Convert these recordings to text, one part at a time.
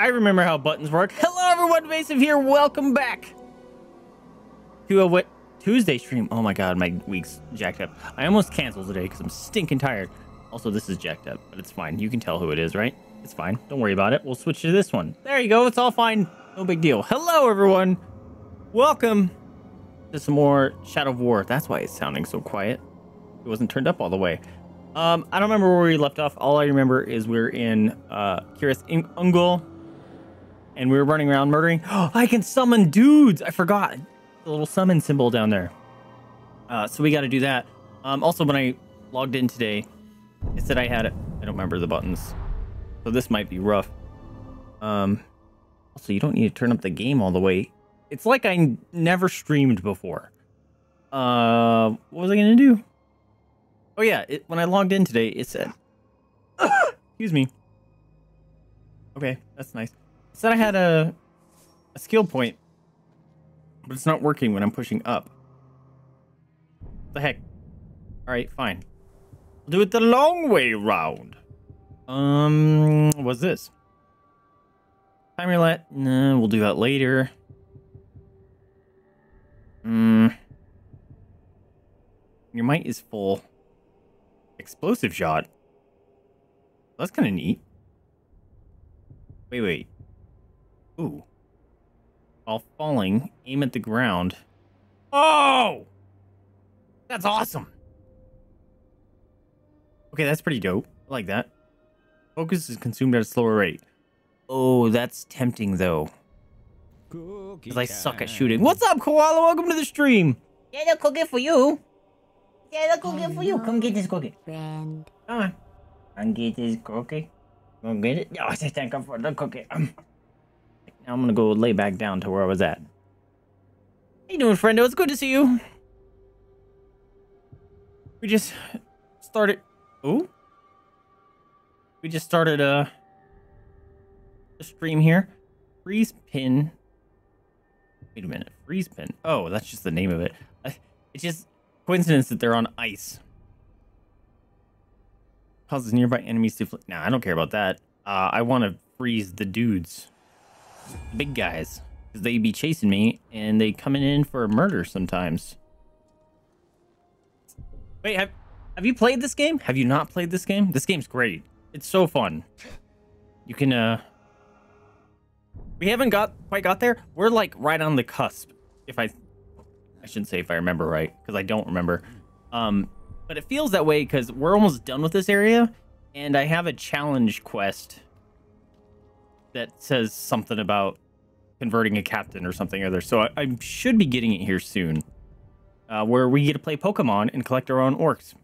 I remember how buttons work. Hello, everyone. Mason here. Welcome back to a what Tuesday stream. Oh my god, my week's jacked up. I almost canceled today because I'm stinking tired. Also, this is jacked up, but it's fine. You can tell who it is, right? It's fine. Don't worry about it. We'll switch to this one. There you go. It's all fine. No big deal. Hello, everyone. Welcome to some more Shadow of War. That's why it's sounding so quiet. It wasn't turned up all the way. Um, I don't remember where we left off. All I remember is we're in uh, Cirith Ungol, and we were running around murdering. Oh, I can summon dudes. I forgot the little summon symbol down there. Uh, so we got to do that. Um, also, when I logged in today, it said I had it. I don't remember the buttons, so this might be rough. Um, also, you don't need to turn up the game all the way. It's like I never streamed before. Uh, what was I gonna do? Oh yeah, it, when I logged in today, it said, "Excuse me." Okay, that's nice. Said I had a a skill point, but it's not working when I'm pushing up. The heck? All right, fine. I'll do it the long way round. Um, what's this? Time roulette? No, we'll do that later. Hmm. Your might is full. Explosive shot. That's kind of neat. Wait, wait. Ooh. While falling, aim at the ground. Oh! That's awesome. Okay, that's pretty dope. I like that. Focus is consumed at a slower rate. Oh, that's tempting though. Because I suck at shooting. What's up, Koala? Welcome to the stream. Yeah, the cookie for you. Yeah, the cookie for you. Come get this cookie. Friend. Come on. Come get this cookie. Go get it. Oh, thank you for the cookie. Um. Now I'm gonna go lay back down to where I was at. How you doing, friendo? It's good to see you. We just started. Oh, we just started uh, a stream here. Freeze pin. Wait a minute. Freeze pin. Oh, that's just the name of it. It's just coincidence that they're on ice. Causes nearby enemies to. Fl- nah, I don't care about that. Uh, I want to freeze the dudes, big guys, because they be chasing me and they coming in for a murder sometimes. Wait, have have you played this game? Have you not played this game? This game's great. It's so fun. You can uh we haven't got quite got there. We're like right on the cusp. If I I shouldn't say if I remember right because I don't remember. Um but it feels that way cuz we're almost done with this area and I have a challenge quest that says something about converting a captain or something other. So I, I should be getting it here soon. Uh, where we get to play Pokemon and collect our own orcs.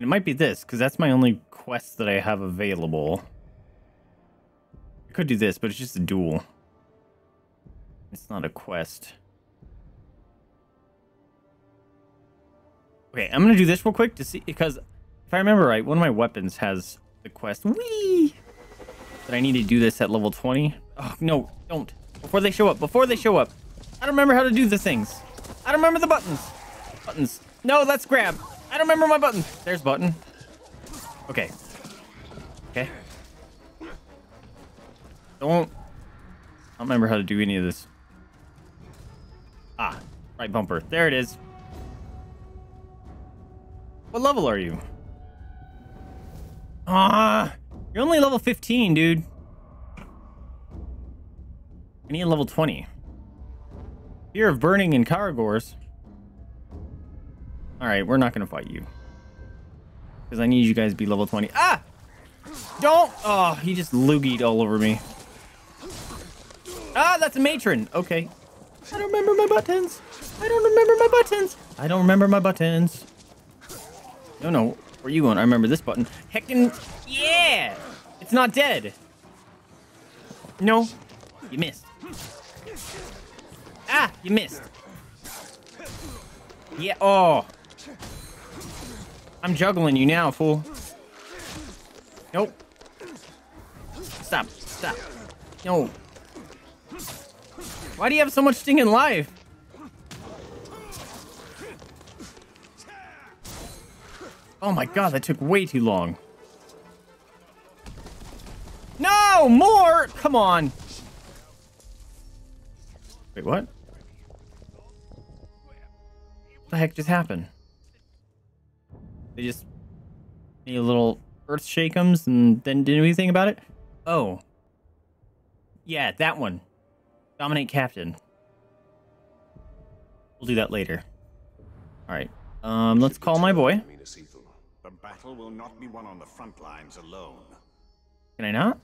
It might be this, because that's my only quest that I have available. I could do this, but it's just a duel. It's not a quest. Okay, I'm gonna do this real quick to see because if I remember right, one of my weapons has the quest. Wee! That I need to do this at level 20. Oh no, don't. Before they show up. Before they show up. I don't remember how to do the things. I don't remember the buttons. Buttons. No, let's grab. I don't remember my buttons. There's button. Okay. Okay. Don't. I don't remember how to do any of this. Ah, right bumper. There it is. What level are you? Ah, you're only level 15, dude. I need level 20. Fear of burning in Caragors. Alright, we're not gonna fight you. Because I need you guys to be level 20. Ah! Don't! Oh, he just loogied all over me. Ah, that's a matron. Okay. I don't remember my buttons. I don't remember my buttons. I don't remember my buttons. No, no. Where you going? I remember this button. Heckin' yeah! It's not dead. No. You missed. Ah, you missed. Yeah, oh. I'm juggling you now, fool. Nope. Stop, stop. No. Why do you have so much stinging life? Oh my god, that took way too long. No, more! Come on. Wait, what? What the heck just happened? They just made a little earth shakeums and then didn't do anything about it? Oh. Yeah, that one. Dominate Captain. We'll do that later. Alright. Um, let's call my boy. Battle will not be won on the front lines alone. Can I not?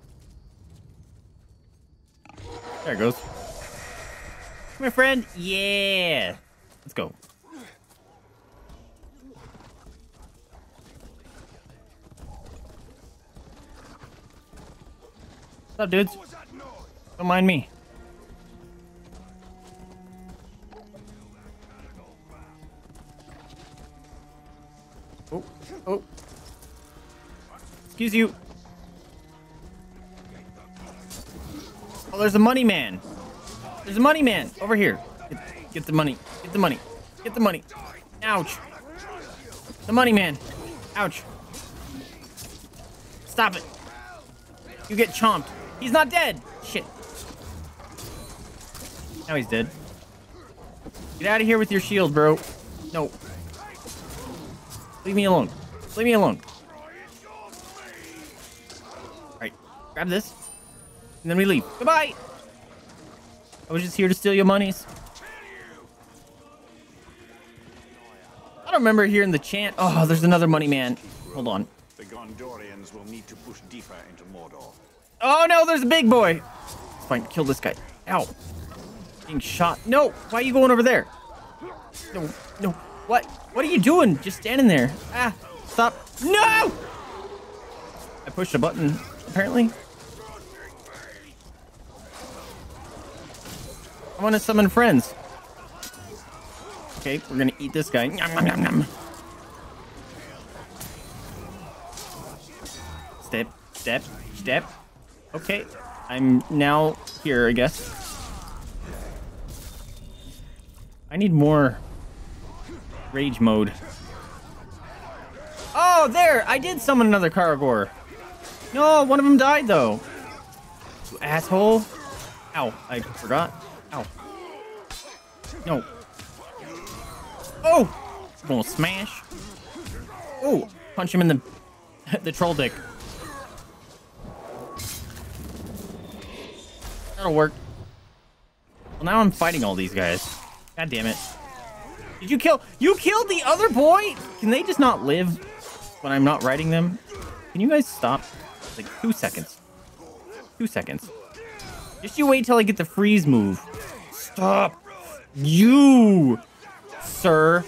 There it goes. My friend. Yeah. Let's go. What's up, dudes? Don't mind me. Oh, oh. Excuse you. Oh, there's a money man. There's a money man over here. Get, get the money. Get the money. Get the money. Ouch. The money man. Ouch. Stop it. You get chomped. He's not dead. Shit. Now he's dead. Get out of here with your shield, bro. No. Leave me alone. Leave me alone. Grab this. And then we leave. Goodbye. I was just here to steal your monies. I don't remember hearing the chant. Oh, there's another money man. Hold on. The Gondorians will need to push deeper into Mordor. Oh no, there's a big boy. It's fine. Kill this guy. Ow. Being shot. No. Why are you going over there? No. No. What? What are you doing? Just standing there. Ah. Stop. No! I pushed a button, apparently. I want to summon friends. Okay, we're gonna eat this guy. Step, step, step. Okay, I'm now here, I guess. I need more rage mode. Oh, there! I did summon another Caragor. No, one of them died, though. You asshole. Ow, I forgot. Ow. No. Oh! Gonna smash. Oh! Punch him in the the troll dick. That'll work. Well, now I'm fighting all these guys. God damn it. Did you kill? You killed the other boy? Can they just not live when I'm not riding them? Can you guys stop? Like two seconds. Two seconds. Just you wait till I get the freeze move. Stop. You, sir.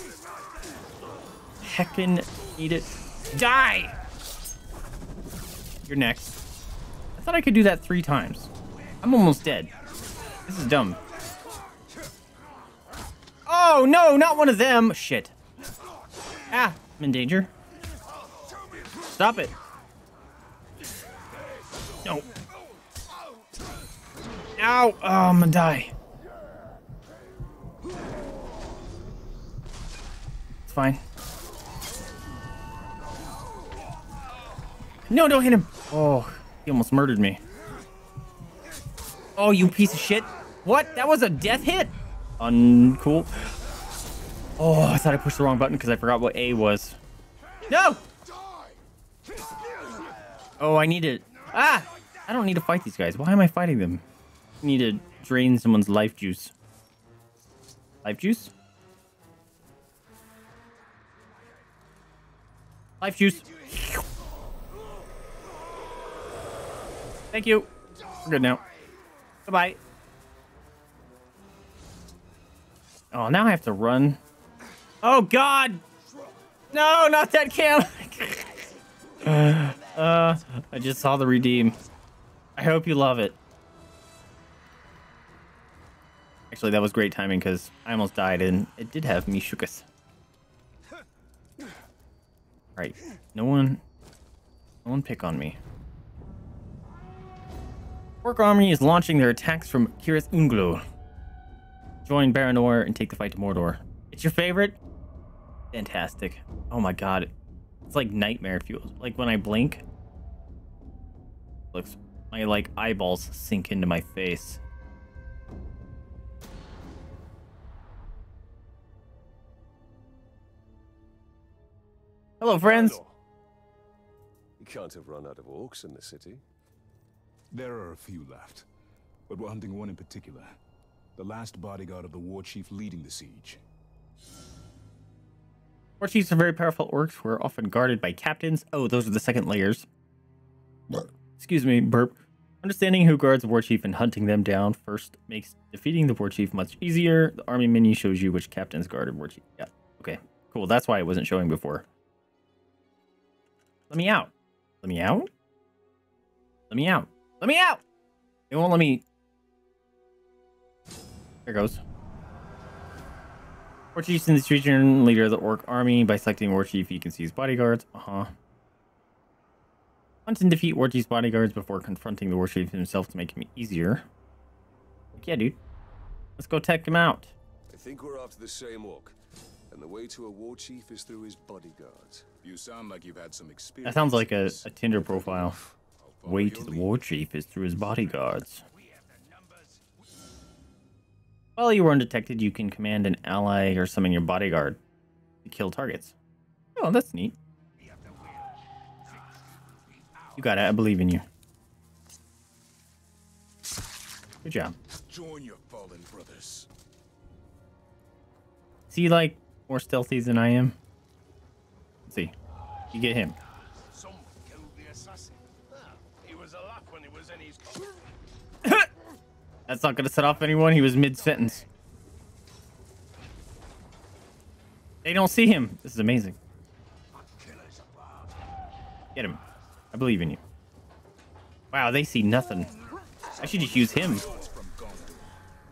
Heckin' eat it. Die. You're next. I thought I could do that three times. I'm almost dead. This is dumb. Oh, no, not one of them. Shit. Ah, I'm in danger. Stop it. No. Ow. Oh, I'm gonna die. Fine. No, don't hit him. Oh, he almost murdered me. Oh, you piece of shit. What? That was a death hit? Uncool. Oh, I thought I pushed the wrong button because I forgot what A was. No! Oh, I need to... Ah! I don't need to fight these guys. Why am I fighting them? I need to drain someone's life juice. Life juice? Life juice. Thank you. We're good now. Goodbye. Oh, now I have to run. Oh, God! No, not that cam! uh, I just saw the redeem. I hope you love it. Actually, that was great timing because I almost died and it did have me. Right. No one... No one pick on me. Orc army is launching their attacks from Cirith Ungol. Join Baranor and take the fight to Mordor. It's your favorite? Fantastic. Oh my god. It's like nightmare fuel. Like when I blink. Looks My like eyeballs sink into my face. Hello, friends. You can't have run out of orcs in the city. There are a few left, but we're hunting one in particular. The last bodyguard of the war chief leading the siege. War chiefs are very powerful orcs who are often guarded by captains. Oh, those are the second layers. Burp. Excuse me, burp. Understanding who guards the war chief and hunting them down first makes defeating the war chief much easier. The army menu shows you which captains guarded war chief. Yeah, okay, cool. That's why it wasn't showing before. Let me out. Let me out. Let me out. Let me out. It won't let me. There goes. War chiefs in this region, leader of the orc army. By selecting war chief, you can see his bodyguards. Uh huh. Hunt and defeat war chief's bodyguards before confronting the war chief himself to make him easier. Like, yeah, dude. Let's go tech him out. I think we're after the same orc. And the way to a war chief is through his bodyguards. You sound like you've had some experience. That sounds like a, a Tinder profile. Way to the war chief is through his bodyguards. While you are undetected, you can command an ally or summon your bodyguard to kill targets. Oh, that's neat. You got it. I believe in you. Good job. Join your fallen brothers. Is he like more stealthy than I am? You get him. Someone killed the assassin. He was alive when he was in his. That's not gonna set off anyone. He was mid sentence. They don't see him. This is amazing. Get him. I believe in you. Wow, they see nothing. I should just use him.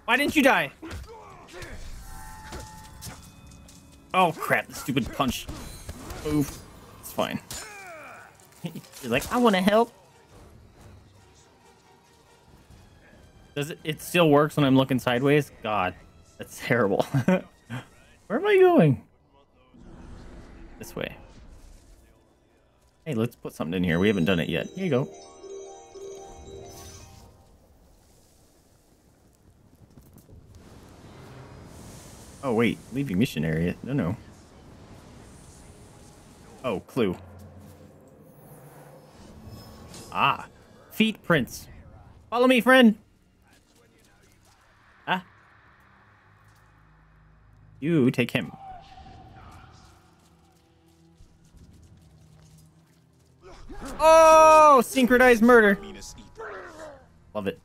Why didn't you die? Oh crap, the stupid punch. Move. Fine. You're like, I wanna help. Does it it still works when I'm looking sideways? God, that's terrible. Where am I going? This way. Hey, let's put something in here. We haven't done it yet. Here you go. Oh, wait. Leaving mission area. No, no. Oh, clue. Ah. Feet prints. Follow me, friend. Ah. You take him. Oh, synchronized murder. Love it.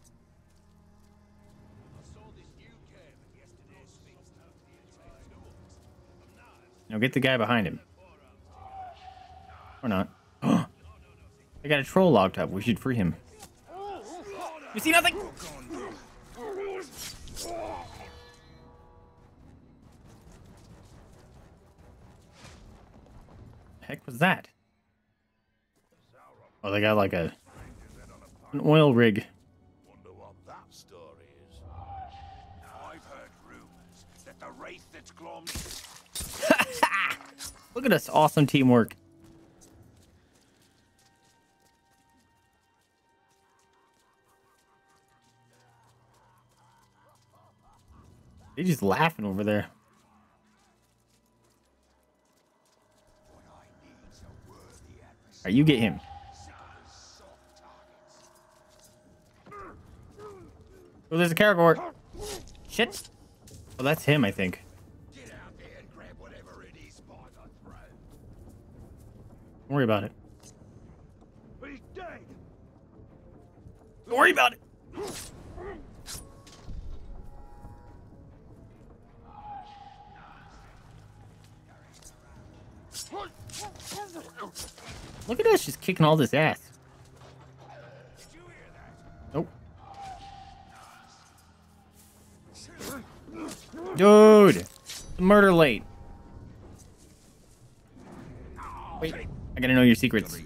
Now get the guy behind him. Or not. I got a troll locked up. We should free him. You see nothing? Heck was that? Oh, they got like a an oil rig. Wonder what that story is. I've heard rumors that the wraith that's glom Look at this awesome teamwork. They just laughing over there. Alright, you get him. Oh, there's a Caragor. Shit. Oh, that's him, I think. Don't worry about it. Don't worry about it. Look at us just kicking all this ass. Nope. Dude, murder late. Wait, I gotta know your secrets.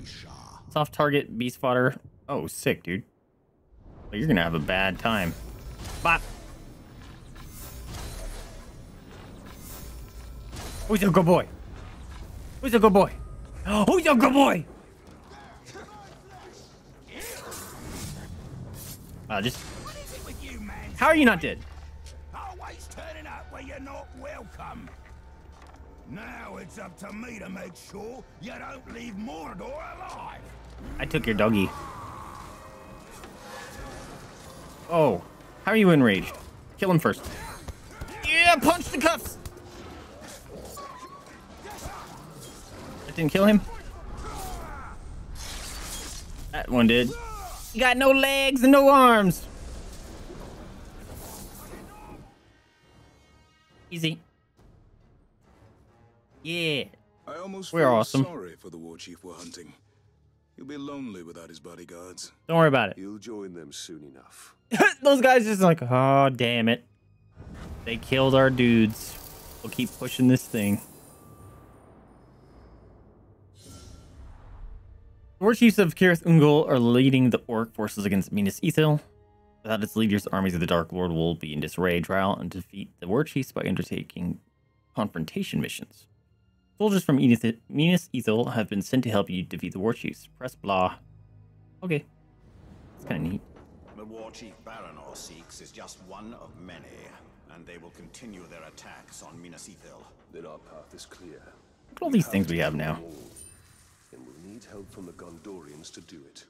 Soft target, beast fodder. Oh, sick, dude. Well, you're gonna have a bad time. Bop. Oh, Who's a good boy? Who's a good boy? Who's a good boy? Uh, just What is it with you, man? how are you not dead? Always turning up where you're not welcome. Now it's up to me to make sure you don't leave Mordor alive. I took your doggy. Oh, how are you enraged? Kill him first. Yeah, punch the cuffs. That didn't kill him. That one did. You got no legs and no arms. Easy. Yeah. I almost We're feel awesome. sorry for the war chief we're hunting. He'll be lonely without his bodyguards. Don't worry about it. You'll join them soon enough. Those guys just like, oh damn it. They killed our dudes. We'll keep pushing this thing. War chiefs of Cirith Ungol are leading the orc forces against Minas Ithil. Without its leaders, armies of the Dark Lord will be in disarray. Trial and defeat the war chiefs by undertaking confrontation missions. Soldiers from Minas Minas Ithil have been sent to help you defeat the war chiefs. Press blah. Okay. It's kind of neat. The war chief Baranor seeks is just one of many, and they will continue their attacks on Minas Ithil. Then our path is clear. Look at all these things we have now. And we'll need help from the Gondorians to do it.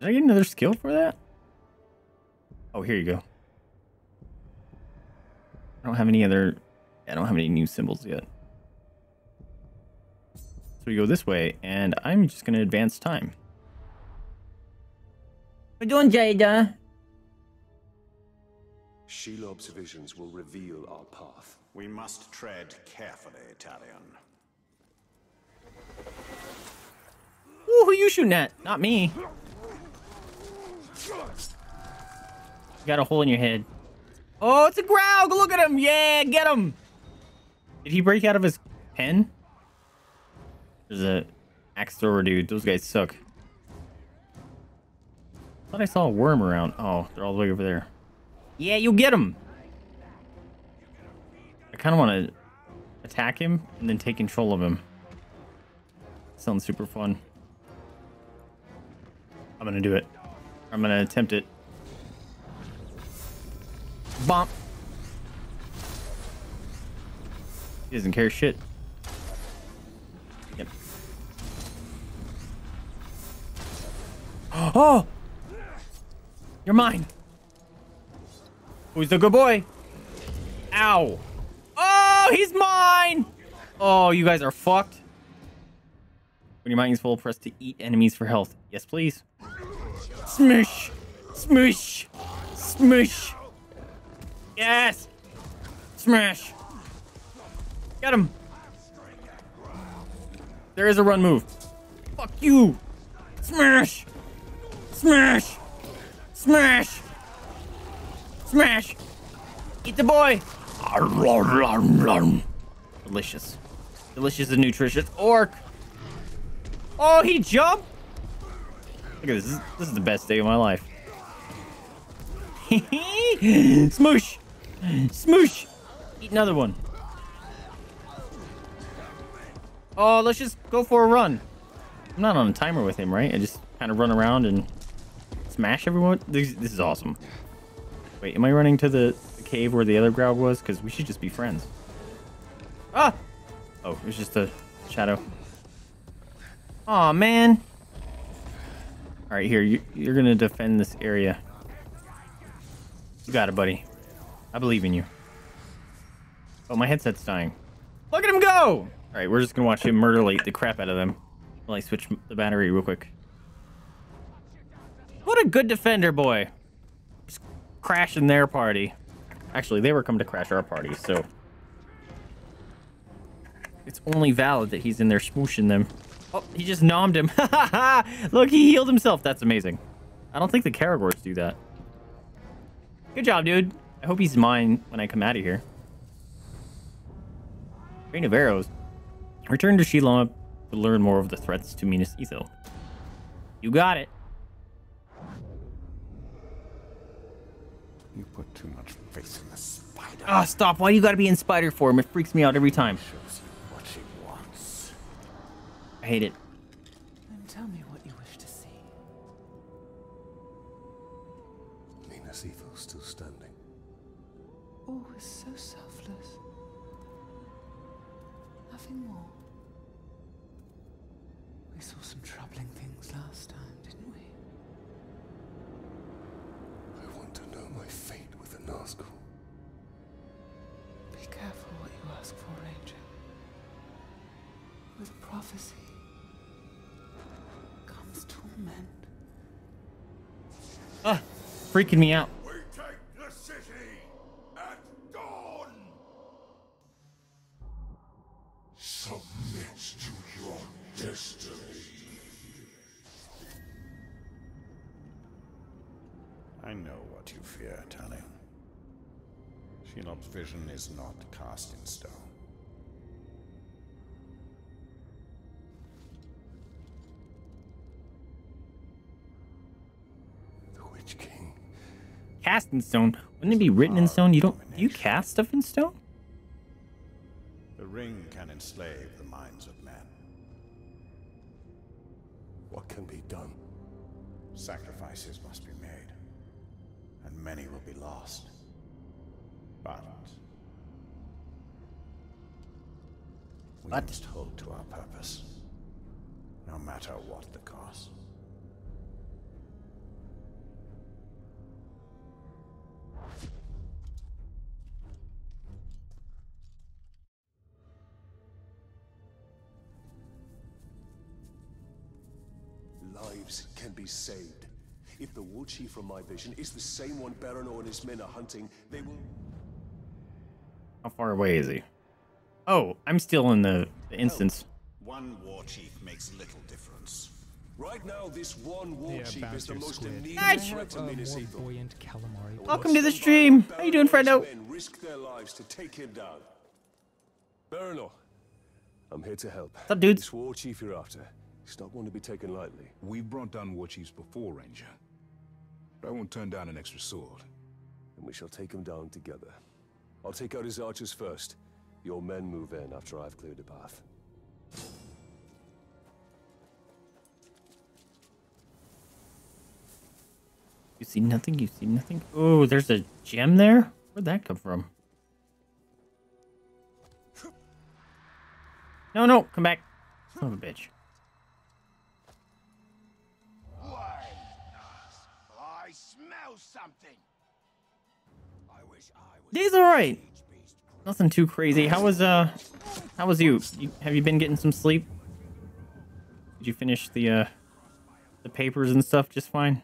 Did I get another skill for that? Oh, here you go. I don't have any other. I don't have any new symbols yet. So we go this way, and I'm just gonna advance time. We're doing, Jada? Shelob's visions will reveal our path. We must tread carefully, Talion. Ooh, who you shooting at? Not me. You got a hole in your head. Oh, it's a Graug! Look at him! Yeah, get him! Did he break out of his pen? There's a axe thrower dude. Those guys suck. I thought I saw a worm around. Oh, they're all the way over there. Yeah, you get him! I kind of want to attack him and then take control of him. Sounds super fun. I'm gonna do it. I'm gonna attempt it. Bump. He doesn't care shit. Yep. Oh! You're mine. Who's the good boy? Ow. Oh, he's mine! Oh, you guys are fucked. When your mind is full, press to eat enemies for health. Yes, please. Smush! Smush! Smush! Yes! Smash! Get him! There is a run move. Fuck you! Smash! Smash! Smash! Smash! Eat the boy! Delicious. Delicious and nutritious. Orc! Oh, he jumped! Look at this. This is, the best day of my life. Smoosh! Smoosh! Eat another one. Oh, let's just go for a run. I'm not on a timer with him, right? I just kind of run around and smash everyone. This, this is awesome. Wait, am I running to the cave where the other Graug was? Because we should just be friends. Ah! Oh, it was just a shadow. Aw, man. All right, here. You, you're going to defend this area. You got it, buddy. I believe in you. Oh, my headset's dying. Look at him go! All right, we're just going to watch him murderate the crap out of them. While I switch the battery real quick. What a good defender, boy. Just crashing their party. Actually, they were coming to crash our party, so... It's only valid that he's in there smooshing them. Oh, he just nommed him. Look, he healed himself. That's amazing. I don't think the Caragors do that. Good job, dude. I hope he's mine when I come out of here. Rain of Arrows. Return to Shelob to learn more of the threats to Minas Ithil. You got it. You put too much faith in the spider. Ah, stop. Why do you gotta be in spider form? It freaks me out every time. Shows you what she wants. I hate it. Freaking me out. In stone. Wouldn't it be written in stone? You don't. Do you cast stuff in stone? The ring can enslave the minds of men. What can be done? Sacrifices must be made, and many will be lost. But we But? must hold to our purpose, no matter what the cost. Lives can be saved. If the war chief from my vision is the same one Baranor and his men are hunting, they will. How far away is he? Oh, I'm still in the, the instance. Oh. One war chief makes little difference. Right now, this one war They are is the most squid. immediate Nice. threat to Minas more Ithil. buoyant calamari. Welcome to the stream. Baranor How you doing, and his friendo? Risk their lives to take him down. Baranor, I'm here to help. What's up, dudes? This war chief you're after, he's not one to be taken lightly. We've brought down war chiefs before, Ranger. But I won't turn down an extra sword. and we shall take him down together. I'll take out his archers first. Your men move in after I've cleared the path. You see nothing? You see nothing? Oh, there's a gem there? Where'd that come from? No, no, come back. Son of a bitch. I smell something. I wish I was. Nothing too crazy. How was, uh, how was you? you? Have you been getting some sleep? Did you finish the, uh, the papers and stuff just fine?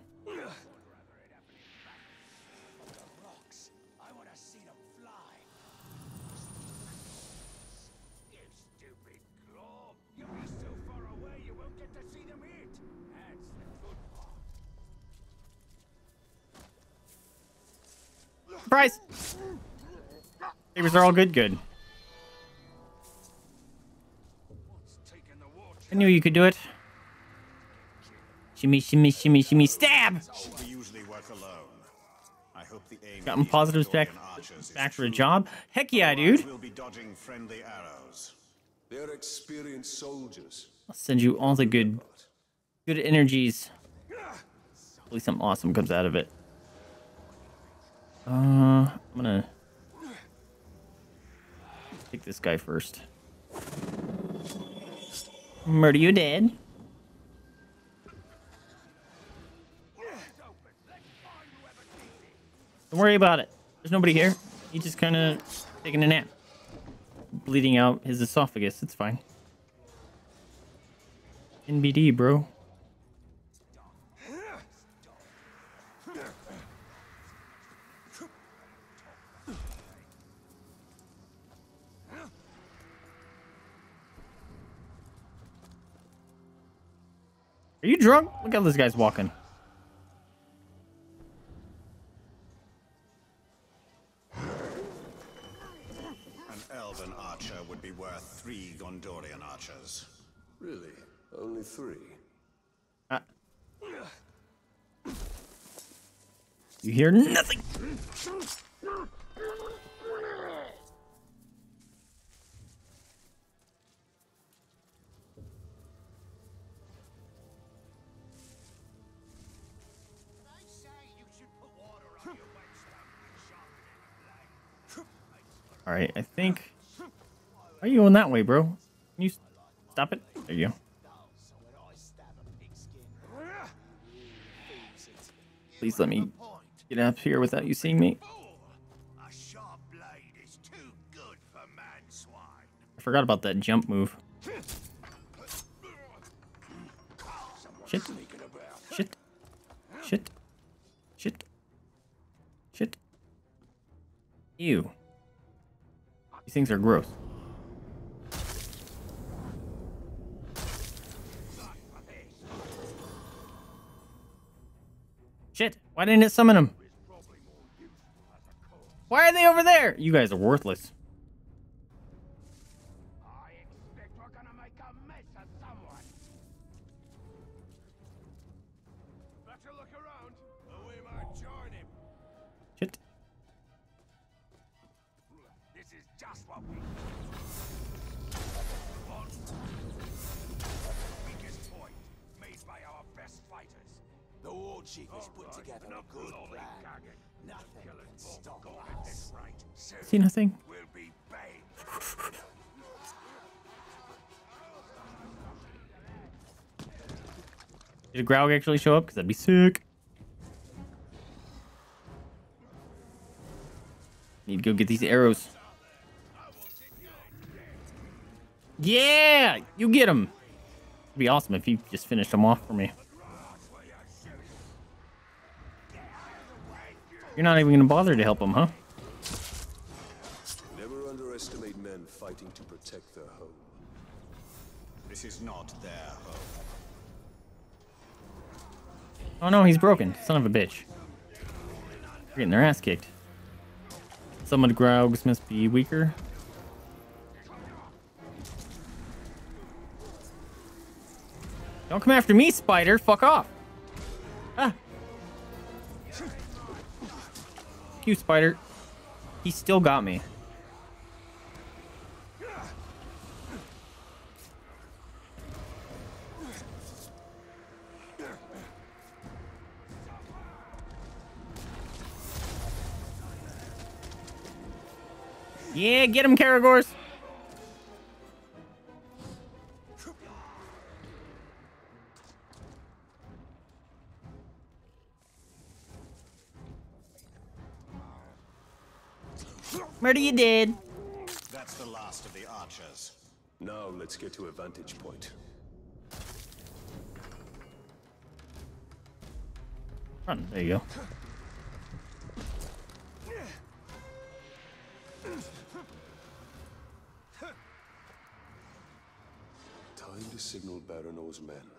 Surprise! Papers are all good, good. Taking the water. I knew you could do it. Shimmy, shimmy, shimmy, shimmy, stab! We usually work alone. I hope the aim Got my positives back, Gondorian archers is back for a job? Heck yeah, dude. We'll be dodging friendly arrows. They're experienced soldiers. I'll send you all the good, good energies. Hopefully something awesome comes out of it. Uh, I'm gonna take this guy first. Murder you dead. Don't worry about it. There's nobody here. He's just kind of taking a nap. Bleeding out his esophagus. It's fine. NBD, bro. Are you drunk? Look how this guy's walking. An elven archer would be worth three Gondorian archers. Really? Only three? Uh, you hear nothing. All right, I think. Why are you going that way, bro? Can you stop it? There you go. Please let me get up here without you seeing me. I forgot about that jump move. Shit. Shit. Shit. Shit. Shit. Ew. These things are gross. Shit. Why didn't it summon them? Why are they over there? You guys are worthless. See nothing? we'll be bang. Did Graug actually show up? Because that'd be sick. Need to go get these arrows. Yeah! You get them! It'd be awesome if you just finished them off for me. You're not even going to bother to help them, huh? Never underestimate men fighting to protect their home. This is not their home. Oh no, he's broken. Son of a bitch. They're getting their ass kicked. Some of the Graugs must be weaker. Don't come after me, spider. Fuck off. You spider. He still got me. Yeah, get him, Caragors. Murder you did. That's the last of the archers. Now let's get to a vantage point. Run. There you go. Time to signal Baran's men.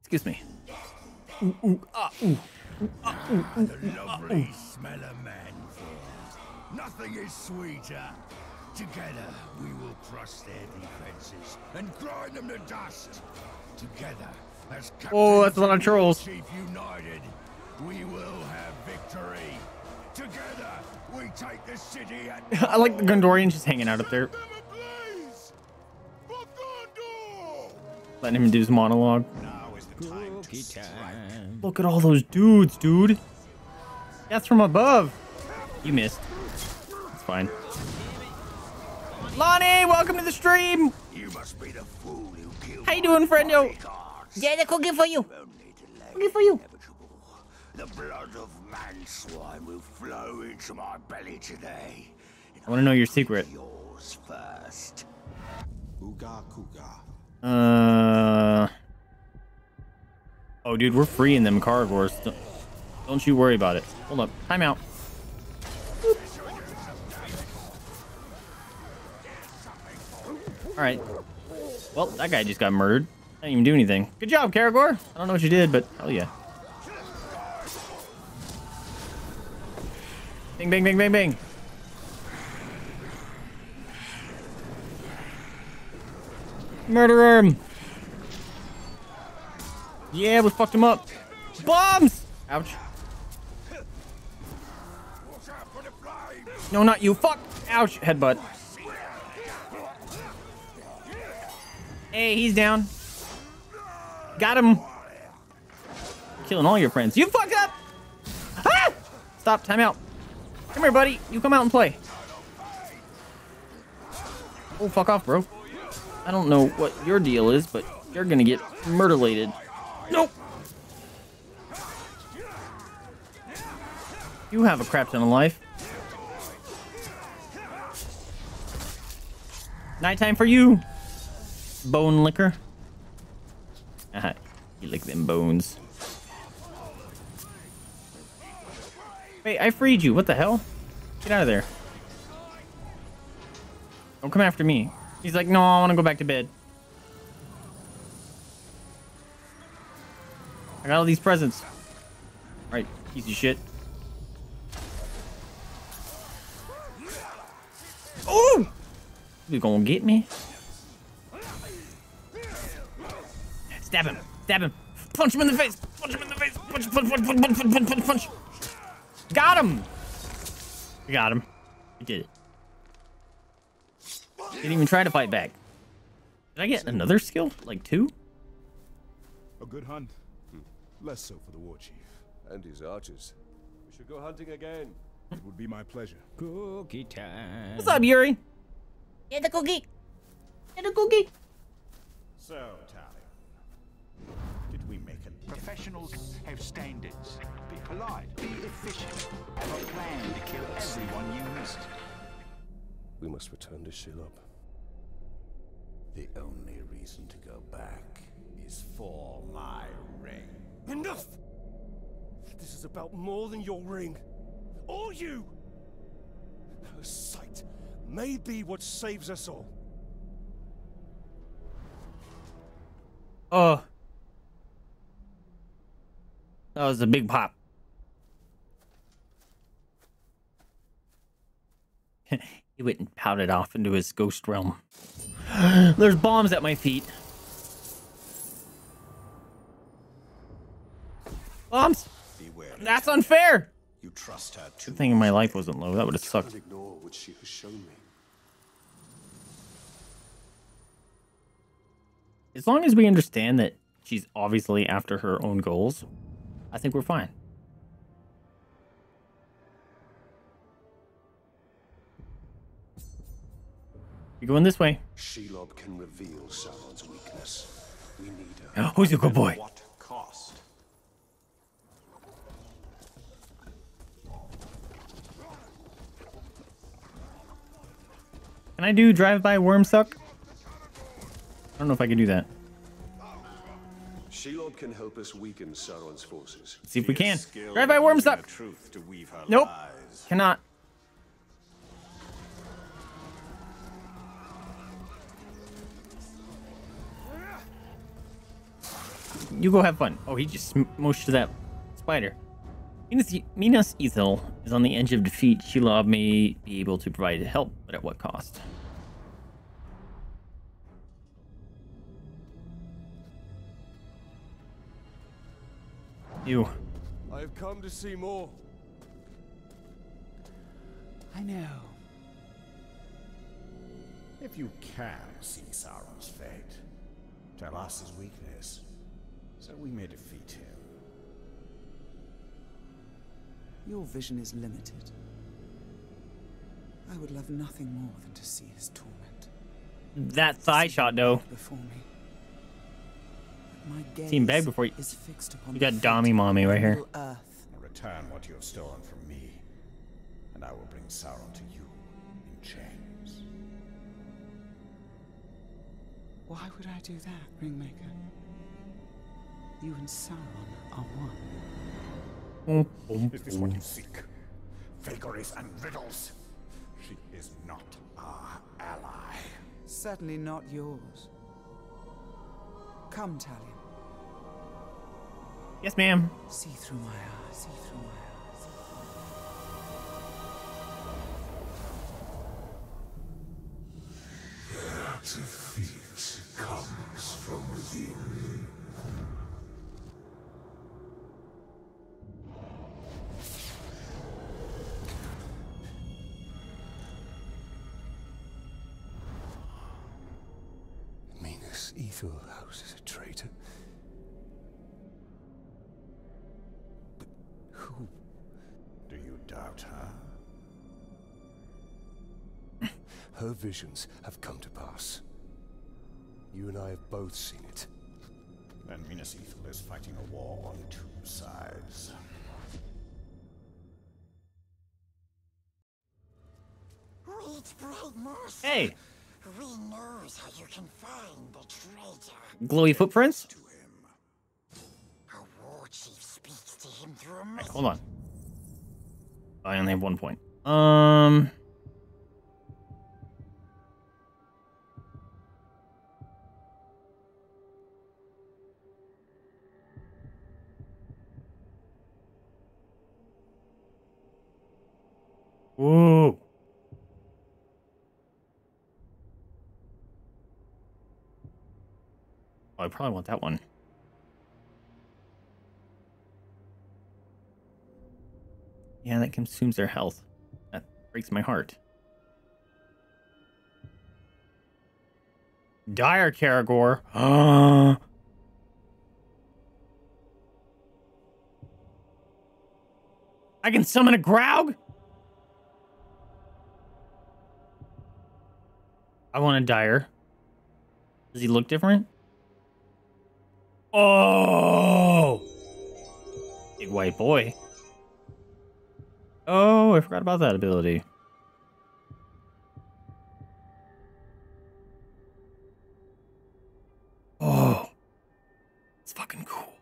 Excuse me. Lovely smell of manforms. Nothing is sweeter. Together, we will crush their defenses and grind them to dust. Together, as Oh, that's a lot of trolls. Chief United, we will have victory. Together, we take the city I like the Gondorian just hanging out up there. Letting him do his monologue. Now is the time. Look at all those dudes, dude. That's from above. You missed. It's fine. Lonnie, welcome to the stream. You must be the fool who killed How you doing, friendo? bodyguards. Yeah, the cookie for you. Only Cookie for you. inevitable. The blood of manswine will flow into my belly today. I want to know your secret. Yours first. Uga Kuga. Uh. Oh, dude, we're freeing them Caragors. Don't, don't you worry about it. Hold up. Time out. All right. Well, that guy just got murdered. I didn't even do anything. Good job, Caragor. I don't know what you did, but hell yeah. Bing, bing, bing, bing, bing. Murder him. Yeah, we fucked him up. Bombs! Ouch. No, not you. Fuck. Ouch. Headbutt. Hey, he's down. Got him. Killing all your friends. You fucked up. Ah! Stop. Time out. Come here, buddy. You come out and play. Oh, fuck off, bro. I don't know what your deal is, but you're gonna get murderlated. Nope. You have a crap ton of life. Nighttime for you, bone licker. Aha, you lick them bones. Wait, I freed you. What the hell? Get out of there. Don't come after me. He's like, no, I want to go back to bed. I got all these presents. All right, piece of shit. Oh! You gonna get me? Stab him! Stab him! Punch him in the face! Punch him in the face! Punch! Punch! Punch! Punch! Punch! Punch! Punch! punch. Got him! We got him. We did it. Didn't even try to fight back. Did I get another skill? Like two? A good hunt. Less so for the war chief. And his archers. We should go hunting again. It would be my pleasure. Cookie time. What's up, Yuri? Get the cookie. Get a cookie. So, Talion, did we make a Professionals have standards. Be polite, be efficient, have a plan to kill everyone you missed. We must return to Shelob. The only reason to go back is for my ring. Enough! This is about more than your ring. Or you! Her sight may be what saves us all. Oh. That was a big pop. he went and pouted off into his ghost realm. There's bombs at my feet. Bombs! Beware. That's unfair! You trust her too. Good thing my life wasn't low. That would have sucked. ignore what she has shown me. As long as we understand that she's obviously after her own goals, I think we're fine. You going this way? Shelob can reveal Sauron's weakness. We need her. Who's a good boy? What cost? Can I do drive-by worm suck? I don't know if I can do that. Shelob can help us weaken Sauron's forces. See if we can. Drive-by in worm suck. the Truth to weave her Nope. lies. Cannot. You go have fun. Oh, he just smushed that spider. Minas, Minas Ithil is on the edge of defeat. Shelob may be able to provide help, but at what cost? You. I have come to see more. I know. If you can see Sauron's fate, tell us his weakness, so we may defeat him. Your vision is limited. I would love nothing more than to see his torment That thigh shot, though. before me. My gaze Seen bag before you- is fixed upon You the got fate Dommy Mommy right here. Earth. Return what you have stolen from me, and I will bring Sauron to you in chains. Why would I do that, Ringmaker? You and Sauron are one. Is this what you seek? Vagaries and riddles? She is not our ally. Certainly not yours. Come, Talion. Yes, ma'am. See through my eyes. See through my eyes. Minas Ithil House is a traitor. But who? Do you doubt her? her visions have come to pass. You and I have both seen it. Then Minas Ithil is fighting a war on two sides. Wait, Bright Moose. Hey, We knows how you can find the traitor. glowy footprints. A war chief speaks to him through a Right, message. hold on. I only have one point. Um. I probably want that one. Yeah, that consumes their health. That breaks my heart. Dire Caragor. I can summon a Graug? I want a Dire. Does he look different? Oh! Big white boy. Oh, I forgot about that ability. Oh, it's fucking cool.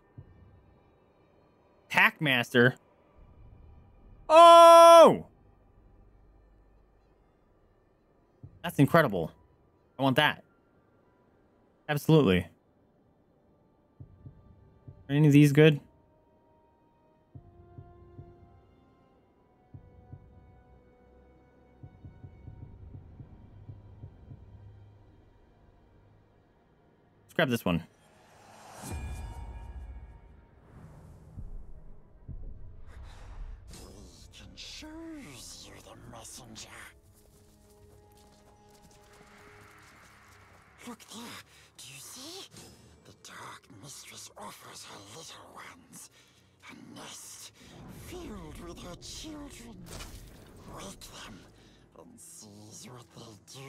Hackmaster. Oh, that's incredible. I want that. Absolutely. Are any of these good? Let's grab this one. Offers her little ones a nest filled with her children. Wake them and seize what they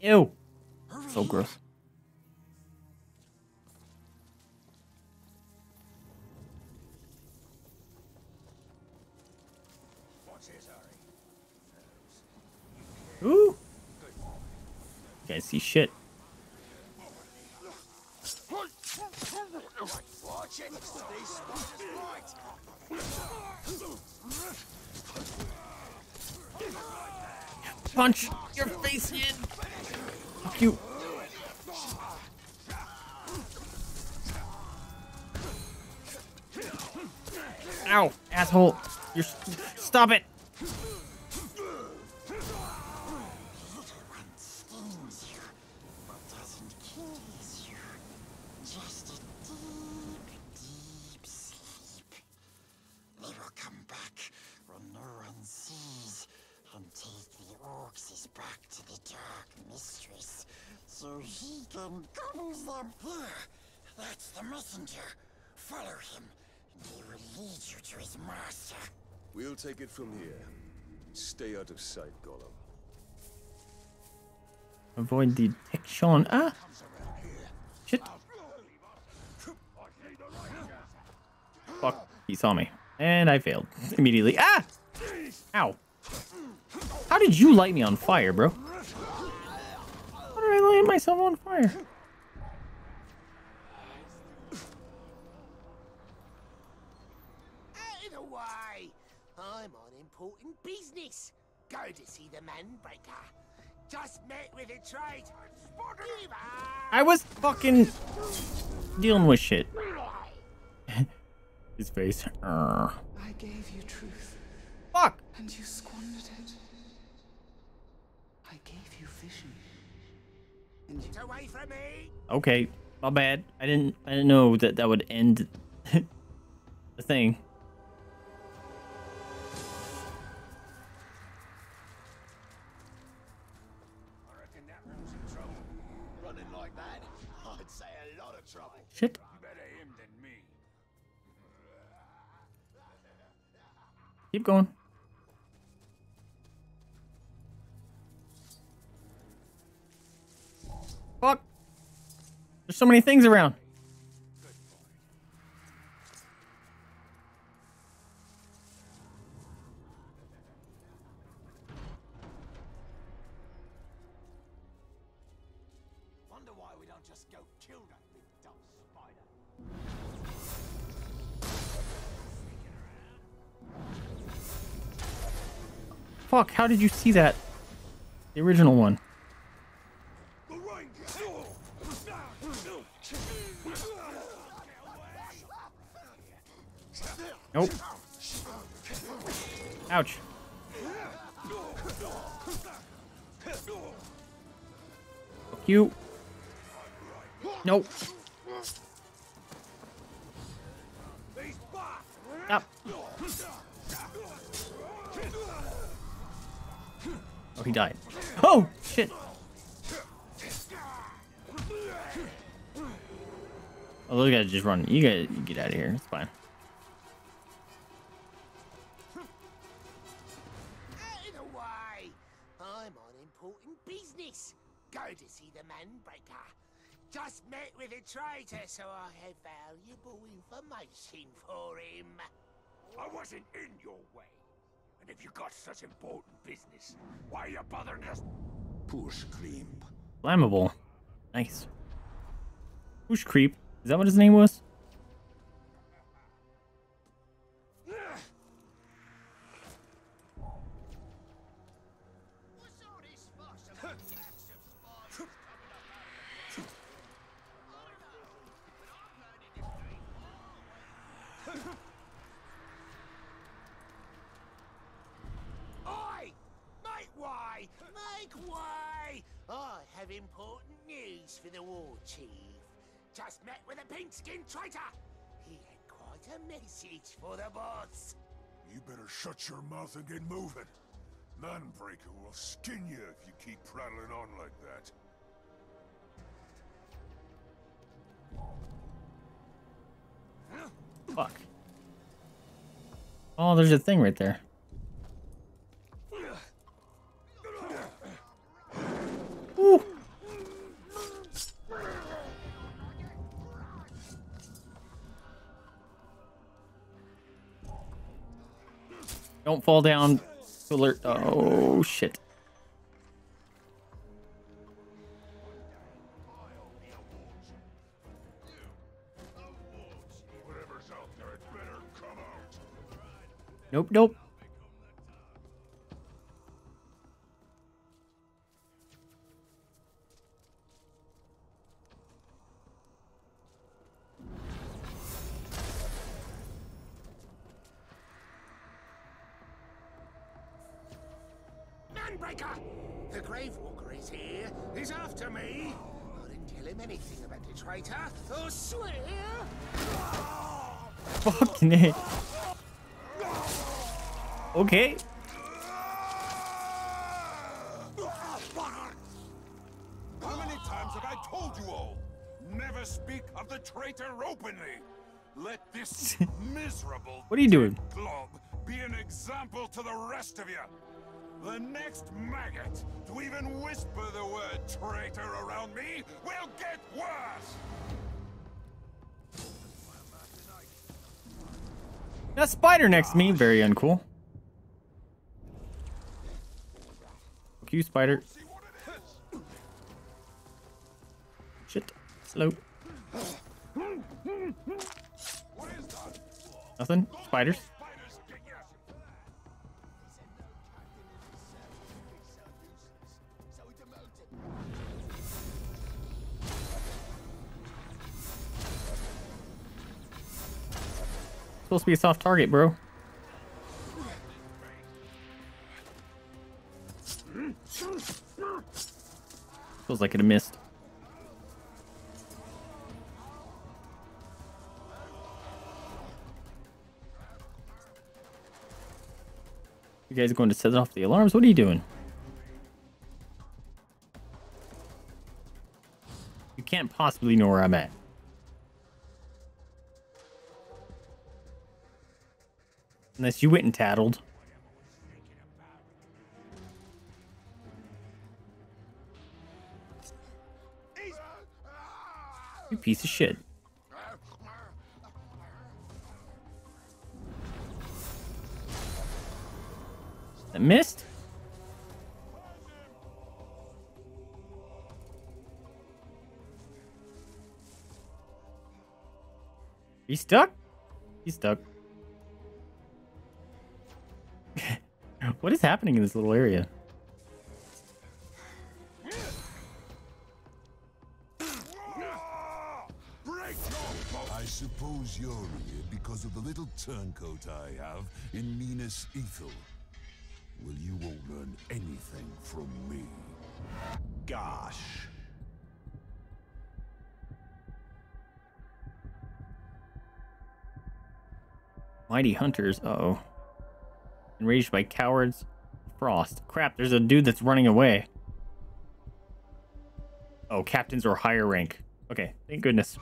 do. Ew. So gross. Ooh. Can't see shit. Punch your face in. Fuck you. Ow, asshole. You're stop it. stings you, but doesn't kill you. Just a deep, deep sleep. They will come back when no one sees and take the orcs back to the Dark Mistress so he can gobble them. There, that's the messenger. Follow him, and he will lead you to his master. We'll take it from here. Stay out of sight, Gollum. Avoid detection. Ah. Shit. Fuck. He saw me. And I failed immediately. Ah! Ow. How did you light me on fire, bro? How did I light myself on fire? Out of the way! I'm on important business. Go to see the man Manbreaker. Just met with a trade. I was fucking dealing with shit. His face. Urgh. I gave you truth, Fuck. and you squandered it. I gave you vision, and you Get away from me! Okay, my bad. I didn't. I didn't know that that would end the thing. I reckon that one's in trouble. Running like that, I'd say a lot of trouble. Shit. Keep going. Fuck. There's so many things around. Wonder why we don't just go kill that big dumb spider. Fuck, how did you see that? The original one. Nope. Ouch. Fuck you. Nope. Stop. Oh, he died. Oh, shit. Oh, those guys just run. You gotta get out of here. It's fine. To see the Manbreaker. Just met with a traitor, so I have valuable information for him. I wasn't in your way. And if you got such important business, why are you bothering us? Push cream. Flammable. Nice. Push creep. Is that what his name was? For the boss. You better shut your mouth and get moving. Manbreaker will skin you if you keep prattling on like that. Fuck. Oh, there's a thing right there. Don't fall down. Alert. Oh, shit. Nope, nope. Okay. How many times have I told you all? Never speak of the traitor openly. Let this miserable What are you doing? glob be an example to the rest of you. The next maggot to even whisper the word traitor around me will get worse. That spider next to me, very uncool. Fuck you, spider. Shit. Slow. Nothing. Spiders. Supposed to be a soft target, bro. Feels like it missed. You guys going to set off the alarms? What are you doing? You can't possibly know where I'm at. Unless you went and tattled. You piece of shit. That missed? He's stuck? He's stuck. What is happening in this little area? I suppose you're here because of the little turncoat I have in Minas Ithil. Well, you won't learn anything from me. Gosh. Mighty hunters. Uh oh. Enraged by cowards. Frost. Crap, there's a dude that's running away. Oh, captains or higher rank. Okay, thank goodness.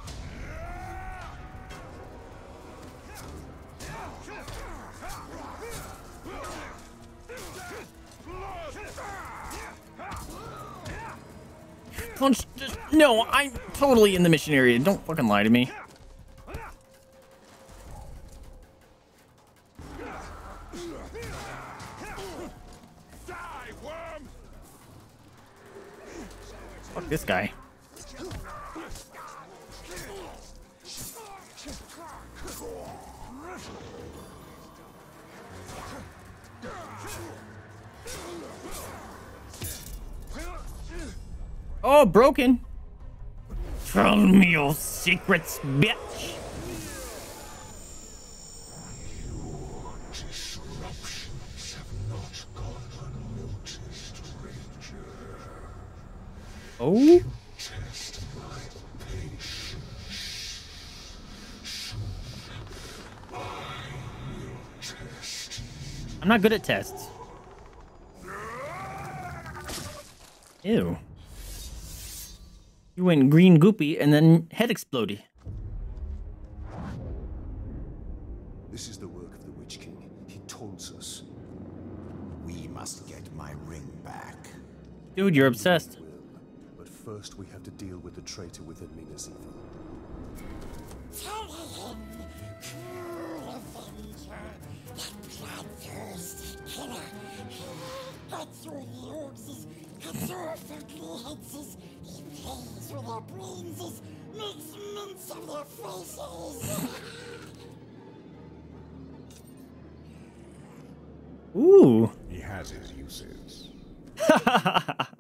Punch. No, I'm totally in the mission area. Don't fucking lie to me. Secrets, bitch. Oh? I'm not good at tests. Ew. You went green goopy and then head exploded. This is the work of the Witch King. He taunts us. We must get my ring back. Dude, you're obsessed. But first, we have to deal with the traitor within Minas Ithil. Mince of their faces. Ooh. He has his uses. I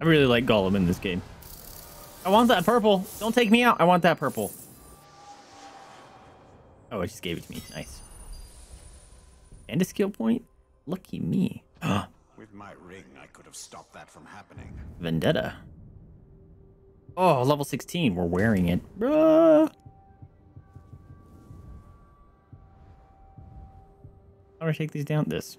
really like Gollum in this game. I want that purple. Don't take me out. I want that purple. Oh, it just gave it to me. Nice. And a skill point? Lucky me. With my ring, I could have stopped that from happening. Vendetta. Oh, level 16. We're wearing it. Bruh. How do I take these down? This.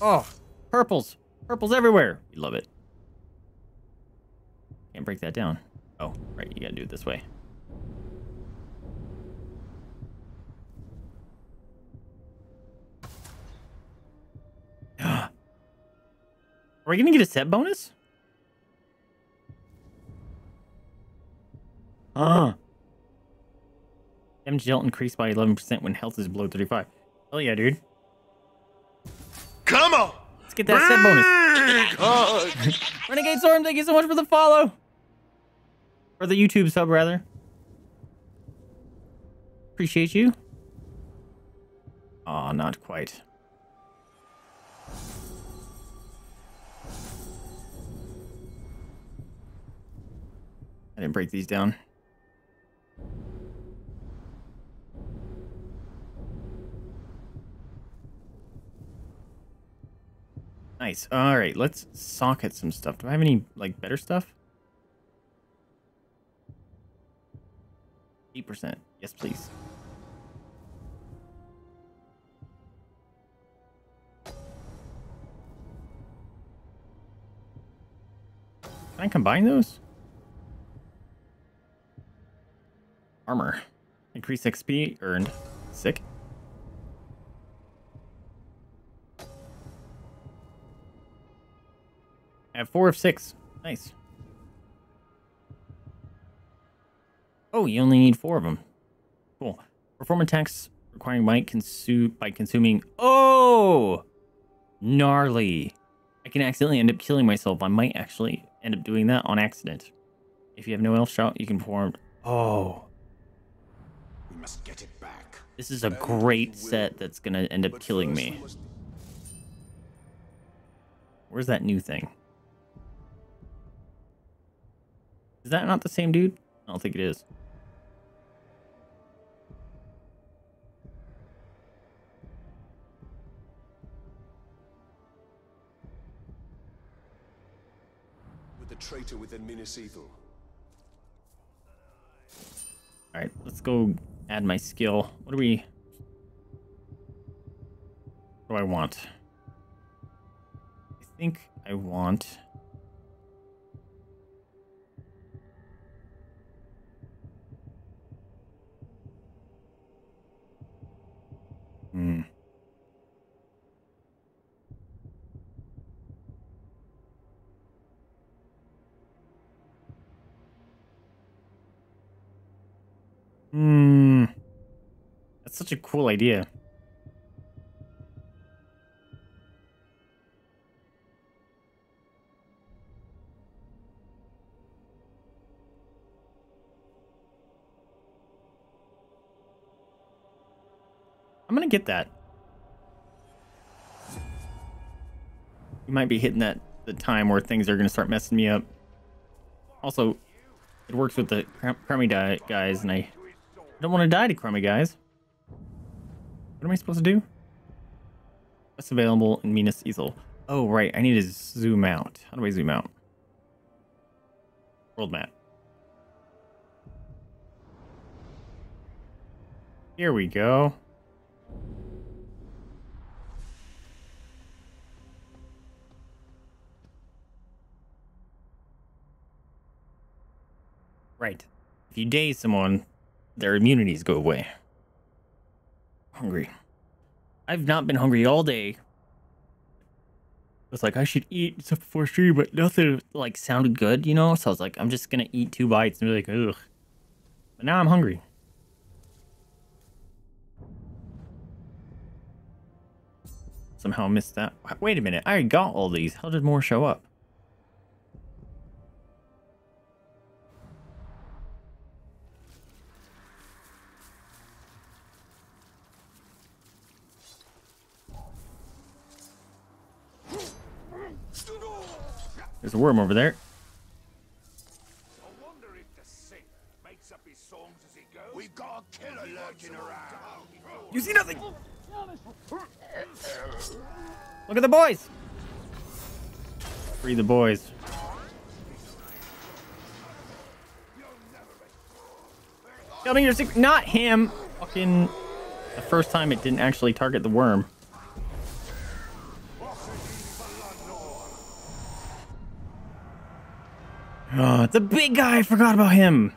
Oh, purples. Purples everywhere. We love it. Can't break that down. Oh, right. You gotta do it this way. We gonna get a set bonus? Ah. Damage dealt increased by 11% when health is below 35. Hell yeah, dude. Come on! Let's get that set bonus. Renegade Storm, thank you so much for the follow. Or the YouTube sub, rather. Appreciate you. Aw, not quite. Didn't break these down. Nice. All right, let's socket some stuff. Do I have any like better stuff? Eight percent. Yes, please. Can I combine those? Armor. XP earned. Sick. At four of six. Nice. Oh, you only need four of them. Cool. Perform attacks requiring might consume by consuming. Oh, gnarly! I can accidentally end up killing myself. I might actually end up doing that on accident. If you have no elf shot, you can perform. Oh, must get it back. this is a great set that's gonna end up killing me. Where's that new thing? Is that not the same dude? I don't think it is. With the traitor within Minas Ithil. All right, let's go add my skill. What do we? What do I want? I think I want. Hmm. Hmm. That's such a cool idea. I'm gonna get that. You might be hitting that the time where things are gonna start messing me up. Also, it works with the crummy guys, and I don't want to die to crummy guys. What am I supposed to do? What's available in Minas Ithil? Oh, right. I need to zoom out. How do I zoom out? World map. Here we go. Right. If you daze someone, their immunities go away. Hungry. I've not been hungry all day. It's like I should eat stuff before stream, but nothing like sounded good, you know. So I was like, I'm just gonna eat two bites and be like, ugh. But now I'm hungry. Somehow missed that. Wait a minute, I got all these. How did more show up? There's a worm over there. I wonder if the singer makes up his songs as he goes. We've got a killer lurking around. You see nothing. Look at the boys. Free the boys. Tell me your secret. Not him. Fucking. The first time it didn't actually target the worm. Oh, a big guy. I forgot about him.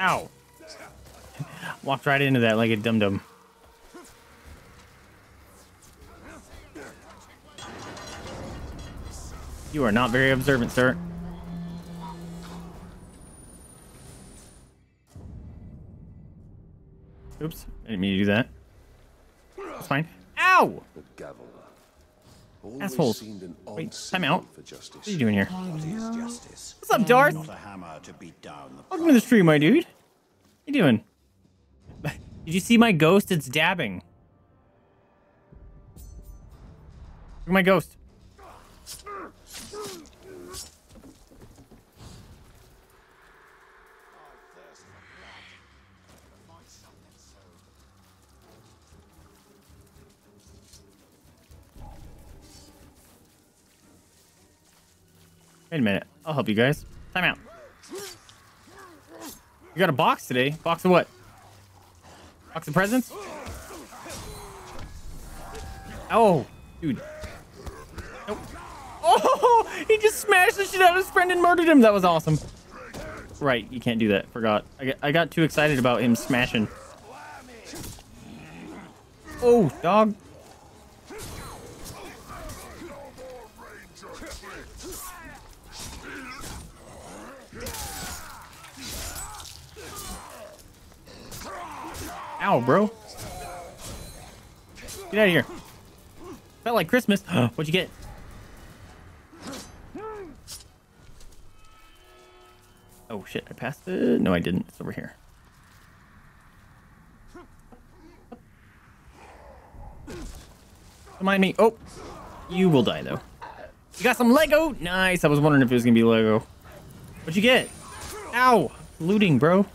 Ow. Walked right into that like a dum dum You are not very observant, sir. Oops, I didn't mean to do that. That's fine. Ow! The gavel. Assholes. seemed an Wait, time symbol out. For justice. What are you doing here? What is justice? What's up, Darth? Not a hammer to beat down the Welcome to the stream, my dude. What you doing? Did you see my ghost? It's dabbing. Look at my ghost. Wait a minute. I'll help you guys. Time out. You got a box today. Box of what? Box of presents? Oh, dude. Nope. Oh, he just smashed the shit out of his friend and murdered him. That was awesome. Right, you can't do that. Forgot. I got, I got too excited about him smashing. Oh, dog. Ow, bro. Get out of here. Felt like Christmas. What'd you get? Oh shit, I passed it. No, I didn't. It's over here. Don't mind me. Oh, you will die though. You got some Lego. Nice. I was wondering if it was gonna be Lego. What'd you get? Ow, looting, bro.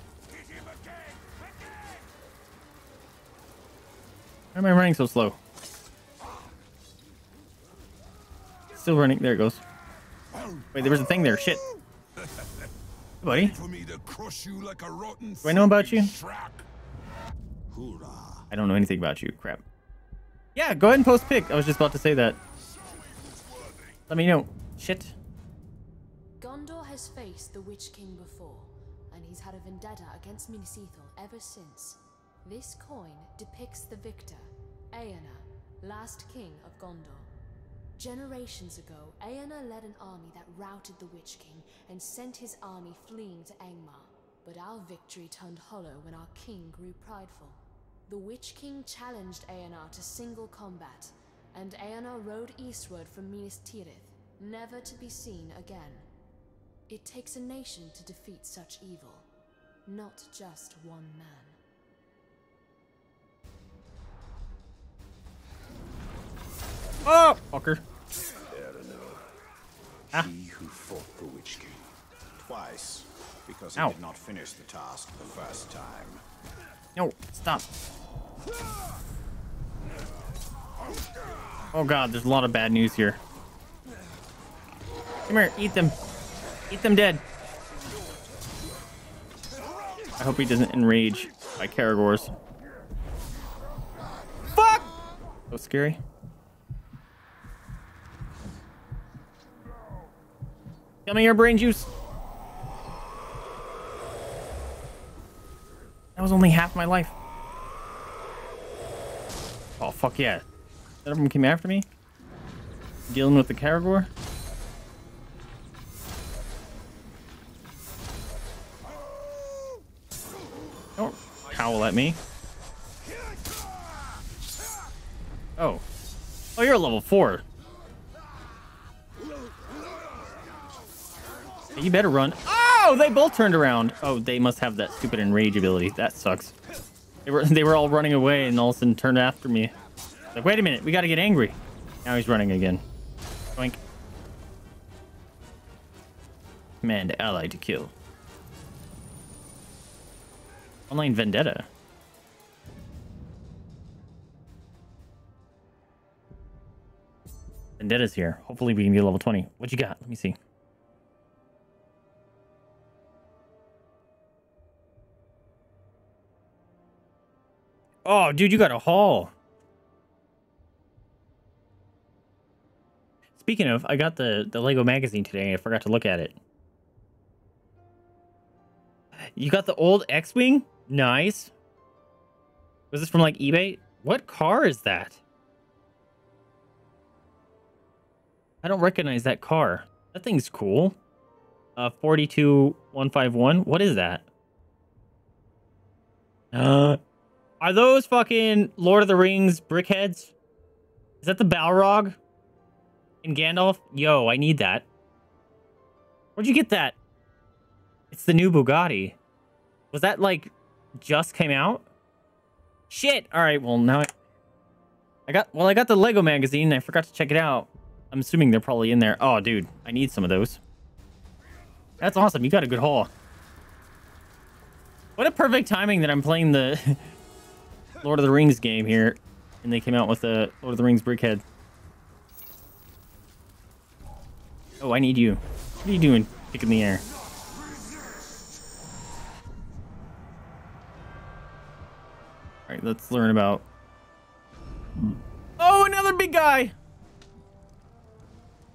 Why am I running so slow? Still running. There it goes. Wait, there was a thing there. Shit. Hey, buddy. For me to crush you like a rotten Do I know about you? I don't know anything about you. Crap. Yeah, go ahead and post pic. I was just about to say that. Let me know. Shit. Gondor has faced the Witch King before, and he's had a vendetta against Minas Ithil ever since. This coin depicts the victor, Eärnur, last king of Gondor. Generations ago, Eärnur led an army that routed the Witch King and sent his army fleeing to Angmar. But our victory turned hollow when our king grew prideful. The Witch King challenged Eärnur to single combat, and Eärnur rode eastward from Minas Tirith, never to be seen again. It takes a nation to defeat such evil, not just one man. Oh, fucker. Ah. He who fought the Witch King. Twice, because Ow. he did not finish the task the first time. No, stop. Oh god, there's a lot of bad news here. Come here, eat them. Eat them dead. I hope he doesn't enrage by Caragors. Fuck! So scary. Come here, brain juice. That was only half my life. Oh, fuck yeah. None of came after me? Dealing with the Caragor? Don't howl at me. Oh. Oh, you're a level 4. You better run. Oh, they both turned around. Oh, they must have that stupid enrage ability. That sucks. They were they were all running away and all of a sudden turned after me. Like, wait a minute, we gotta get angry. Now he's running again. Boink. Command ally to kill. Online vendetta. Vendetta's here. Hopefully we can get level 20. What you got? Let me see. Oh, dude, you got a haul. Speaking of, I got the, the Lego magazine today. I forgot to look at it. You got the old X-Wing? Nice. Was this from like eBay? What car is that? I don't recognize that car. That thing's cool. Uh, 42151. What is that? Uh, are those fucking Lord of the Rings BrickHeadz? Is that the Balrog? In Gandalf? Yo, I need that. Where'd you get that? It's the new Bugatti. Was that like just came out? Shit. All right. Well, now I, I got. Well, I got the Lego magazine. I forgot to check it out. I'm assuming they're probably in there. Oh, dude, I need some of those. That's awesome. You got a good haul. What a perfect timing that I'm playing the Lord of the Rings game here, and they came out with the Lord of the Rings brickhead. Oh, I need you. What are you doing? Kick in the air. All right, let's learn about. Oh, another big guy.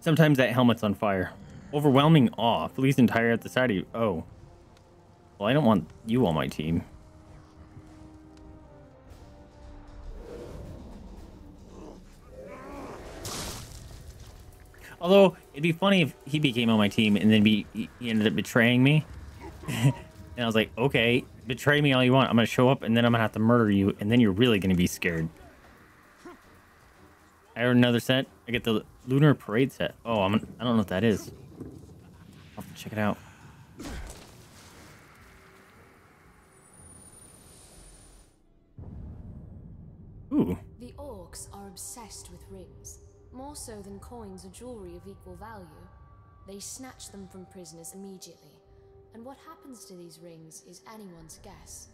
Sometimes that helmet's on fire. Overwhelming awe. Flees entire at the side of you. Oh. Well, I don't want you on my team. Although it'd be funny if he became on my team and then be he ended up betraying me. and I was like, okay, betray me all you want. I'm gonna show up and then I'm gonna have to murder you, and then you're really gonna be scared. I heard another set. I get the Lunar Parade set. Oh, I'm I don't know what that is. I'll have to check it out. Ooh. The orcs are obsessed with rings, more so than coins or jewelry of equal value. They snatch them from prisoners immediately, and what happens to these rings is anyone's guess.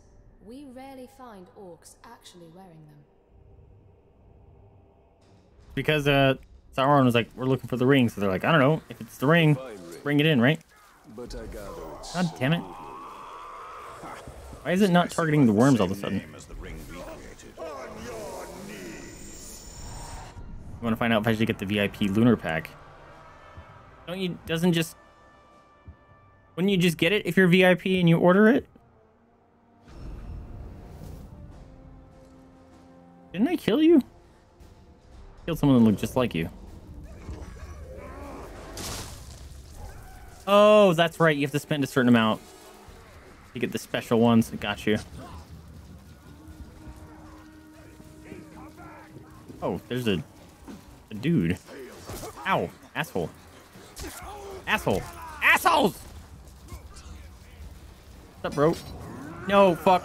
We rarely find orcs actually wearing them. Because uh Sauron was like, we're looking for the ring, so they're like, I don't know, if it's the ring, bring it in, right? But I God damn it. Why is it not targeting the worms all of a sudden? Want to find out if I should get the VIP lunar pack. Don't you doesn't just wouldn't you just get it if you're VIP and you order it? Didn't I kill you? Killed someone that looked just like you. Oh, that's right. You have to spend a certain amount to get the special ones. I got you. Oh, there's a, a dude. Ow, asshole. Asshole. Assholes! What's up, bro? No, fuck.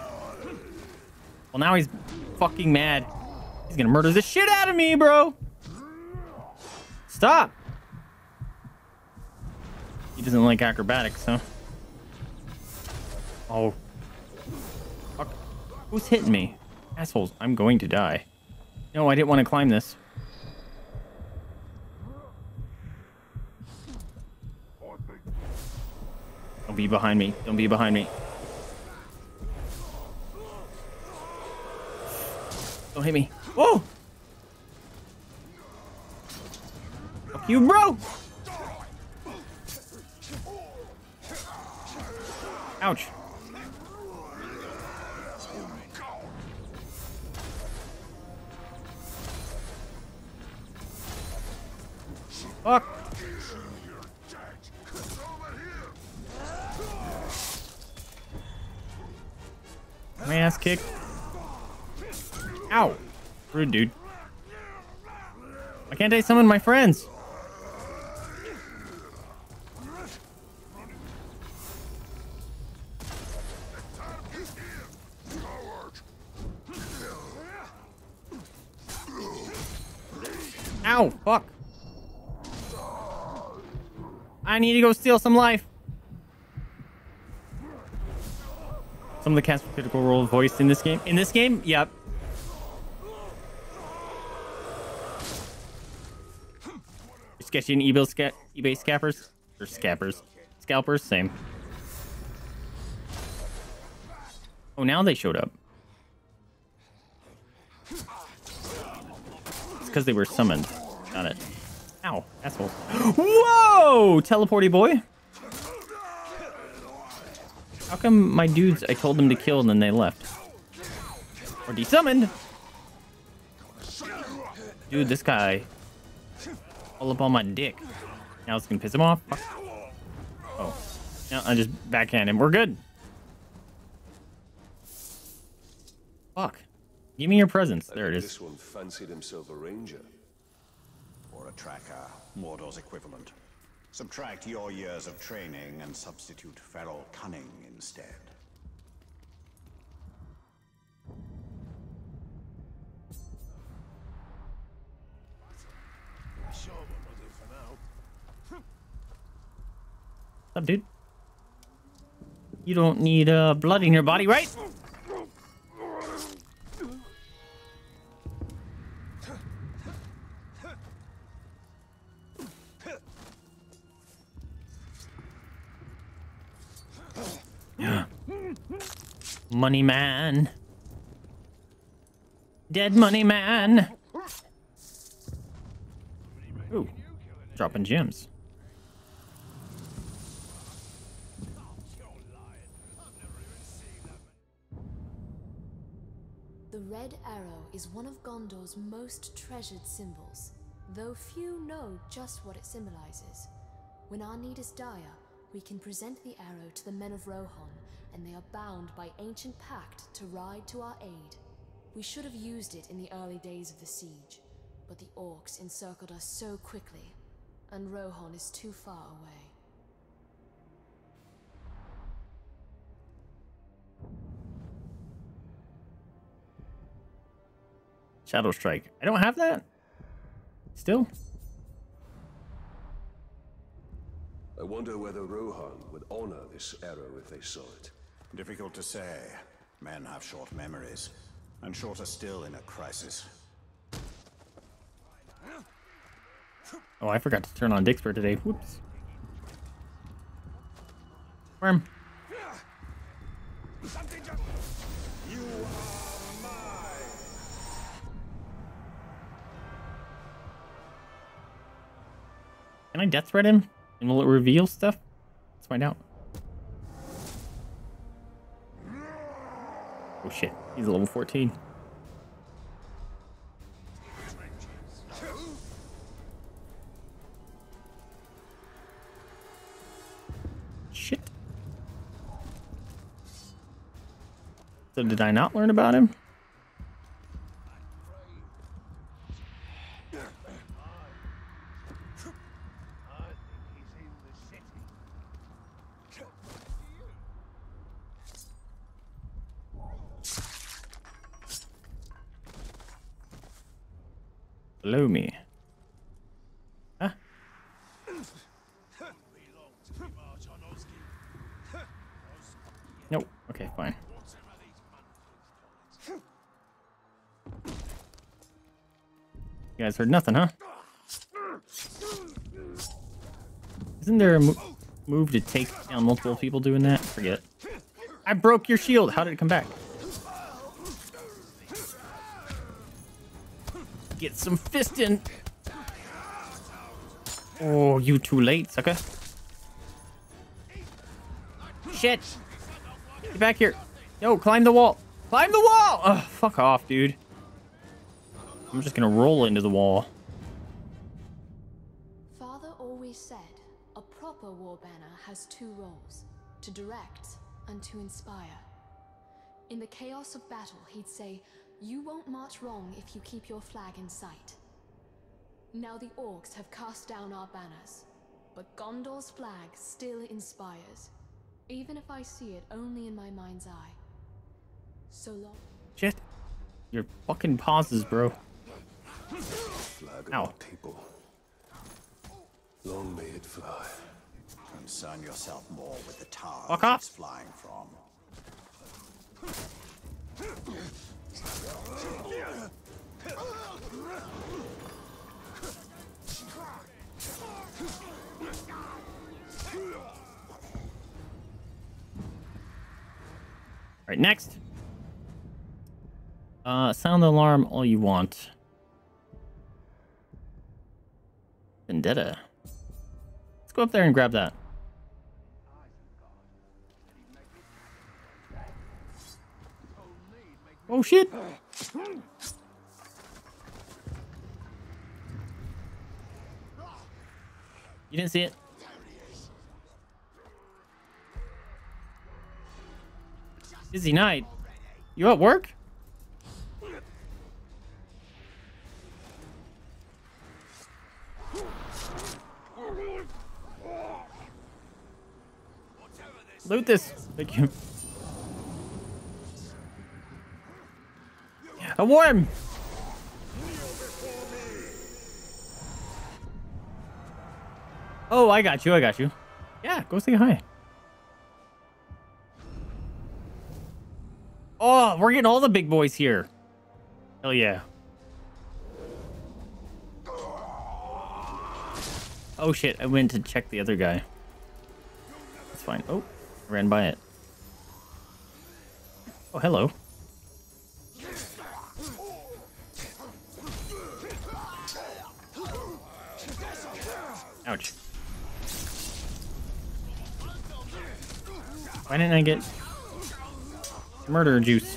Well, now he's fucking mad. He's gonna murder the shit out of me, bro. Stop. He doesn't like acrobatics, huh? Oh. Fuck. Who's hitting me? Assholes, I'm going to die. No, I didn't want to climb this. Don't be behind me. Don't be behind me. Don't hit me. Whoa! Fuck you, bro! Ouch. Fuck. My ass kicked. Ow. Rude, dude. Why can't I summon my friends? Ow, fuck. I need to go steal some life. Some of the cast critical role voiced in this game. In this game, yep. Sketchy and eBay, sca eBay scappers or scappers, scalpers, same. Oh, now they showed up. It's because they were summoned. Got it. Ow, asshole. Whoa, teleporty boy. How come my dudes, I told them to kill and then they left? Or desummoned. Dude, this guy all up on my dick. Now it's gonna piss him off. Fuck. Oh. No, I just backhand him. We're good. Fuck. Give me your presents. There it is. This one fancied himself a ranger. Or a tracker, Mordor's equivalent. Subtract your years of training and substitute feral cunning instead. What's up, dude? You don't need uh, blood in your body, right? Money man. Dead money man. Ooh. dropping gems. The red arrow is one of Gondor's most treasured symbols, though few know just what it symbolizes. When our need is dire, we can present the arrow to the men of Rohan, and they are bound by ancient pact to ride to our aid. We should have used it in the early days of the siege, but the orcs encircled us so quickly, and Rohan is too far away. Shadow Strike. I don't have that. Still. I wonder whether Rohan would honor this arrow if they saw it. Difficult to say. Men have short memories, and shorter still in a crisis. Oh, I forgot to turn on Dixper today. Whoops. Worm. Something just... You are mine. Can I death threat him? And will it reveal stuff? Let's find out. Oh shit, he's level 14. Shit. So did I not learn about him? Below me. Huh? Nope. Okay, fine. Heard nothing, huh? Isn't there a mo move to take down multiple people doing that? Forget. I broke your shield. How did it come back? Get some fisting. Oh, you too late, sucker. Shit. Get back here. No, climb the wall. Climb the wall! Ugh, fuck off, dude. I'm just gonna roll into the wall. Father always said a proper war banner has two roles to direct and to inspire. In the chaos of battle, he'd say, You won't march wrong if you keep your flag in sight. Now the orcs have cast down our banners, but Gondor's flag still inspires, even if I see it only in my mind's eye. So long. Shit. Your fucking pauses, bro. Flag Ow. people. Long may it fly. Concern yourself more with the tower Fuck off. it's flying from. Alright, next. Uh, sound the alarm all you want. Vendetta. Let's go up there and grab that. Oh shit! You didn't see it? Busy night. You at work? Loot this. Thank you. A worm. Oh, I got you. I got you. Yeah, go say hi. Oh, we're getting all the big boys here. Hell yeah. Oh shit, I went to check the other guy. That's fine. Oh, ran by it. Oh, hello. Ouch. Why didn't I get murder juice?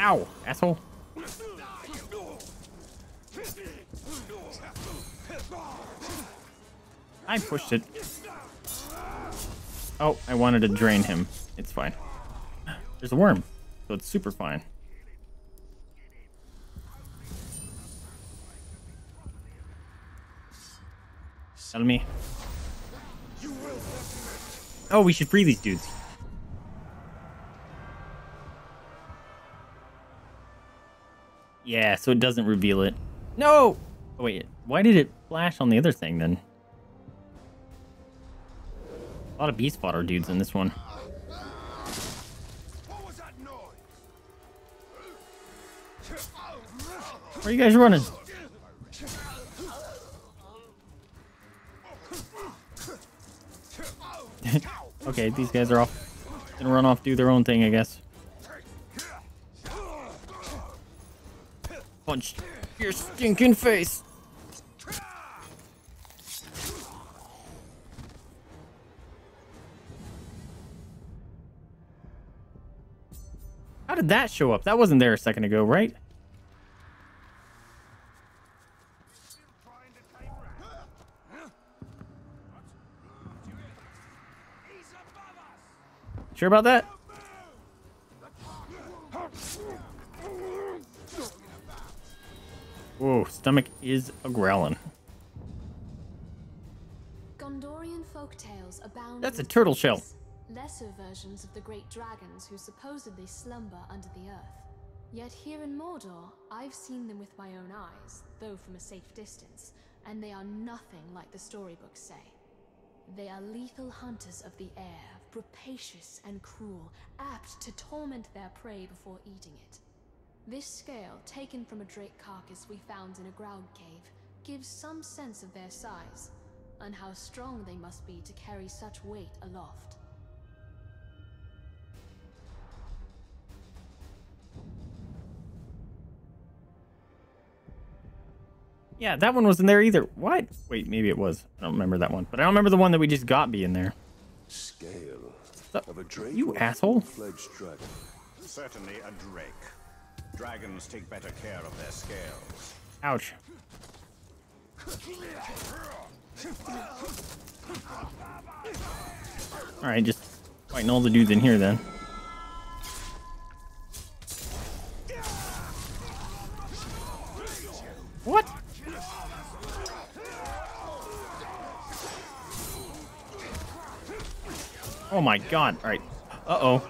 Ow, asshole. I pushed it. Oh, I wanted to drain him. It's fine. There's a worm, so it's super fine. Tell me. Oh, we should free these dudes. Yeah, so it doesn't reveal it. No! Oh, wait, why did it flash on the other thing then? A lot of beast fodder dudes in this one. Where are you guys running? okay, these guys are off. Gonna run off, do their own thing, I guess. Punch your stinking face. Did that show up? That wasn't there a second ago, right? Sure about that? Whoa, stomach is a growling. Gondorian folktales abound. That's a turtle shell. Lesser versions of the great dragons who supposedly slumber under the earth. Yet here in Mordor, I've seen them with my own eyes, though from a safe distance, and they are nothing like the storybooks say. They are lethal hunters of the air, rapacious and cruel, apt to torment their prey before eating it. This scale, taken from a drake carcass we found in a ground cave, gives some sense of their size, and how strong they must be to carry such weight aloft. Yeah, that one wasn't there either. What? Wait, maybe it was. I don't remember that one. But I don't remember the one that we just got being there. Scale So- of a drake you asshole. full-fledged dragon. Certainly a drake. Dragons take better care of their scales. Ouch. Alright, just fighting all the dudes in here then. What? Oh my god. Alright. Uh-oh.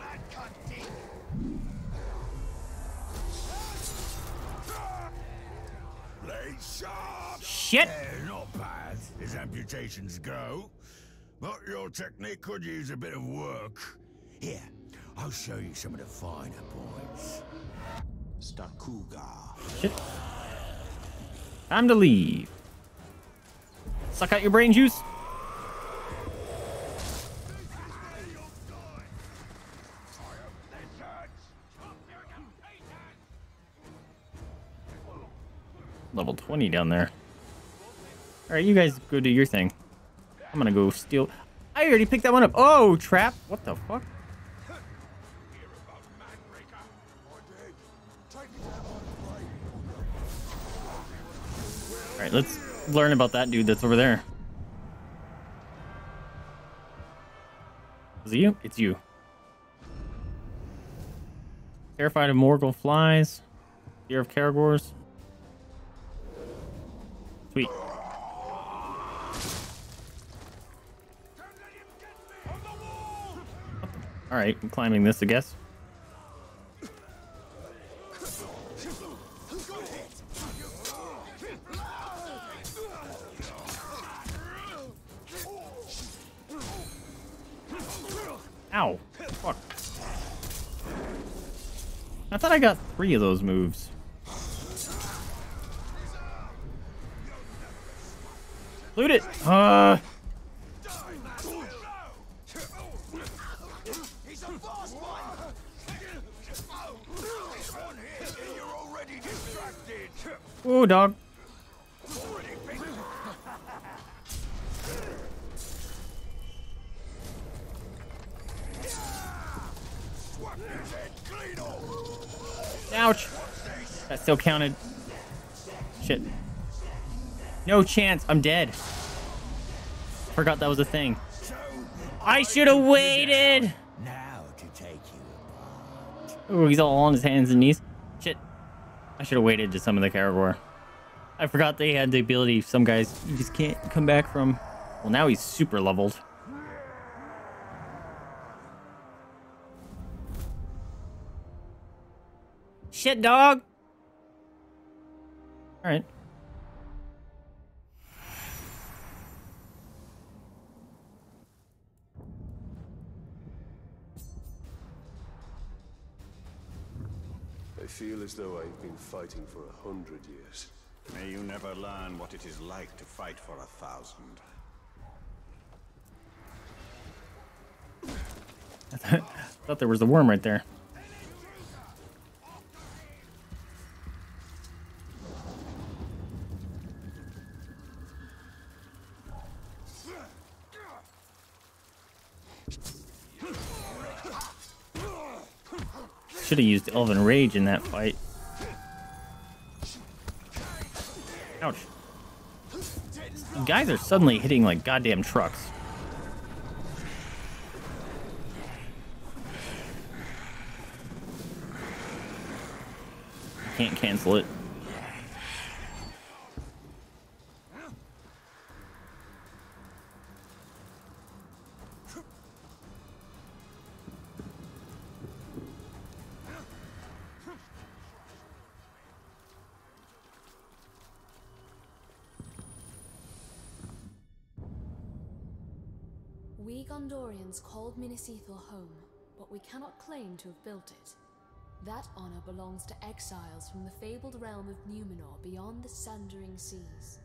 Shit. Yeah, not bad as amputations go. But your technique could use a bit of work. Here, I'll show you some of the finer points. Stakuga. Shit. Time to leave. Suck out your brain juice. Level 20 down there. Alright, you guys go do your thing. I'm gonna go steal. I already picked that one up. Oh, trap. What the fuck? Alright, let's learn about that dude that's over there. Is it you? It's you. Terrified of Morgul flies. Fear of Caragors. Sweet. Alright, I'm climbing this, I guess. Ow. Fuck. I thought I got three of those moves. Loot it! Uh... He's a fast one. You're already Ooh, dog. Ouch. That still counted. Shit. No chance. I'm dead. Forgot that was a thing. I should have waited. Ooh, he's all on his hands and knees. Shit. I should have waited to summon the Caragor. I forgot they had the ability, some guys you just can't come back from. Well, now he's super leveled. Shit, dog. All right. Feel as though I've been fighting for a hundred years. May you never learn what it is like to fight for a thousand. I thought there was a worm right there. Should have used Elven Rage in that fight. Ouch. Guys are suddenly hitting like goddamn trucks. Can't cancel it. Gondorians called Minas Ithil home, but we cannot claim to have built it. That honor belongs to exiles from the fabled realm of Numenor beyond the sundering seas.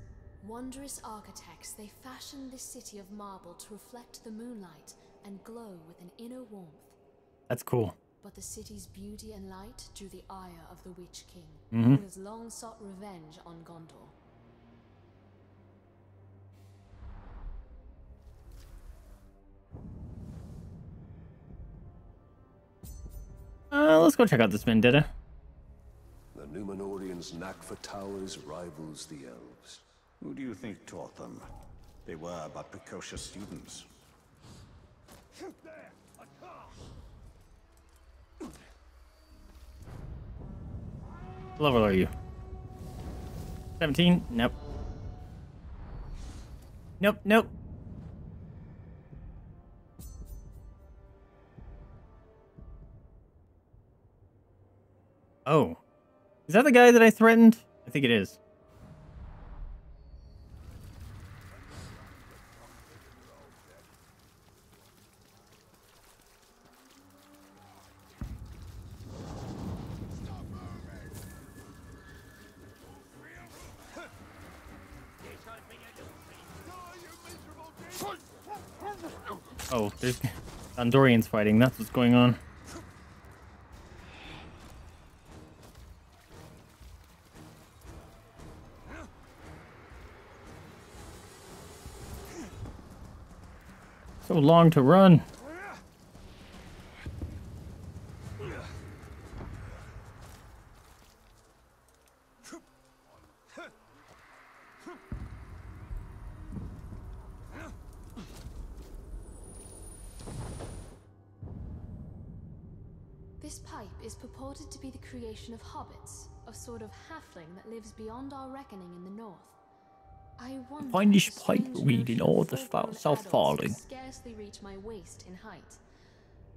Wondrous architects, they fashioned this city of marble to reflect the moonlight and glow with an inner warmth. That's cool. But the city's beauty and light drew the ire of the Witch King, Mhm. who has long sought revenge on Gondor. Uh, let's go check out this vendetta. The Numenoreans' knack for towers rivals the elves. Who do you think taught them? They were but precocious students. What level are you? 17? Nope. Nope, nope. Oh. Is that the guy that I threatened? I think it is. Oh, there's Andorians fighting. That's what's going on. So long to run. This pipe is purported to be the creation of hobbits, a sort of halfling that lives beyond our reckoning in the north. I wonder Find if this the pipe strange reading all the full-grown South adults Falling. Scarcely reach my waist in height.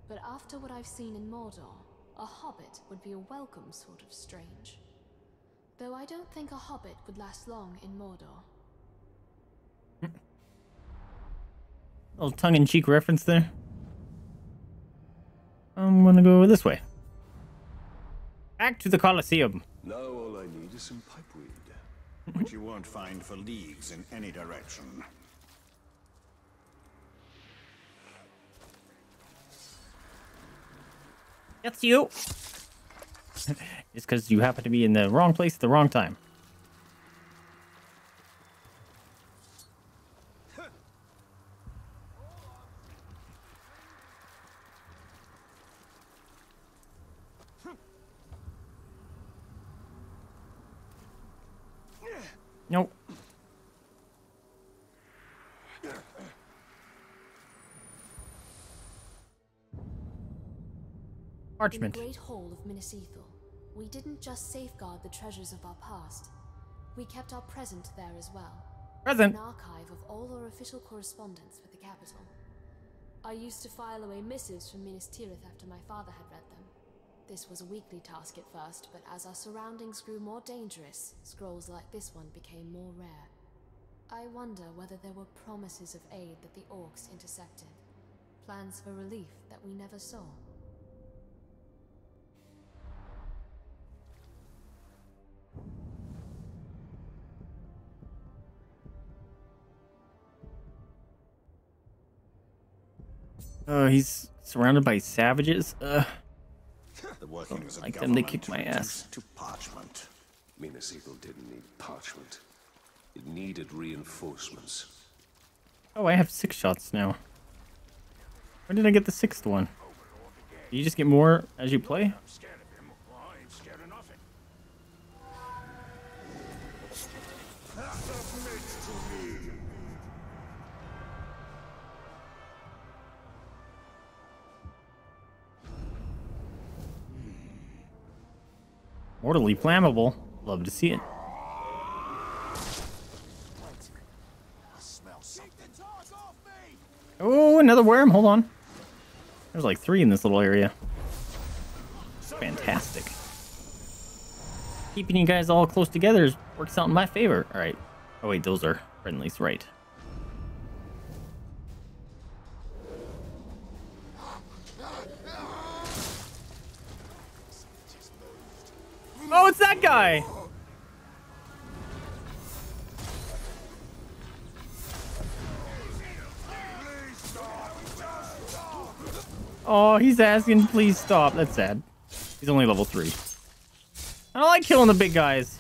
But after what I've seen in Mordor, a hobbit would be a welcome sort of strange. Though I don't think a hobbit would last long in Mordor. Little tongue-in-cheek reference there. I'm gonna go this way. Back to the Colosseum. Now all I need is some pipeweed. Which you won't find for leagues in any direction. That's you. It's because you happen to be in the wrong place at the wrong time. Nope. Parchment. In the Great Hall of Minas Ithil, we didn't just safeguard the treasures of our past. We kept our present there as well. Present? An archive of all our official correspondence with the capital. I used to file away missives from Minas Tirith after my father had read them. This was a weekly task at first, but as our surroundings grew more dangerous, scrolls like this one became more rare. I wonder whether there were promises of aid that the orcs intercepted. Plans for relief that we never saw. Uh, he's surrounded by savages. The workings of like them, they government kick my ass. To parchment. Minas Ithil didn't need parchment. It needed reinforcements. oh, I have six shots now. Where did I get the sixth one? Do you just get more as you play? Mortally flammable. Love to see it. Oh, another worm. Hold on. There's like three in this little area. Fantastic. Keeping you guys all close together works out in my favor. All right. Oh wait, those are friendlies, right? Oh, it's that guy. Oh, he's asking, please stop. That's sad. He's only level three. I don't like killing the big guys.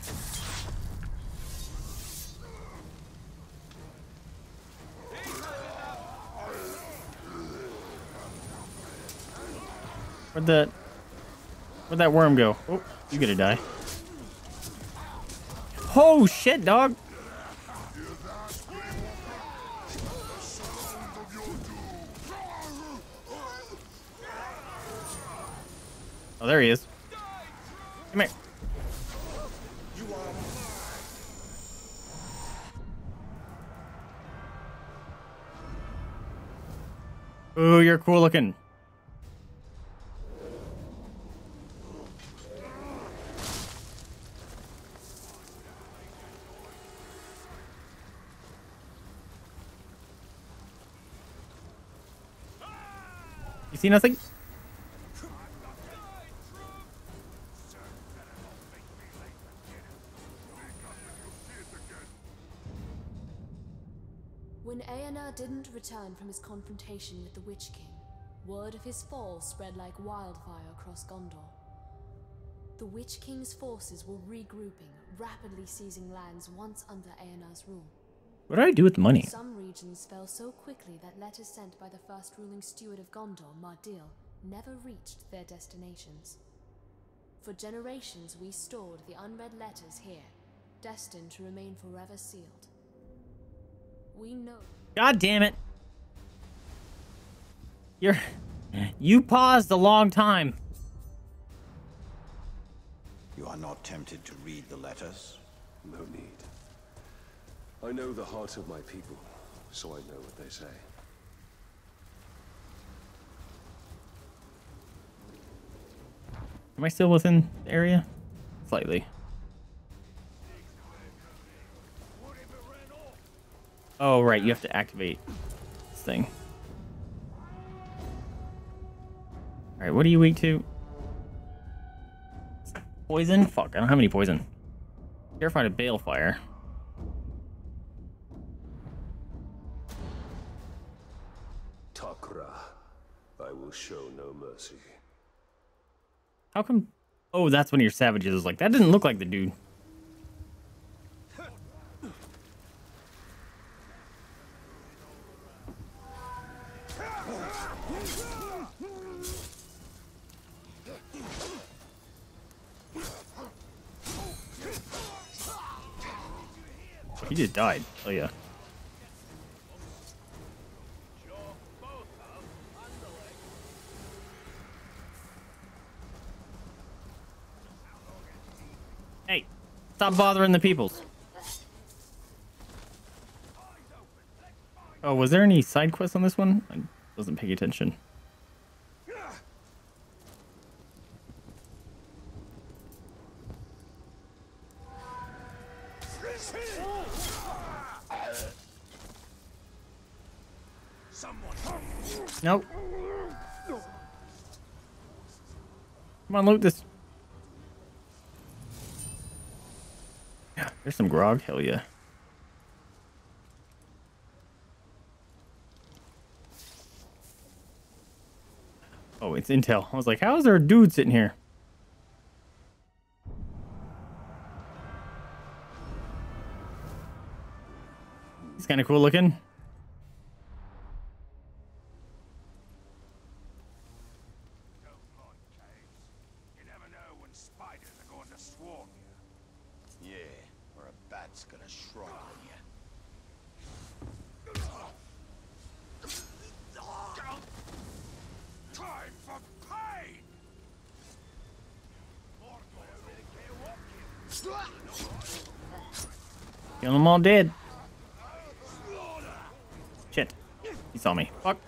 Where'd that... Where'd that worm go? Oh, you gonna die. Oh, shit, dog. Oh, there he is. Come here. Ooh, you're cool looking. See nothing? When Eärnur didn't return from his confrontation with the Witch King, word of his fall spread like wildfire across Gondor. The Witch King's forces were regrouping, rapidly seizing lands once under Eärnur's rule. What do I do with the money? Some regions fell so quickly that letters sent by the first ruling steward of Gondor, Mardil, never reached their destinations. For generations, we stored the unread letters here, destined to remain forever sealed. We know. God damn it. You're you paused a long time. You are not tempted to read the letters? No need. I know the heart of my people, so I know what they say. Am I still within the area? Slightly. Oh, right. You have to activate this thing. Alright, what are you weak to? Poison? Fuck, I don't have any poison. Terrified of balefire. Will show no mercy. How come Oh, that's of your savages. I was like, that didn't look like the dude. He just died. Oh yeah. Hey, stop bothering the peoples. Oh, was there any side quests on this one? I wasn't paying attention. Nope. Come on, loot this. Some grog. Hell yeah. Oh, it's intel. I was like, how is there a dude sitting here? He's kind of cool looking. Them all dead. Shit. He saw me. Fuck.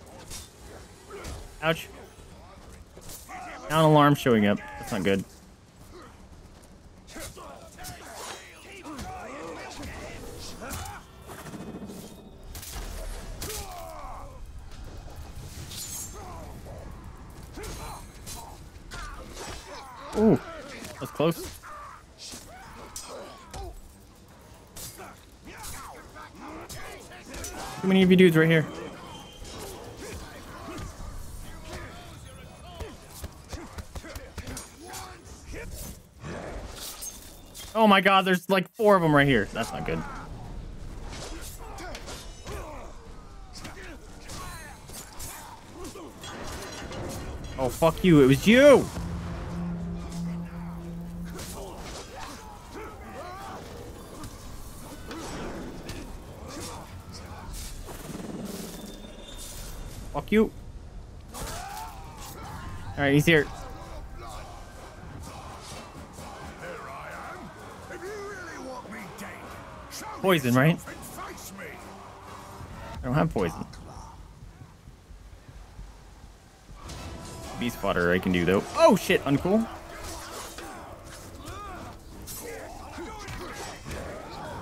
Ouch. Now an alarm showing up. That's not good. Of you dudes right here. Oh my god, there's like four of them right here. That's not good. Oh, fuck you. It was you! Alright, he's here. Poison, right? I don't have poison. Beast fodder I can do though. Oh shit, uncool.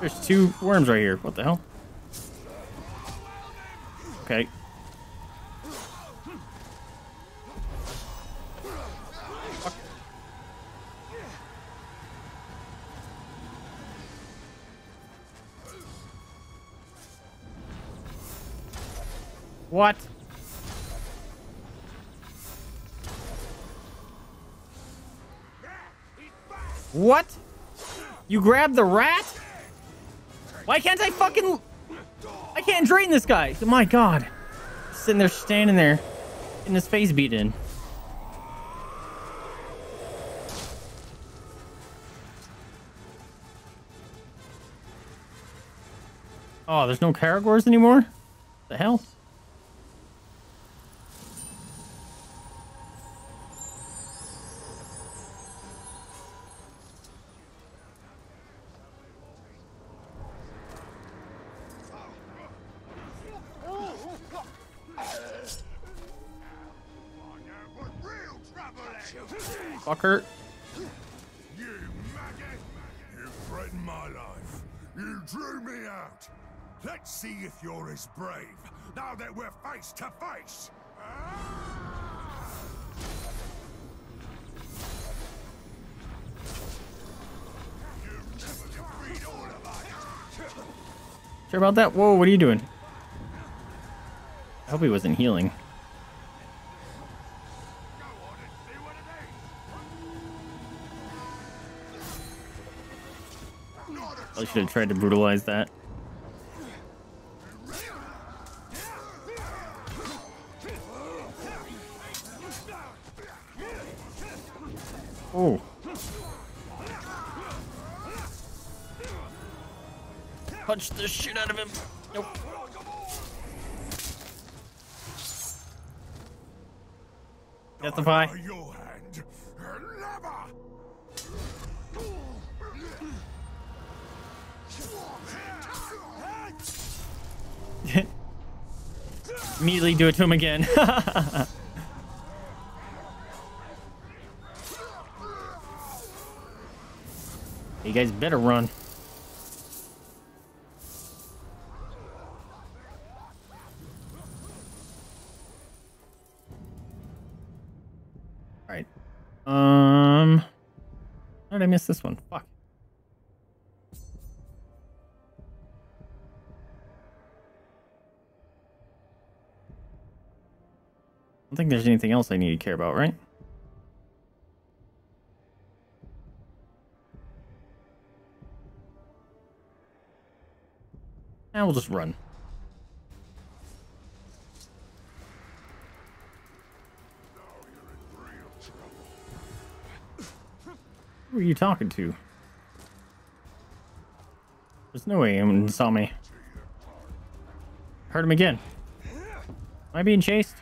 There's two worms right here. What the hell? Okay. You grabbed the rat? Why can't I fucking... I can't drain this guy. My god. Sitting there standing there. In his face beat in. Oh, there's no Caragors anymore? The hell? About that? Whoa, what are you doing? I hope he wasn't healing. I should have tried to brutalize that. Oh. Punch the shit out of him. Nope. Deathify. Your hand, never. Immediately do it to him again. you guys better run. I miss this one? Fuck. I don't think there's anything else I need to care about, right? Now we'll just run. Who are you talking to? There's no way anyone saw me. Heard him again. Am I being chased?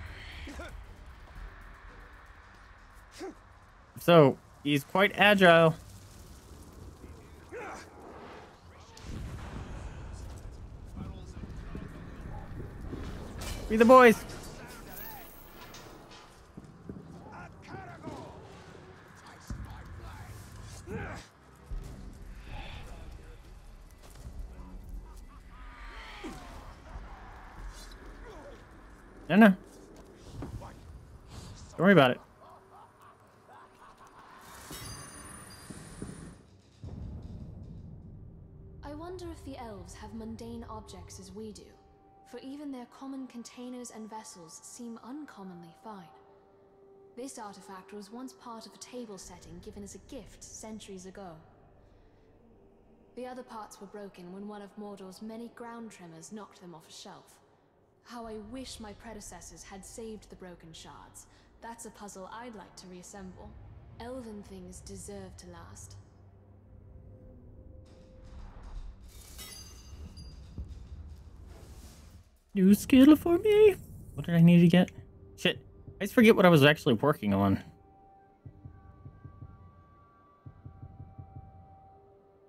So, he's quite agile. Be the boys. Worry about it. I wonder if the elves have mundane objects as we do, for even their common containers and vessels seem uncommonly fine. This artifact was once part of a table setting given as a gift centuries ago. The other parts were broken when one of Mordor's many ground tremors knocked them off a shelf. How I wish my predecessors had saved the broken shards. That's a puzzle I'd like to reassemble. Elven things deserve to last. New skill for me? What did I need to get? Shit. I just forget what I was actually working on.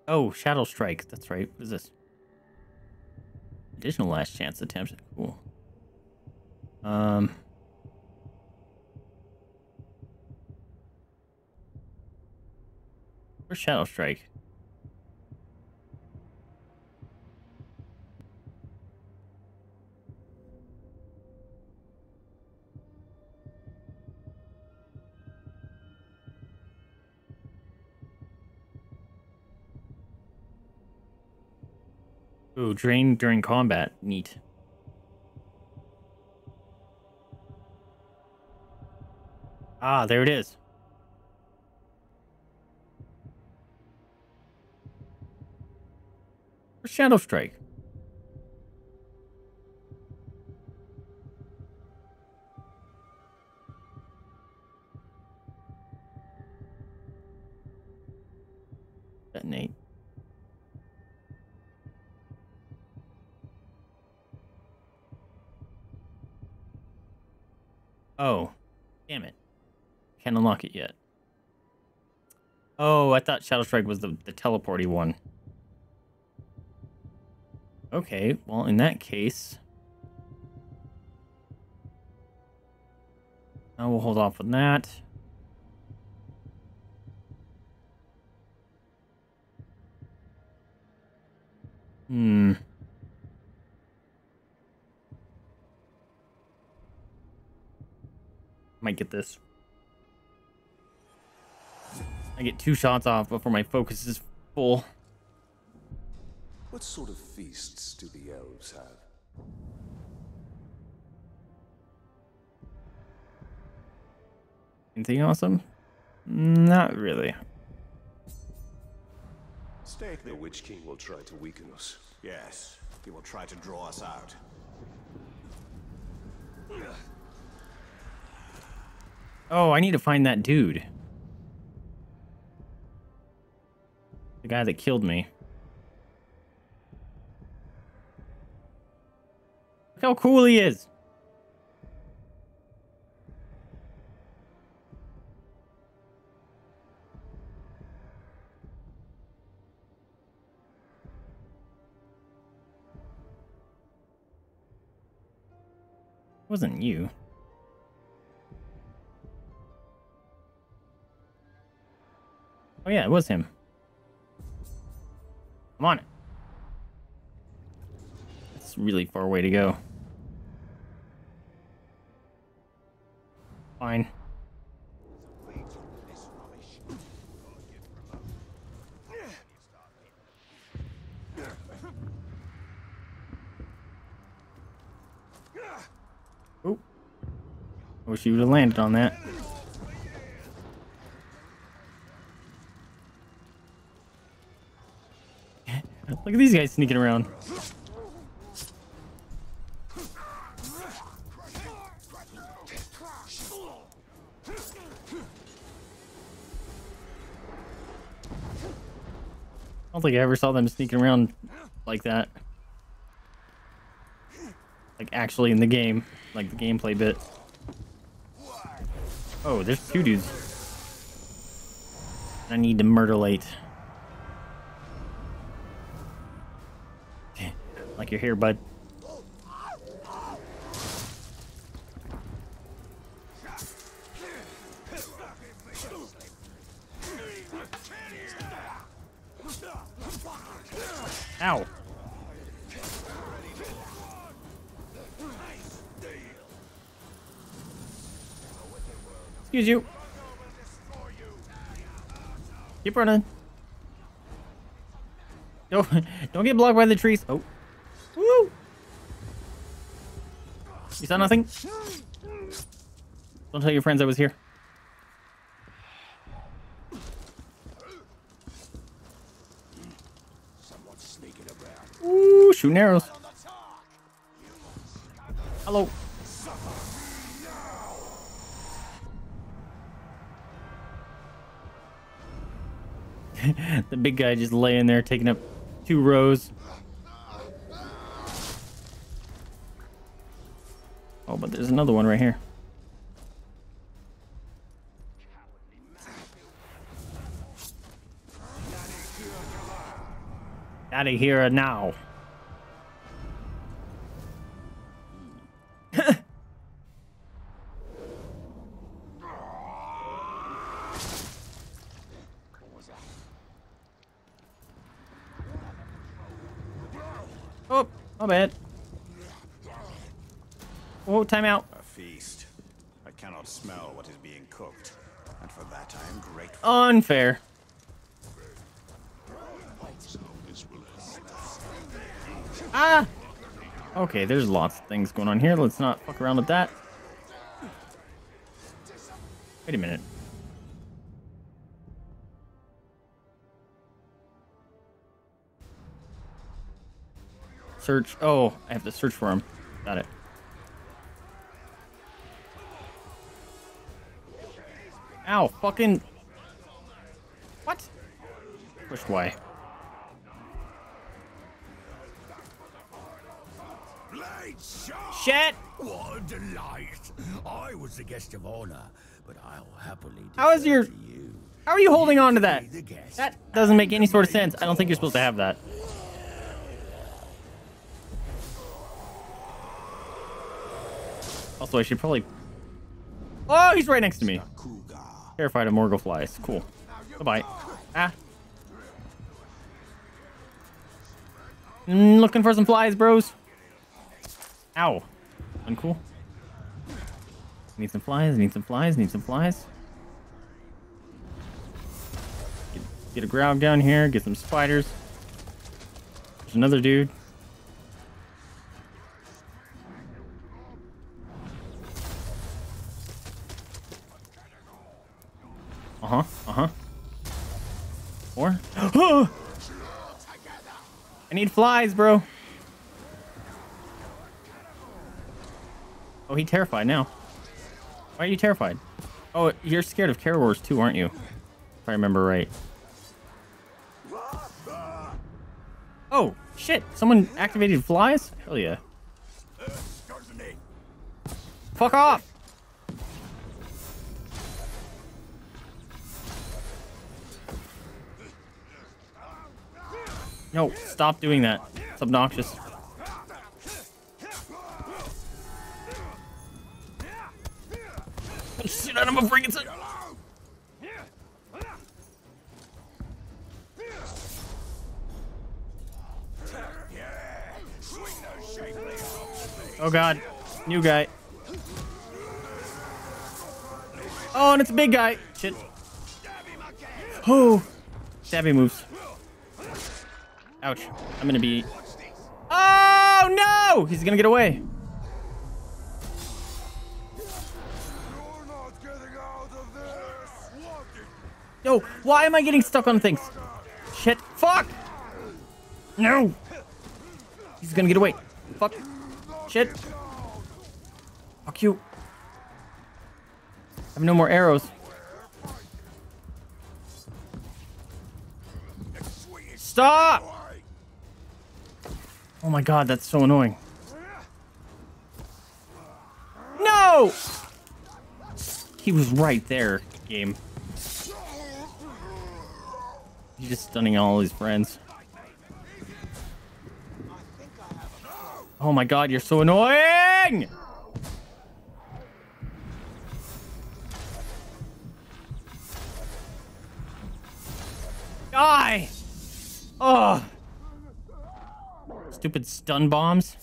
Oh, Shadow Strike. That's right. What is this? Additional last chance attempt. Cool. Um. Where's Shadow Strike? Ooh, drain during combat. Neat. Ah, there it is. Shadow Strike? Detonate. Oh, damn it. Can't unlock it yet. Oh, I thought Shadow Strike was the, the teleporty one. Okay, well, in that case... I will hold off on that. Hmm. Might get this. I get two shots off before my focus is full. What sort of feasts do the elves have? Anything awesome? Not really. Stay. The Witch King will try to weaken us. Yes, he will try to draw us out. Oh, I need to find that dude. The guy that killed me. Cool he is. wasn't you. Oh yeah, it was him. I'm on it. It's really far away to go. Fine. Oh. I wish you would have landed on that. Look at these guys sneaking around. Think I ever saw them sneaking around like that. Like actually in the game, like the gameplay bit. Oh, there's two dudes. I need to murderlate. like you're here, bud. Excuse you. Keep running. Don't, don't get blocked by the trees. Oh. Woo! You saw nothing? Don't tell your friends I was here. Ooh, shooting arrows. Hello. Big guy just laying there taking up two rows. Oh, but there's another one right here. Out of here now. Oh, timeout. A feast. I cannot smell what is being cooked, and for that I am grateful. Unfair. Ah! Okay, there's lots of things going on here. Let's not fuck around with that. Wait a minute. Search. Oh, I have to search for him. Got it. Ow, fucking... What? Which Y. Shit! What a delight! I was the guest of honor, but I'll happily. How is your... you. How are you holding on to that? That doesn't make any sort of sense. I don't think you're supposed to have that. Also, I should probably... Oh, he's right next to me. Terrified of Morgul flies. Cool. Bye-bye. Ah. Mm, looking for some flies, bros. Ow. Uncool. Need some flies, need some flies, need some flies. Get, get a grab down here, get some spiders. There's another dude. Need flies, bro. Oh, he terrified now. Why are you terrified? Oh, you're scared of Caragors too, aren't you? If I remember right. Oh, shit. Someone activated flies? Hell yeah. Fuck off! No, stop doing that. It's obnoxious. Oh, shit, I'm a freaking son. Oh god, new guy. Oh, and it's a big guy. Shit. Oh, stabby moves. Ouch. I'm gonna be... Oh, no! He's gonna get away. No, why am I getting stuck on things? Shit. Fuck! No! He's gonna get away. Fuck. Shit. Fuck you. I have no more arrows. Stop! Oh my god, that's so annoying. No! He was right there, game. He's just stunning all his friends. Oh my god, you're so annoying! Die! Oh! Stupid stun bombs.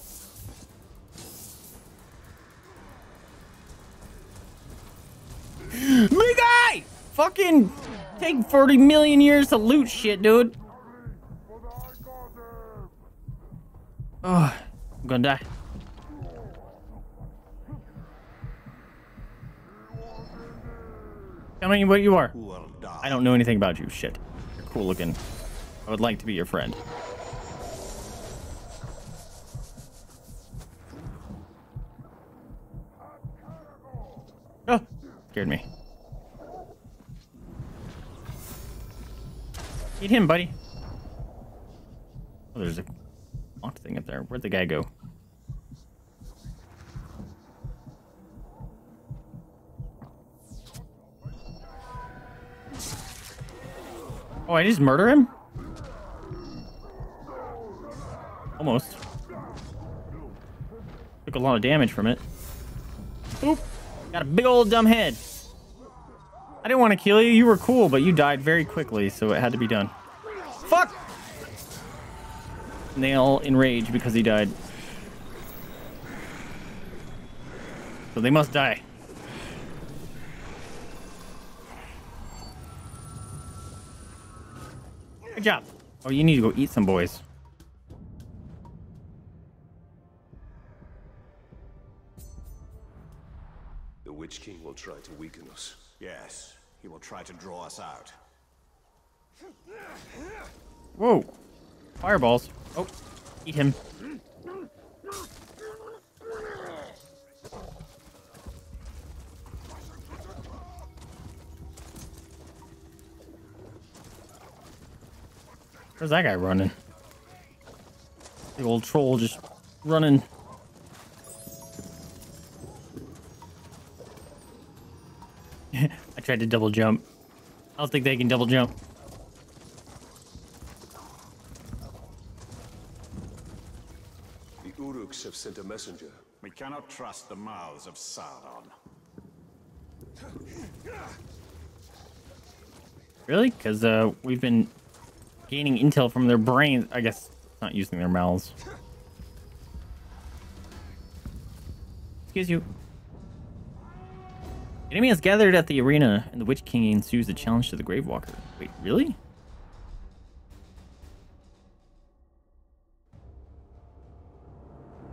Big guy! Fucking take 40 million years to loot shit, dude. Oh, I'm gonna die. Tell me what you are. I don't know anything about you. Shit. You're cool looking. I would like to be your friend. Oh, scared me. Eat him, buddy. Oh, there's a locked thing up there. Where'd the guy go? Oh, I just murder him? Almost. Took a lot of damage from it. Oop. Got a big old dumb head. I didn't want to kill you. You were cool, but you died very quickly, so it had to be done. Fuck! And they all enrage because he died. So they must die. Good job. Oh, you need to go eat some boys. Try to weaken us. Yes, he will try to draw us out. Whoa. Fireballs. Oh, eat him. Where's that guy running? The old troll just running. I tried to double jump. I don't think they can double jump. The Uruks have sent a messenger. We cannot trust the mouths of Sauron. Really? Because uh, we've been gaining intel from their brains. I guess not using their mouths. Excuse you. The enemy has gathered at the arena, and the Witch King ensues a challenge to the Gravewalker. Wait, really?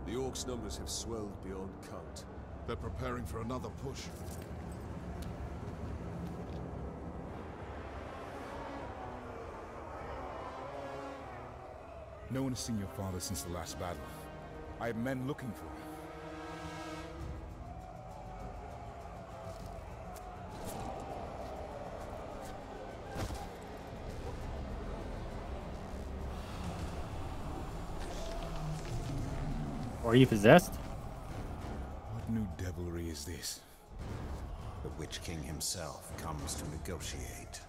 The Orcs' numbers have swelled beyond count. They're preparing for another push. No one has seen your father since the last battle. I have men looking for him. Are you possessed? What new devilry is this? The Witch King himself comes to negotiate.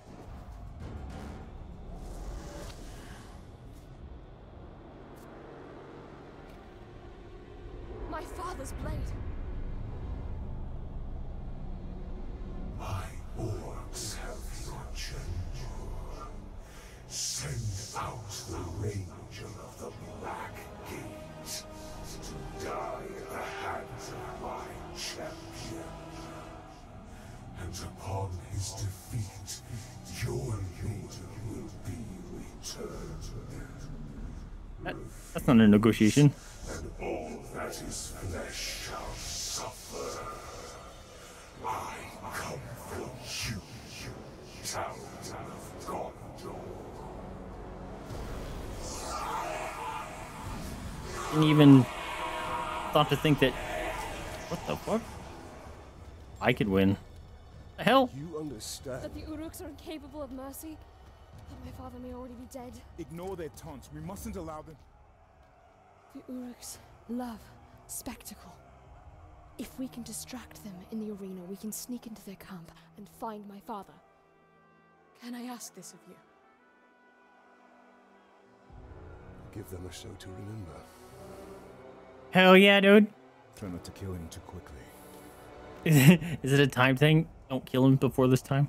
Town of Gondor. Didn't even thought to think that. What the fuck? I could win. The hell? You understand? That the Uruks are incapable of mercy? That my father may already be dead? Ignore their taunts. We mustn't allow them. The Uruks love spectacle. If we can distract them in the arena, we can sneak into their camp and find my father. Can I ask this of you? Give them a show to remember. Hell yeah, dude. Try not to kill him too quickly. Is it a time thing? Don't kill him before this time.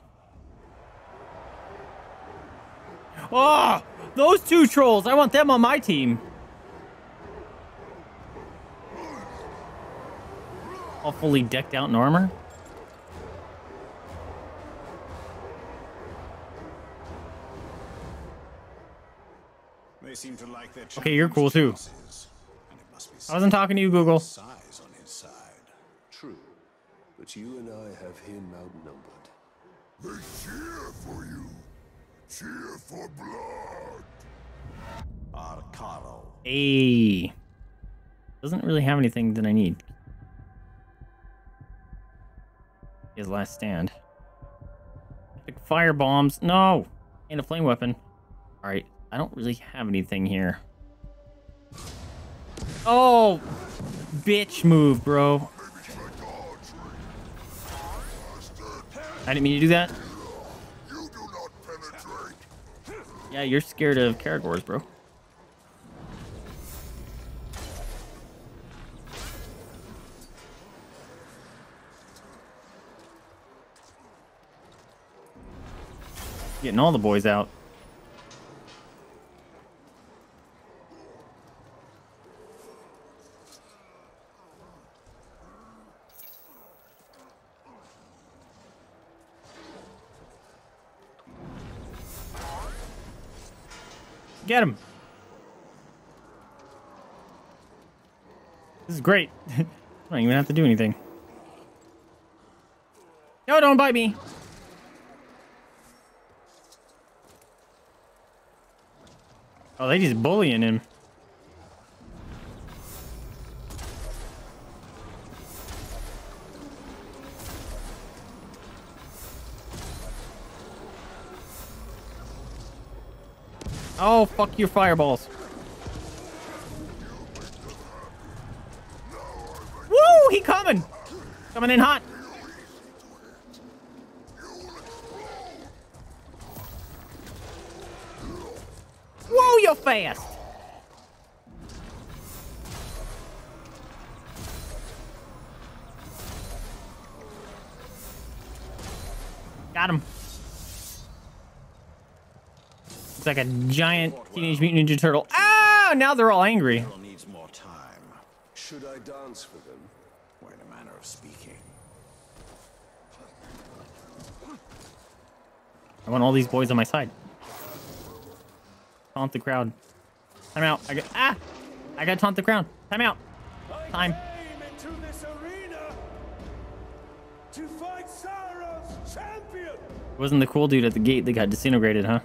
Oh, those two trolls. I want them on my team. All fully decked out in armor. They seem to like their Okay, you're cool too. chances, and it must be I wasn't talking to you, Google. size on his side. True, but you and I have him outnumbered. They cheer for you. Cheer for blood. Arcaro. Hey. Doesn't really have anything that I need. His last stand. Pick fire bombs. No! And a flame weapon. Alright. I don't really have anything here. Oh! Bitch move, bro. I didn't mean to do that. Yeah, you're scared of Caragors, bro. Getting all the boys out. Get him. This is great. I don't even have to do anything. No, don't bite me. Oh, they just bullying him. Oh, fuck your fireballs. Woo, he coming. Coming in hot. Fast. Got him. It's like a giant Teenage Mutant Ninja Turtle. Ah! Now they're all angry. Needs more time. Should I dance for them? Were in a manner of speaking. I want all these boys on my side. Taunt the crowd. Time out. I got ah! I gotta taunt the crowd. Time out. Time. It wasn't the cool dude at the gate that got disintegrated, huh?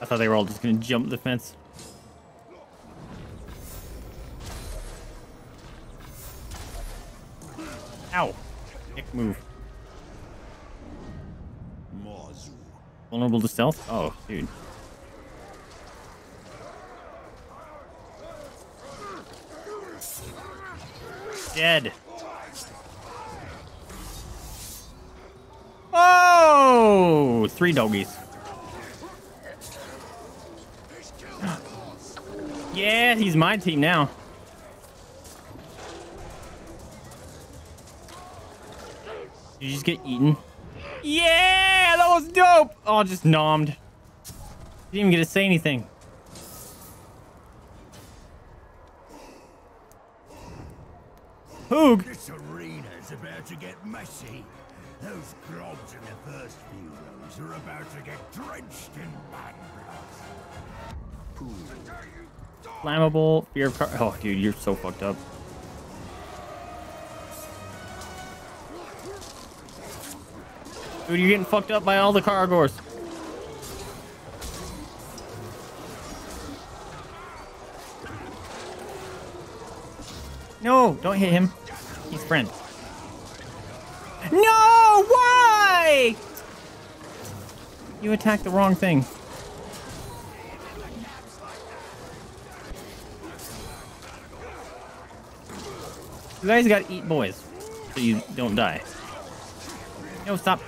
I thought they were all just gonna jump the fence. Move. Vulnerable to stealth? Oh, dude. Dead. Oh, three doggies. Yeah, he's my team now. Did you just get eaten? Yeah, that was dope. Oh, just nommed. Didn't even get to say anything. Hoog. This arena's about to get messy. Those grobs in the first few rows are about to get drenched in bad blood. Flammable, fear of car. Oh, dude, you're so fucked up. Dude, you're getting fucked up by all the Caragors. No, don't hit him. He's friend. No, why? You attacked the wrong thing. You guys gotta eat boys so you don't die. No, stop.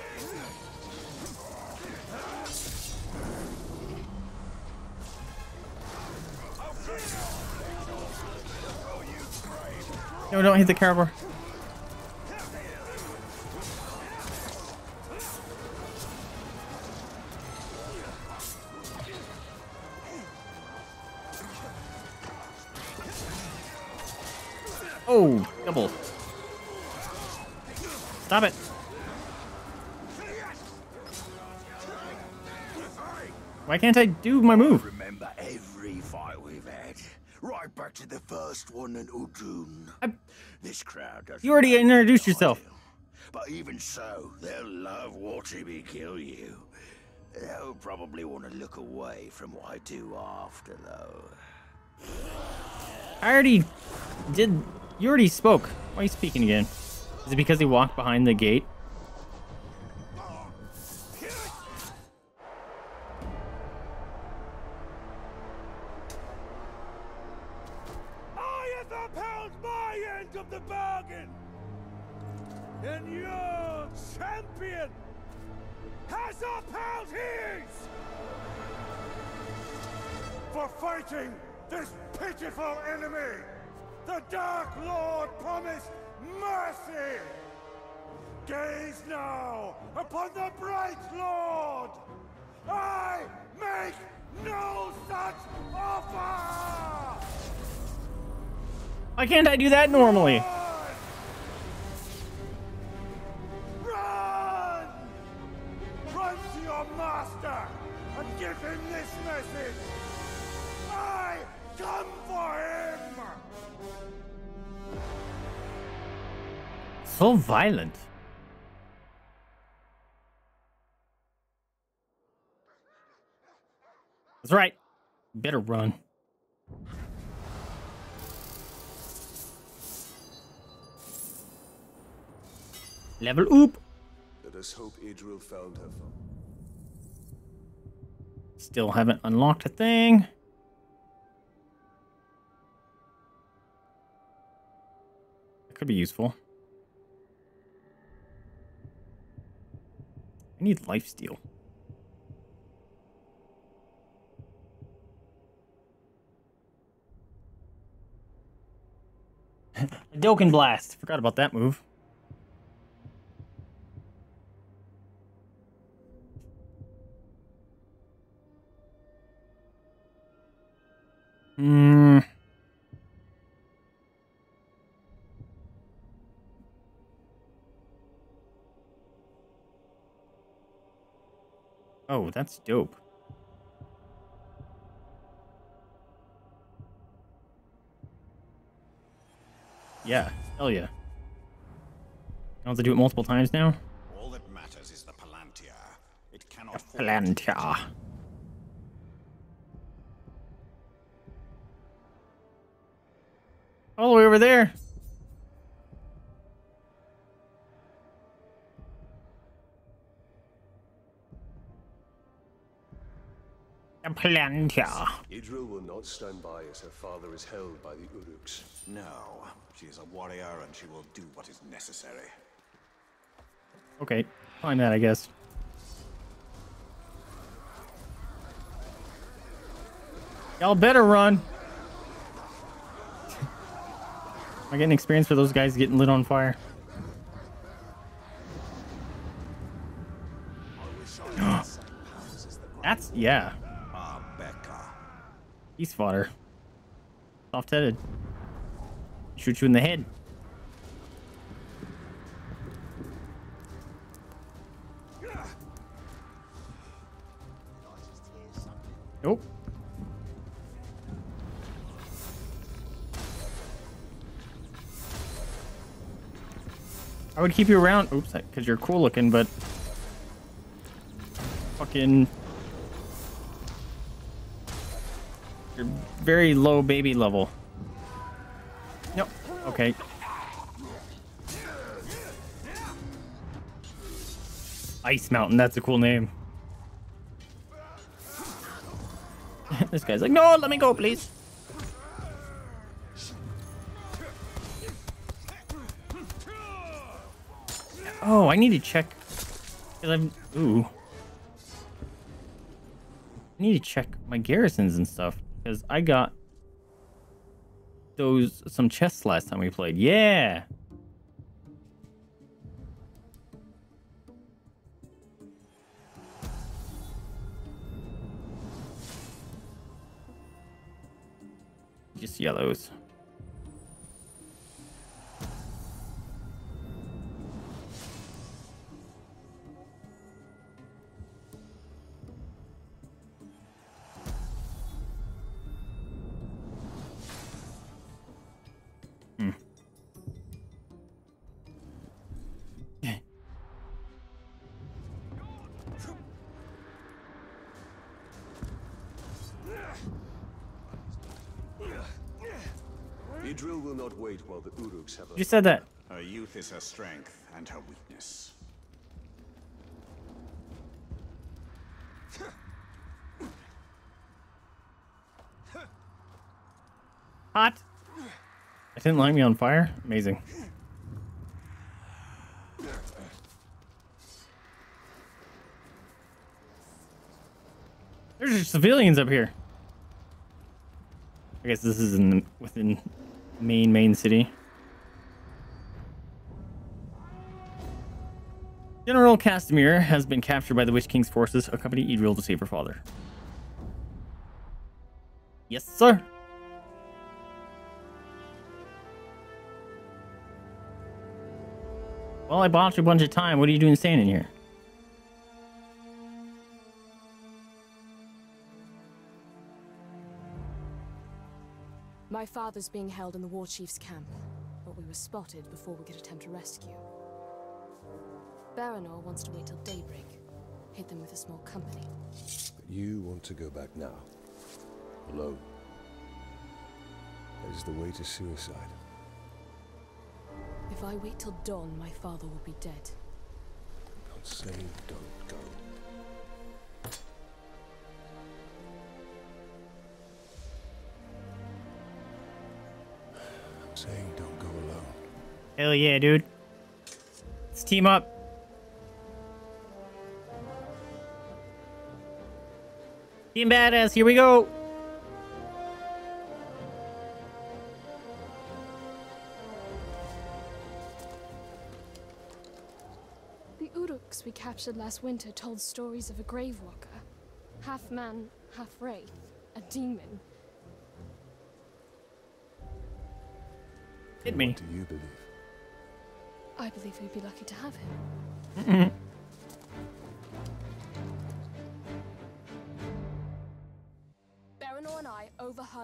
No, don't hit the Caragor. Oh, double. Stop it. Why can't I do my move? Remember every fight we've had. Right back to the first one in Udun. This crowd doesn't You already introduced yourself. But even so, they'll love watching me kill you. They'll probably want to look away from what I do after, though. I already did. You already spoke. Why are you speaking again? Is it because he walked behind the gate? Champion has upheld his! For fighting this pitiful enemy, the Dark Lord promised mercy! Gaze now upon the Bright Lord! I make no such offer! Why can't I do that normally? Give him this message! I come for him! So violent. That's right. Better run. Level up. Let us hope Idril found her phone. Still haven't unlocked a thing. That could be useful. I need lifesteal. Doken Blast. Forgot about that move. Hmm. Oh, that's dope. Yeah, hell yeah. I have to do it multiple times now. All that matters is the Palantir. It cannot Palantir. All the way over there. A planter. Idril will not stand by as her father is held by the Uruks. No, she is a warrior and she will do what is necessary. Okay, find that, I guess. Y'all better run. Am I getting experience for those guys getting lit on fire? That's, yeah. Ah. He's fodder. Soft-headed. Shoot you in the head. Would keep you around. Oops, because you're cool looking, but fucking you're very low baby level. Nope. Okay. Ice Mountain. That's a cool name. this guy's like, no, let me go, please. Oh, I need to check. Cause I'm ooh. I need to check my garrisons and stuff because I got those some chests last time we played. Yeah. Just yellows. You said that. Her youth is her strength and her weakness. Hot. It didn't light me on fire. Amazing. There's civilians up here. I guess this is in within main main city. General Castamir has been captured by the Witch King's forces. Accompany Idril to save her father. Yes, sir. Well, I bought you a bunch of time. What are you doing standing here? My father's being held in the war chief's camp, but we were spotted before we could attempt a rescue. Baranor wants to wait till daybreak, hit them with a small company. But you want to go back now. Alone. That is the way to suicide. If I wait till dawn, my father will be dead. I'm not saying don't go. I'm saying don't go alone. Hell yeah, dude. Let's team up. Team badass, here we go. The Uruks we captured last winter told stories of a grave walker. Half man, half wraith. A demon. Hit me. What do you believe? I believe we'd be lucky to have him.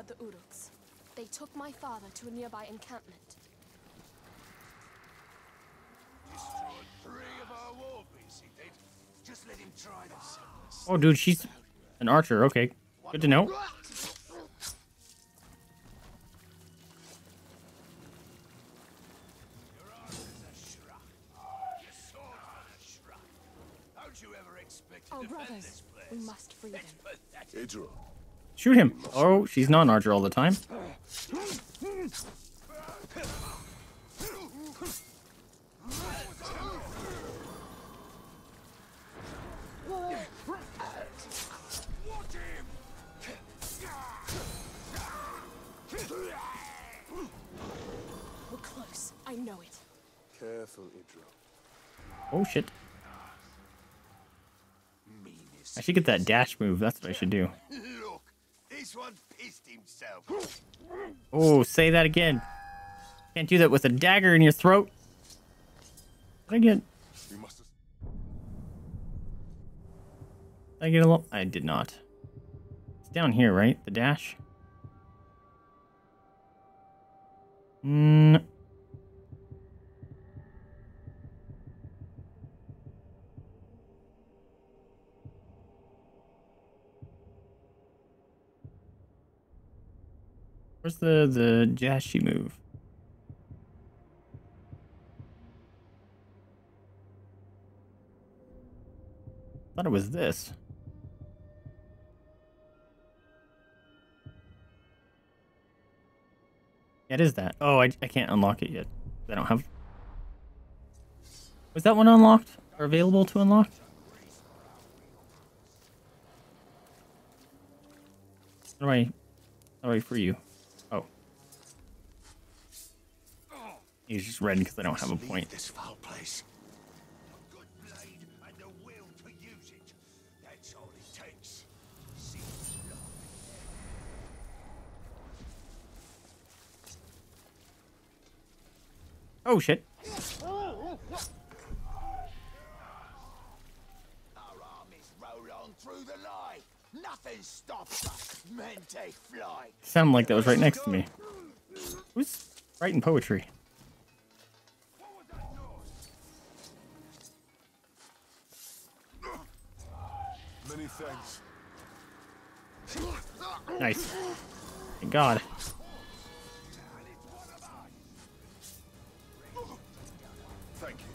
about the Uruks. They took my father to a nearby encampment. Destroyed three of our war pieces, did. Just let him try this. Oh, dude, she's an archer. Okay. Good to know. Our oh, brothers, we must free them. Idril, Shoot him. Oh, she's not an archer all the time. We're close. I know it. careful, Idril. Oh shit. I should get that dash move. That's what I should do. Look, this one pissed himself. Oh, say that again. Can't do that with a dagger in your throat. Did I get? You must have... Did I get a little? I did not. It's down here, right? The dash. Mm. Where's the the Jashi move? thought it was this. It is that. Oh, I, I can't unlock it yet. I don't have... Was that one unlocked? Or available to unlock? How do I... How do I free you? Oh. He's just red because I don't have a point. This foul place. A good blade and the will to use it. That's all it takes. Oh, shit. Our armies roll on through the lie. Nothing stops us. Men take flight. Sounded like that was right next to me. Who's writing poetry? Thanks. Nice. Thank God. Thank you.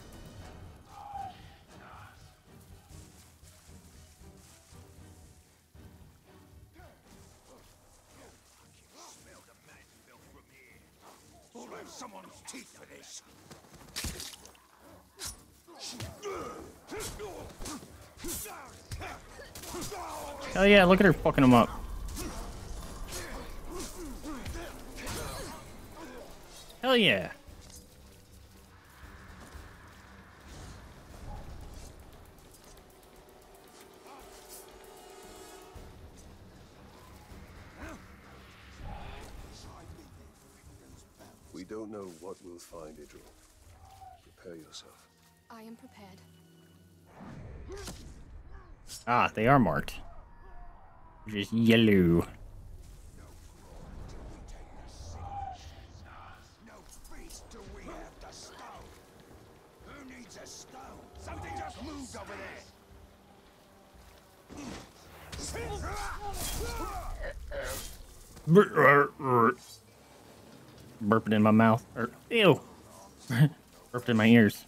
We'll have someone's teeth for this. Hell yeah, look at her fucking him up. Hell yeah. We don't know what we'll find, Idril. Prepare yourself. I am prepared. Ah, they are marked. Just yellow. Burping in my mouth. Or, ew. Burped in my ears.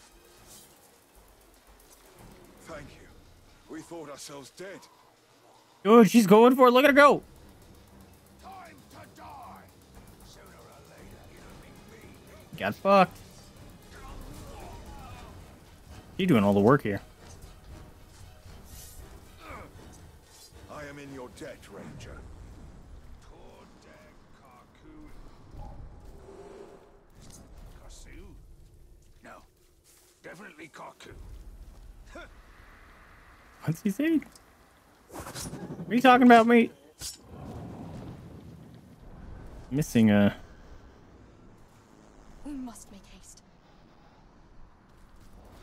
Thought ourselves dead. Good, she's going for it. Look at her go. Got fucked. You doing all the work here. I am in your debt, Ranger. Definitely Kaku. What's he saying? Are you talking about me? Missing a. We must make haste.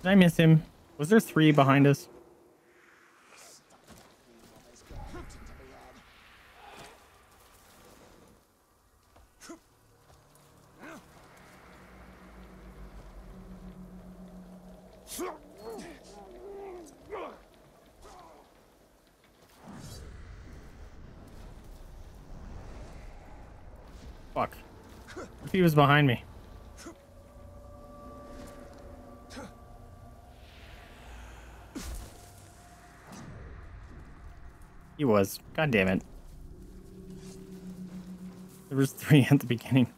Did I miss him? Was there three behind us? Fuck. If he was behind me. He was. God damn it. There was three at the beginning.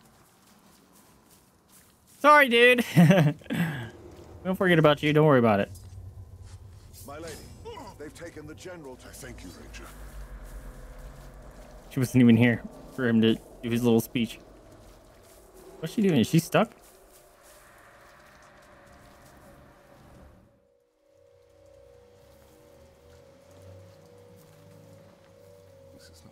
Sorry, dude. Don't forget about you. Don't worry about it. My lady, they've taken the general to... Thank you, Ranger. She wasn't even here for him to do his little speech. What's she doing? Is she stuck? This is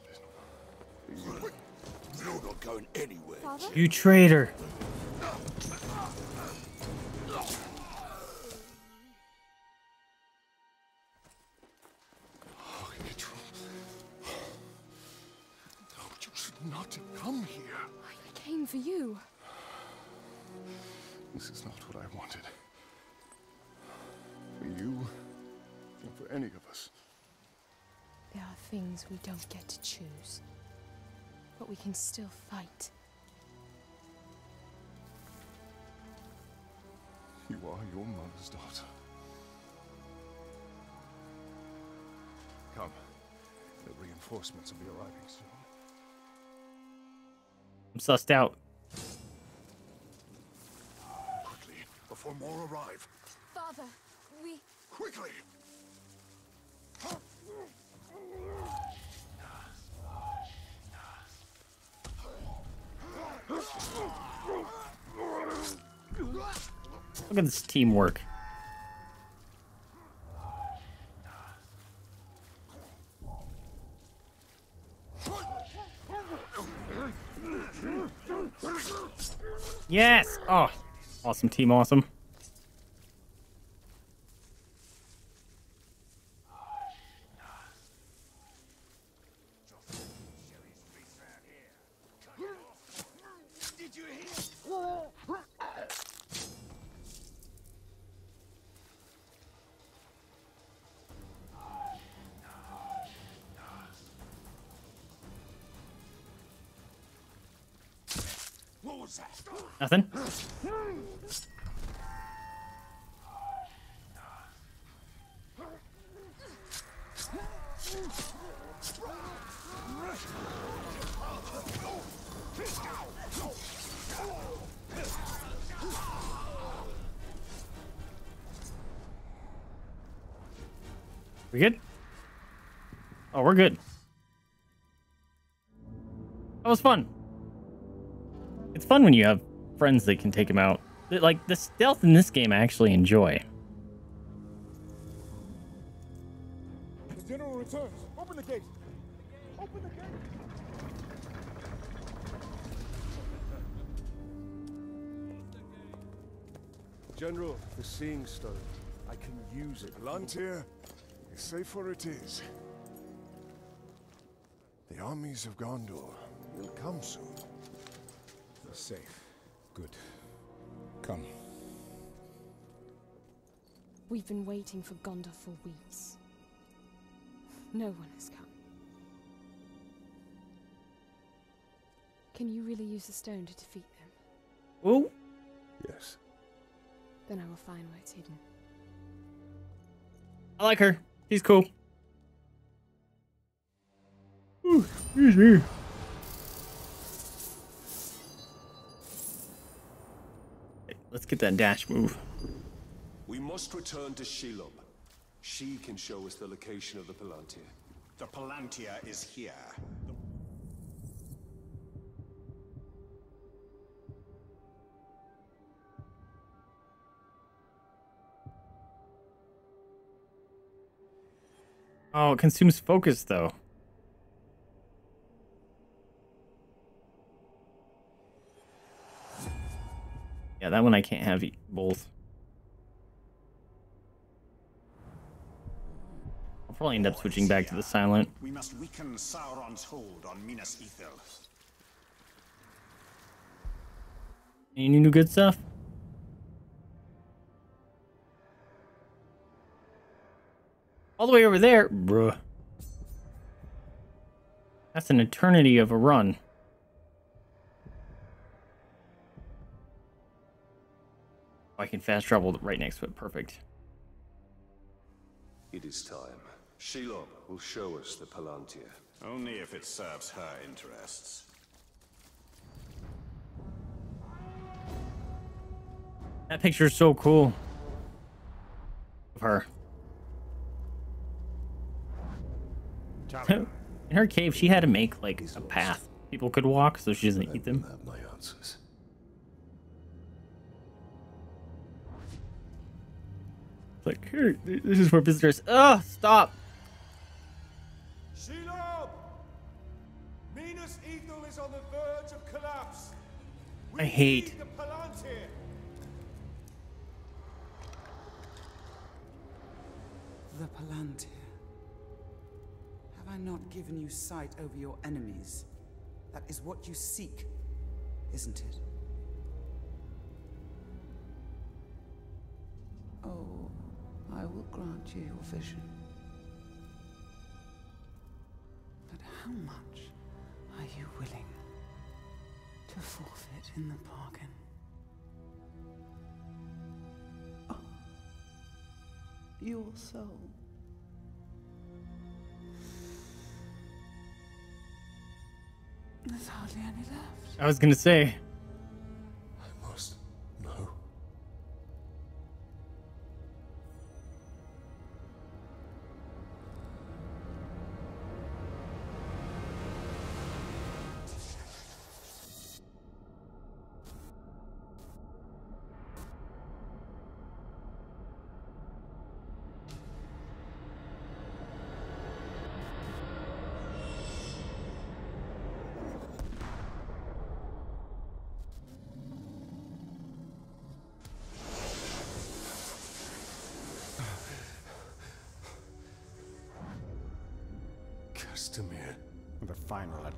reinforcements will be arriving soon. I'm sussed out. Quickly, before more arrive. Father, we. Quickly! Look at this teamwork. Yes! Oh, awesome team, awesome. Was fun. It's fun when you have friends that can take him out. Like, the stealth in this game I actually enjoy. The general returns. Open the gate. Open the gate. General, the Seeing Stone. I can use it. Palantir, safer it is. The armies of Gondor will come soon. You're safe. Good. Come. We've been waiting for Gondor for weeks. No one has come. Can you really use the stone to defeat them? Oh, Yes. Then I will find where it's hidden. I like her. She's cool. Ooh, excuse me. Get that dash move. We must return to Shelob. She can show us the location of the Palantir. The Palantir is here. Oh, it consumes focus though. Yeah, that one I can't have both. I'll probably end up switching back to the silent. We must weaken Sauron's hold on Minas Ithil. Any new good stuff? All the way over there, bruh. That's an eternity of a run. I can fast travel right next to it. Perfect. It is time. Shelob will show us the Palantir. Only if it serves her interests. That picture is so cool. Of her. In her cave, she had to make like a path people could walk so she doesn't eat them. It's like, here, this is for visitors. Ugh, stop. Shelob! Minas Ithil is on the verge of collapse. I hate. The Palantir. The Palantir. Have I not given you sight over your enemies? That is what you seek, isn't it? Oh, I will grant you your vision. But how much are you willing to forfeit in the bargain? Oh, your soul. There's hardly any left. I was gonna say.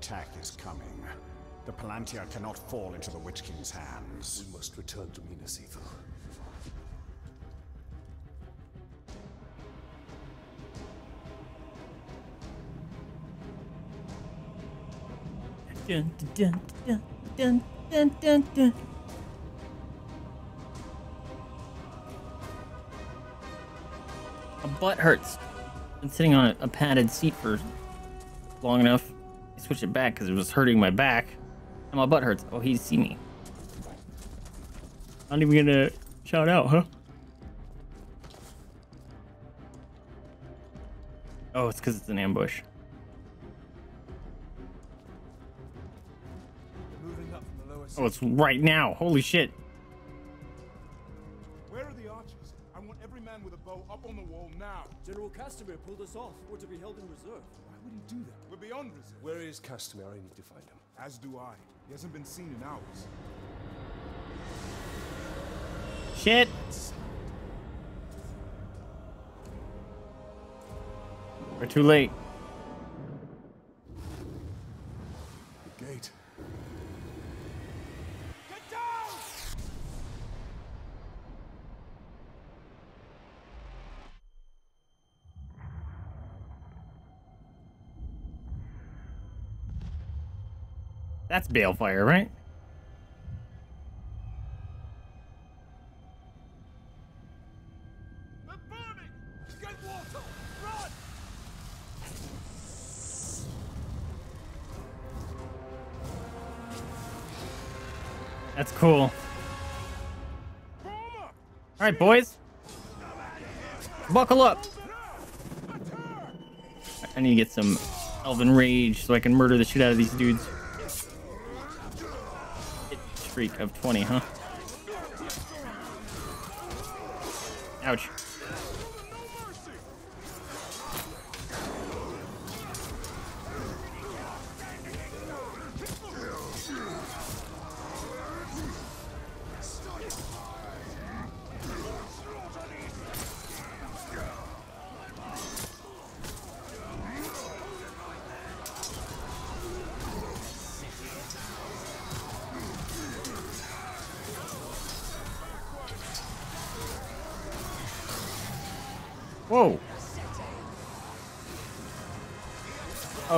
Attack is coming. The Palantir cannot fall into the Witch King's hands. We must return to Minas Ithil. Dun, dun, dun, dun, dun, dun, dun. My butt hurts. Been sitting on a, a padded seat for long enough. I switched it back because it was hurting my back. And my butt hurts. Oh, he see me. Not even gonna shout out, huh? Oh, it's because it's an ambush. Moving up from the lower Oh, it's right now. Holy shit. Where are the archers? I want every man with a bow up on the wall now. General Castamir pulled us off. We're to be held in reserve. Why do that? We're beyond reserve. Where is Castamir? I need to find him. As do I. He hasn't been seen in hours. Shit. We're too late. The gate. Get down! That's Balefire, right? That's cool. All right, boys. Buckle up. I need to get some Elven Rage so I can murder the shit out of these dudes. Streak of 20, huh? Ouch.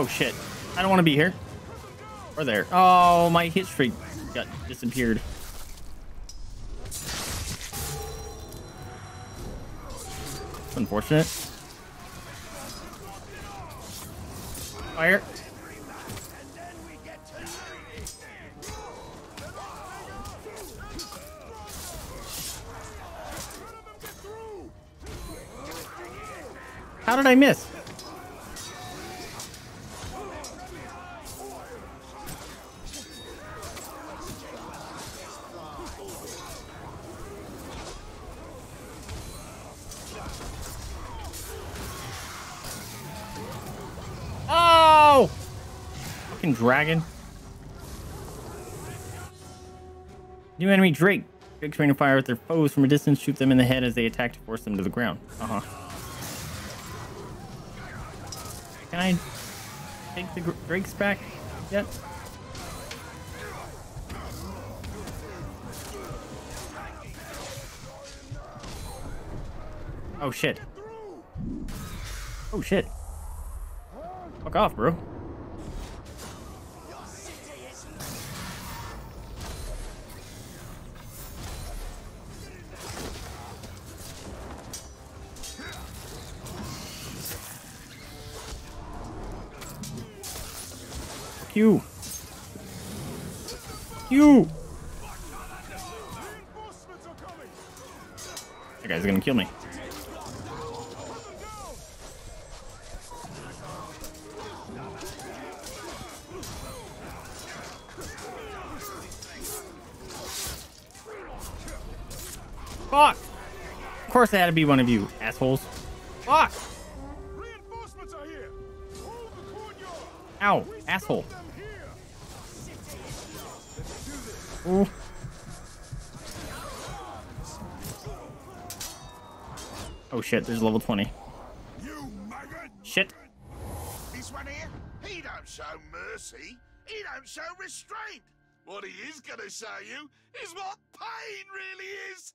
Oh shit. I don't want to be here. Or there. Oh, my hit streak got disappeared. Unfortunate. Fire. How did I miss? Dragon. New enemy Drake. Drake's rain fire at their foes from a distance, shoot them in the head as they attack to force them to the ground. Uh-huh. Can I take the Drakes back yet? Oh shit. Oh shit. Fuck off, bro. You. That guy's are gonna kill me. Fuck! Of course it had to be one of you, assholes. Fuck! Ow, asshole. Shit, there's level 20. you Shit. This one here, he don't show mercy. He don't show restraint. What he is gonna show you is what pain really is.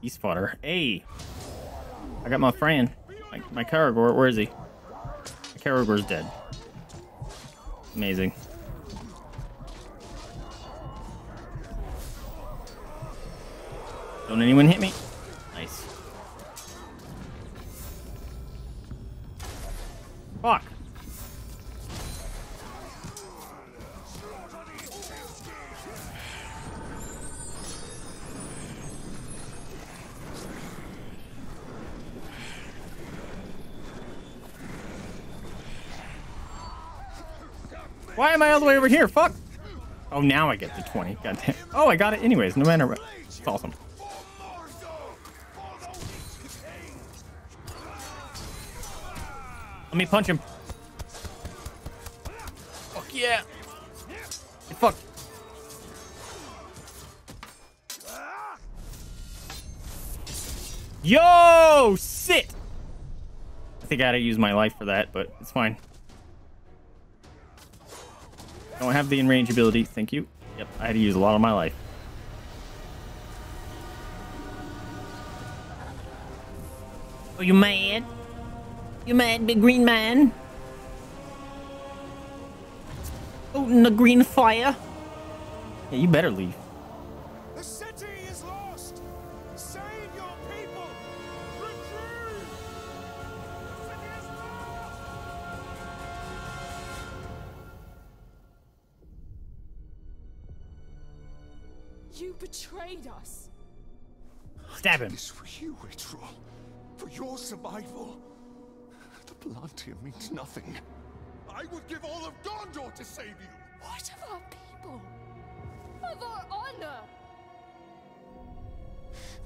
Beast fodder. Hey! I got my friend. My, my Caragor. Where is he? My Caragor's dead. Amazing. Don't anyone hit me? Nice. Fuck! Why am I all the way over here? Fuck! Oh, now I get the 20. God damn. Oh, I got it anyways, no matter what. It's awesome. Let me punch him. Fuck yeah. Hey, fuck. Yo, sit. I think I gotta use my life for that, but it's fine. Don't have the in-range ability. Thank you. Yep, I had to use a lot of my life. Are you mad? You mad, big green man? Oh, in the green fire. Yeah, you better leave. The city is lost! Save your people! Retreat! You betrayed us. Stab him.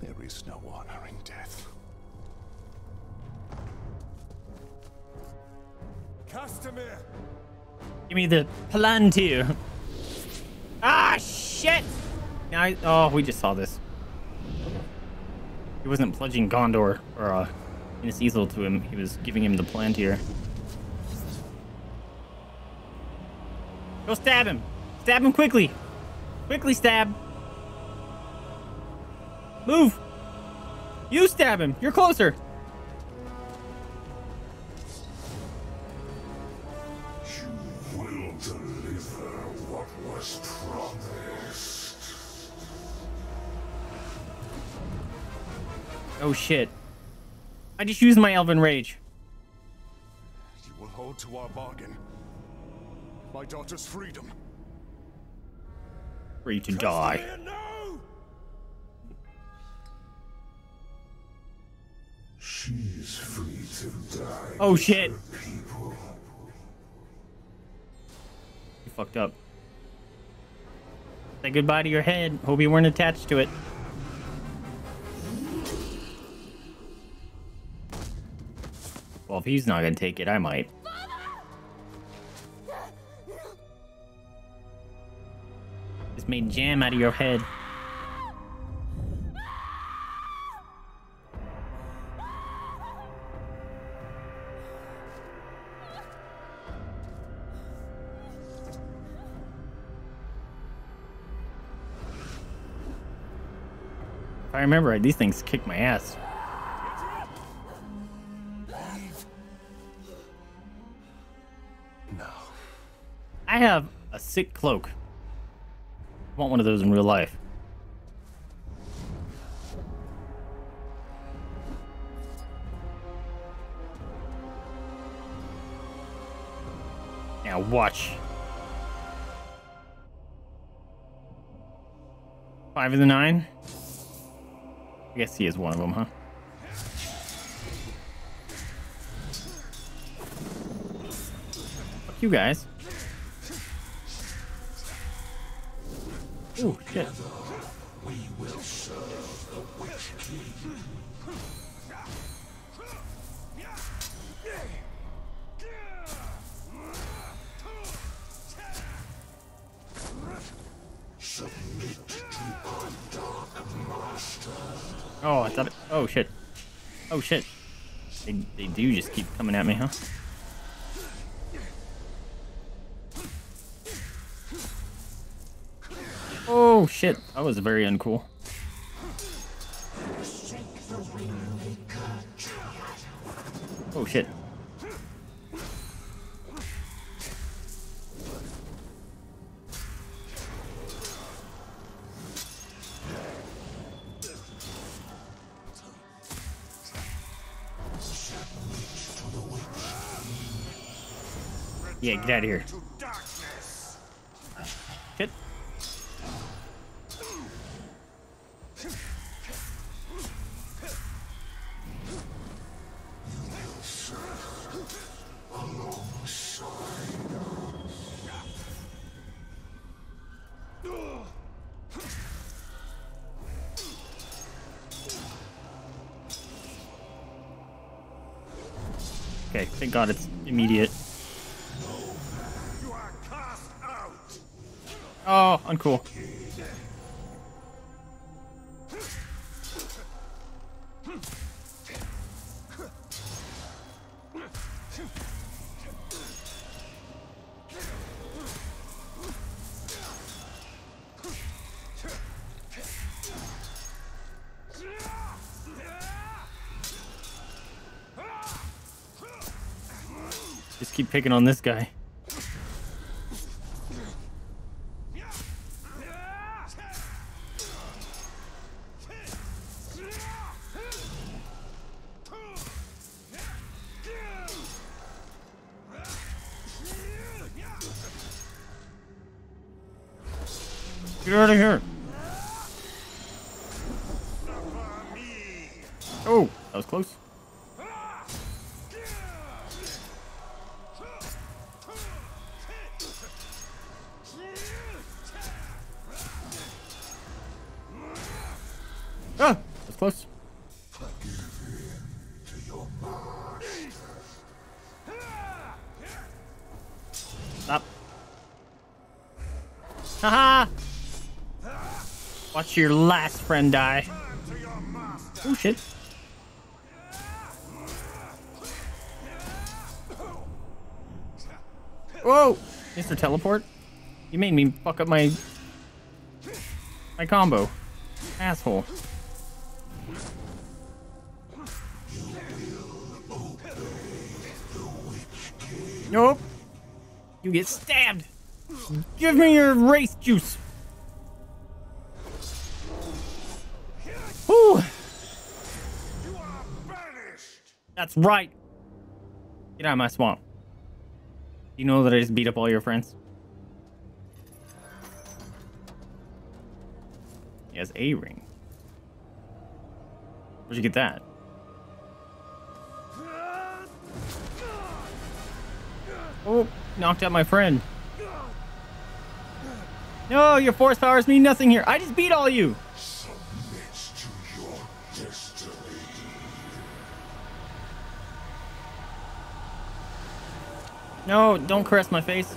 There is no honor in death. Castamir! Give me the Palantir. Ah, shit! Now I, oh, we just saw this. He wasn't pledging Gondor or uh, Minas Ithil to him. He was giving him the Palantir. Go stab him! Stab him quickly! Quickly stab! Move! You stab him! You're closer! will deliver what was promised. Oh shit. I just used my Elven Rage. You will hold to our bargain. My daughter's freedom. Free to die. She's free to die. Oh shit. You fucked up. Say goodbye to your head. Hope you weren't attached to it. Well, if he's not gonna take it, I might. Just made jam out of your head. Remember right, these things kick my ass. No. I have a sick cloak. I want one of those in real life. Now watch. Five of the nine? I guess he is one of them, huh? Fuck you guys. Ooh, shit. Oh, I thought it. Oh, shit. Oh, shit. They, they do just keep coming at me, huh? Oh, shit. That was very uncool. Oh, shit. Yeah, get out of here. Shit. Okay, thank God it's immediate. Picking on this guy. Your last friend die. Oh shit. Whoa! Mr. Teleport? You made me fuck up my... My combo. Asshole. Nope. You get stabbed. Give me your race juice. Right. Get out of my swamp. You know that I just beat up all your friends? He has a ring. Where'd you get that? Oh, knocked out my friend. No, your force powers mean nothing here. I just beat all you. No, don't caress my face.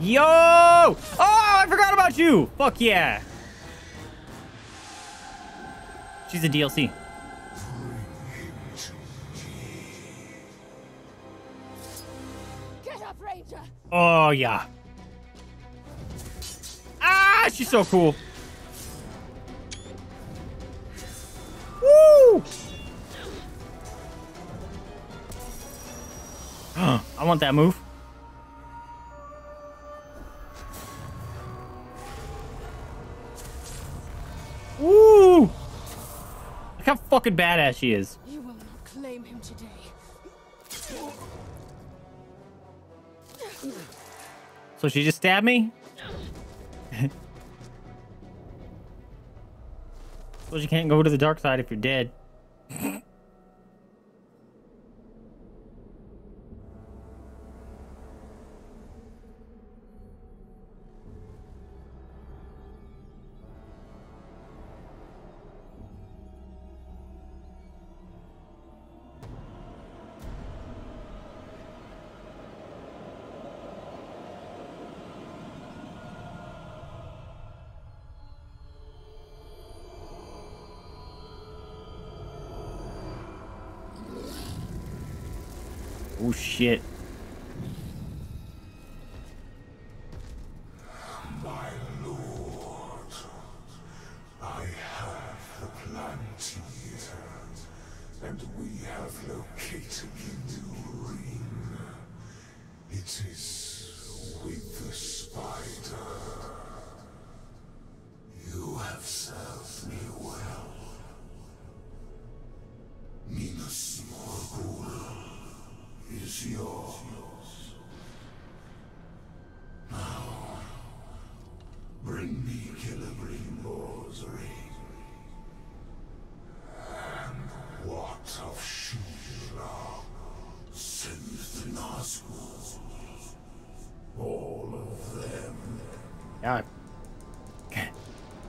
Yo! Oh, I forgot about you! Fuck yeah! She's a DLC. Get up, Ranger! Oh, yeah. Ah, she's so cool. Want that move. Ooh! Look how fucking badass she is. You will not claim him today. So she just stabbed me? Suppose you can't go to the dark side if you're dead. Shit.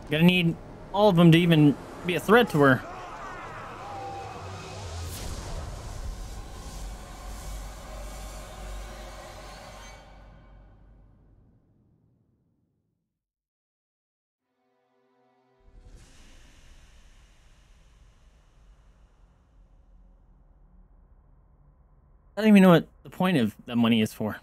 Gonna need all of them to even be a threat to her. I don't even know what the point of the money is for.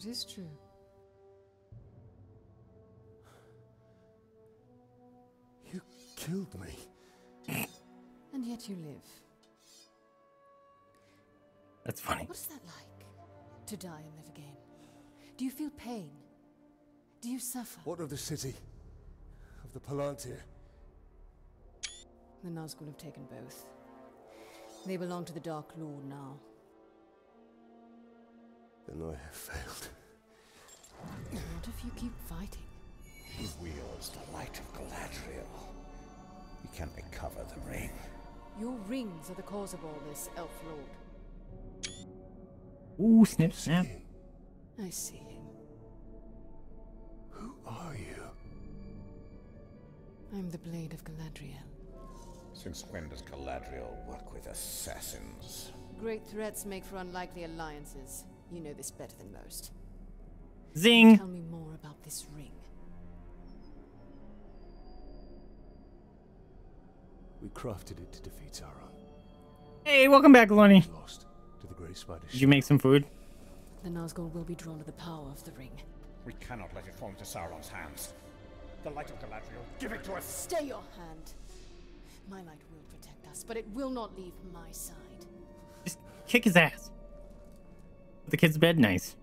It is true. You killed me. And yet you live. That's funny. What is that like? To die and live again? Do you feel pain? Do you suffer? What of the city? Of the Palantir? The Nazgûl have taken both. They belong to the Dark Lord now. Then I have failed. What if you keep fighting? He wields the light of Galadriel. We can recover the ring. Your rings are the cause of all this, Elf Lord. Ooh, snip, snap. I see him. Who are you? I'm the Blade of Galadriel. Since when does Galadriel work with assassins? Great threats make for unlikely alliances. You know this better than most. Zing. Tell me more about this ring. We crafted it to defeat Sauron. Hey, welcome back, Lonnie. Lost to the Grey Spider. Did you make some food? The Nazgul will be drawn to the power of the ring. We cannot let it fall into Sauron's hands. The light of Galadriel, give it to us! Stay your hand. My light will protect us, but it will not leave my side. Just kick his ass. The kid's bed nice.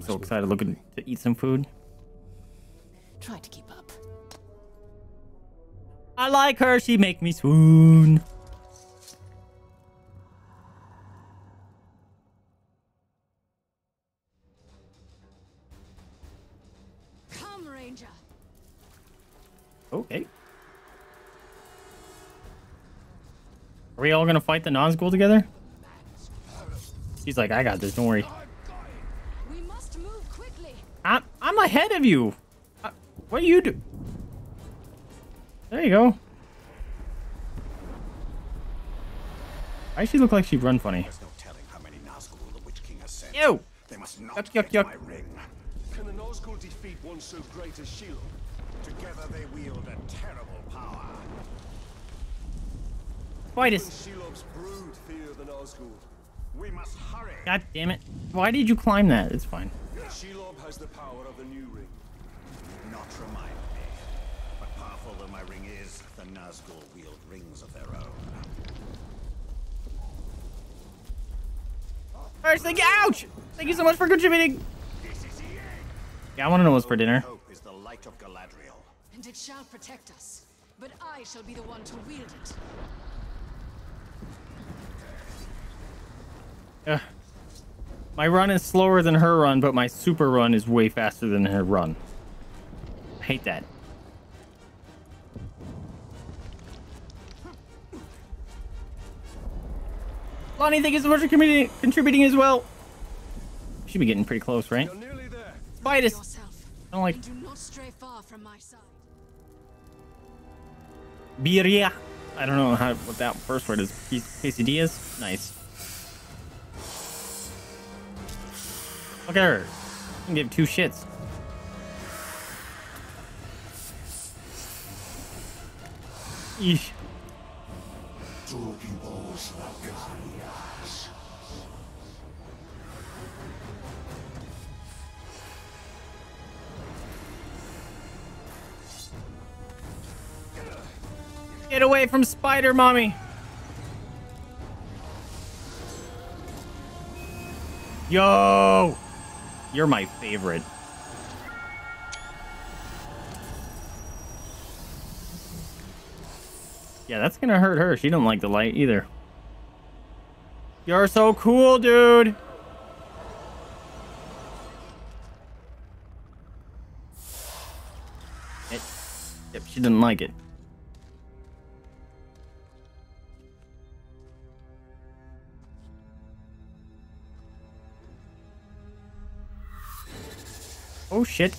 So excited looking to eat some food. Try to keep up. I like her. She make me swoon. Come, Ranger. Okay. Are we all gonna fight the Nazgul together? He's like, I got this. Don't worry. We must move quickly. I'm I'm ahead of you. Uh, what do you do? There you go. Why does she look like she'd run funny? There's no telling how many Nazgul the Witch King has sent. Ew. They must Yuck, not yuck, get yuck. my ring. Can the Nazgul defeat one so great as Shelob? Together they wield a terrible power. Why Even does? Shelob's brood fear the Nazgul. We must hurry. God damn it! Why did you climb that? It's fine. Shelob has the power of the new ring. Not remind me. But powerful though my ring is, the Nazgul wield rings of their own. First thing, ouch! Thank you so much for contributing. Yeah, I want to know what's for dinner. Hope is the light of Galadriel. And it shall protect us. But I shall be the one to wield it. Ugh. My run is slower than her run, but my super run is way faster than her run. I hate that. Lonnie, thank you so much for contributing, contributing as well. Should be getting pretty close, right? Fight us. I don't like Do not stray far from my side. birria. I don't know how what that first word is. Ques- Quesadillas. Nice. Look at her. I give two shits. Eesh. Get away from Spider Mommy. Yo! You're my favorite. Yeah, that's gonna hurt her. She don't like the light either. You're so cool, dude. It, yep, she didn't like it. Oh shit.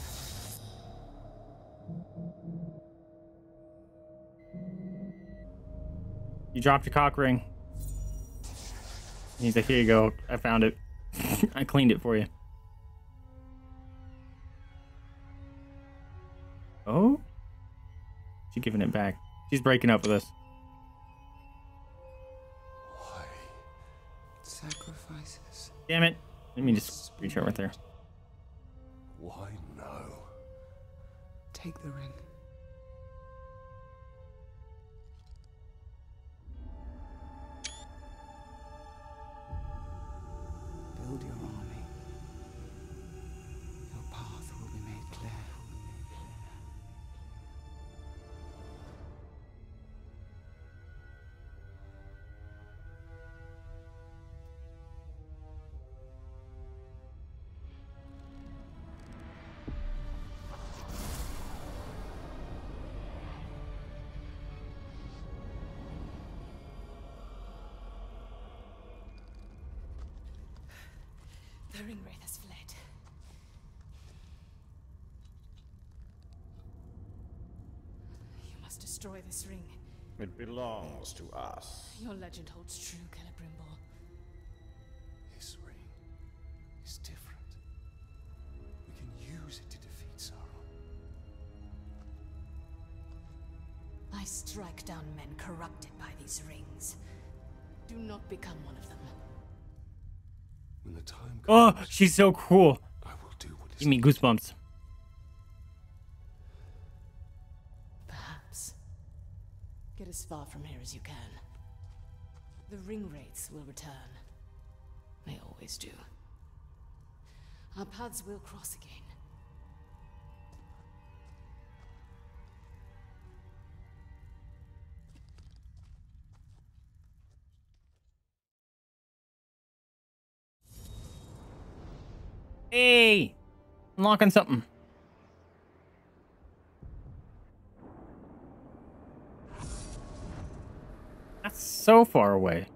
You dropped your cock ring. He's like, here you go. I found it. I cleaned it for you. Oh? She's giving it back. She's breaking up with us. Why? Sacrifices. Damn it. Let me just reach over there. Why no? Take the ring. This ring. It belongs to us. Your legend holds true, Celebrimbor. This ring is different. We can use it to defeat Sauron. I strike down men corrupted by these rings. Do not become one of them. When the time oh, comes, Oh, she's so cool. Give me goosebumps. Ring wraiths will return. They always do. Our paths will cross again. Hey, unlocking something. That's so far away.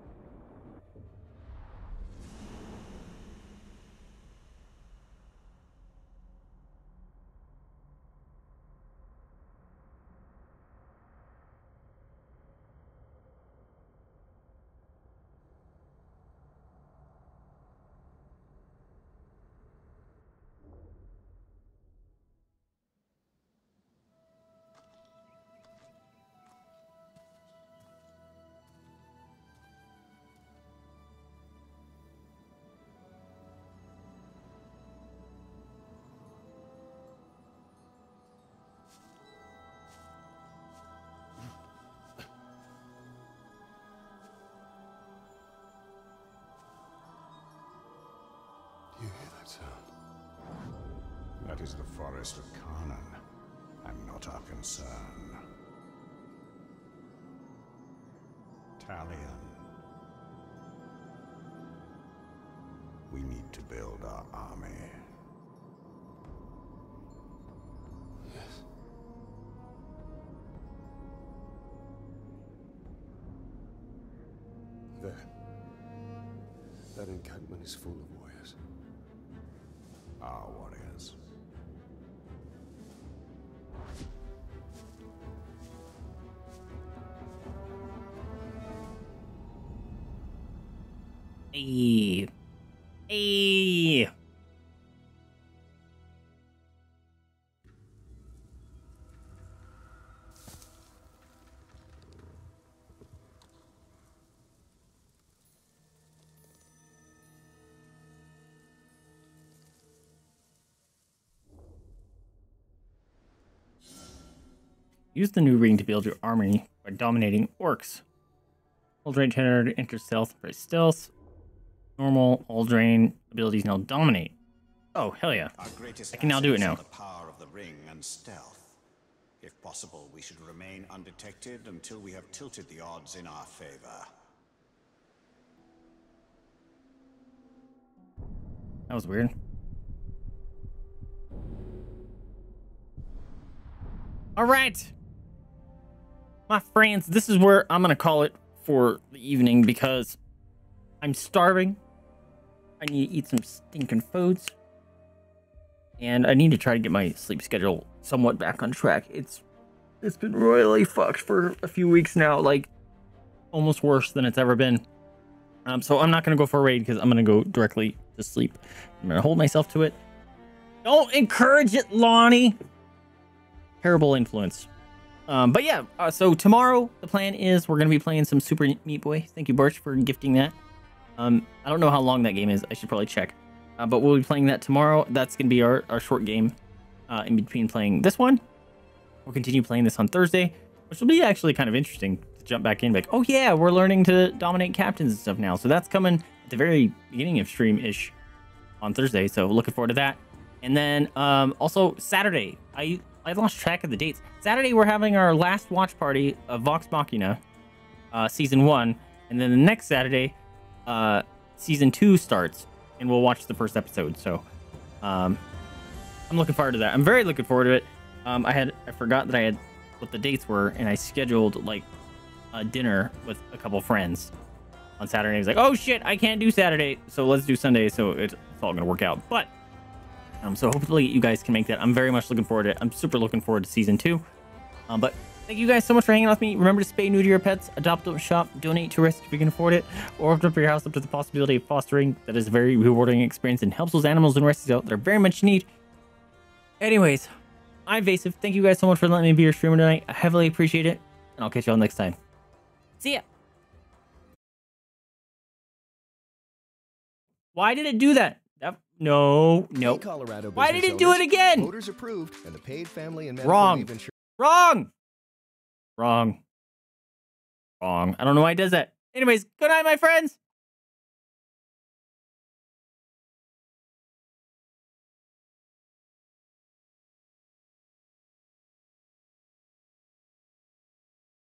Hey. Hey. Use the new ring to build your army by dominating orcs. Hold Tenor enter stealth, price stealth. Normal Eldraine abilities now dominate. Oh, hell yeah. I can now do it now. The power of the ring and stealth. If possible, we should remain undetected until we have tilted the odds in our favor. That was weird. All right. My friends, this is where I'm going to call it for the evening because I'm starving. I need to eat some stinking foods. And I need to try to get my sleep schedule somewhat back on track. It's it's been royally fucked for a few weeks now, like almost worse than it's ever been. Um, so I'm not gonna go for a raid because I'm gonna go directly to sleep. I'm gonna hold myself to it. Don't encourage it, Lonnie. Terrible influence. Um, but yeah, uh, so tomorrow the plan is we're gonna be playing some Super Meat Boy. Thank you, Birch, for gifting that. Um, I don't know how long that game is. I should probably check. Uh, but we'll be playing that tomorrow. That's gonna be our, our short game uh, in between playing this one. We'll continue playing this on Thursday, which will be actually kind of interesting to jump back in. Like, oh yeah, we're learning to dominate captains and stuff now. So that's coming at the very beginning of stream ish on Thursday. So looking forward to that. And then um, also Saturday, I I lost track of the dates. Saturday we're having our last watch party of Vox Machina, uh, season one, and then the next Saturday, uh, season two starts, and we'll watch the first episode. So, um, I'm looking forward to that. I'm very looking forward to it. Um, I had I forgot that I had what the dates were, and I scheduled like a dinner with a couple friends on Saturday. Was like, oh shit, I can't do Saturday, so let's do Sunday. So it's, it's all gonna work out. But um, so hopefully you guys can make that. I'm very much looking forward to it. I'm super looking forward to season two. Um, but Thank you guys so much for hanging out with me. Remember to spay new to your pets, adopt a shop, donate to risk if you can afford it, or open up your house up to the possibility of fostering. That is a very rewarding experience and helps those animals and rescues out that are very much in need. Anyways, I'm Vaesive. Thank you guys so much for letting me be your streamer tonight. I heavily appreciate it, and I'll catch y'all next time. See ya. Why did it do that? that no, no. Why did it do it again? Voters approved, and the paid family and Wrong. Wrong. Wrong. Wrong. I don't know why he does that. Anyways, good night, my friends.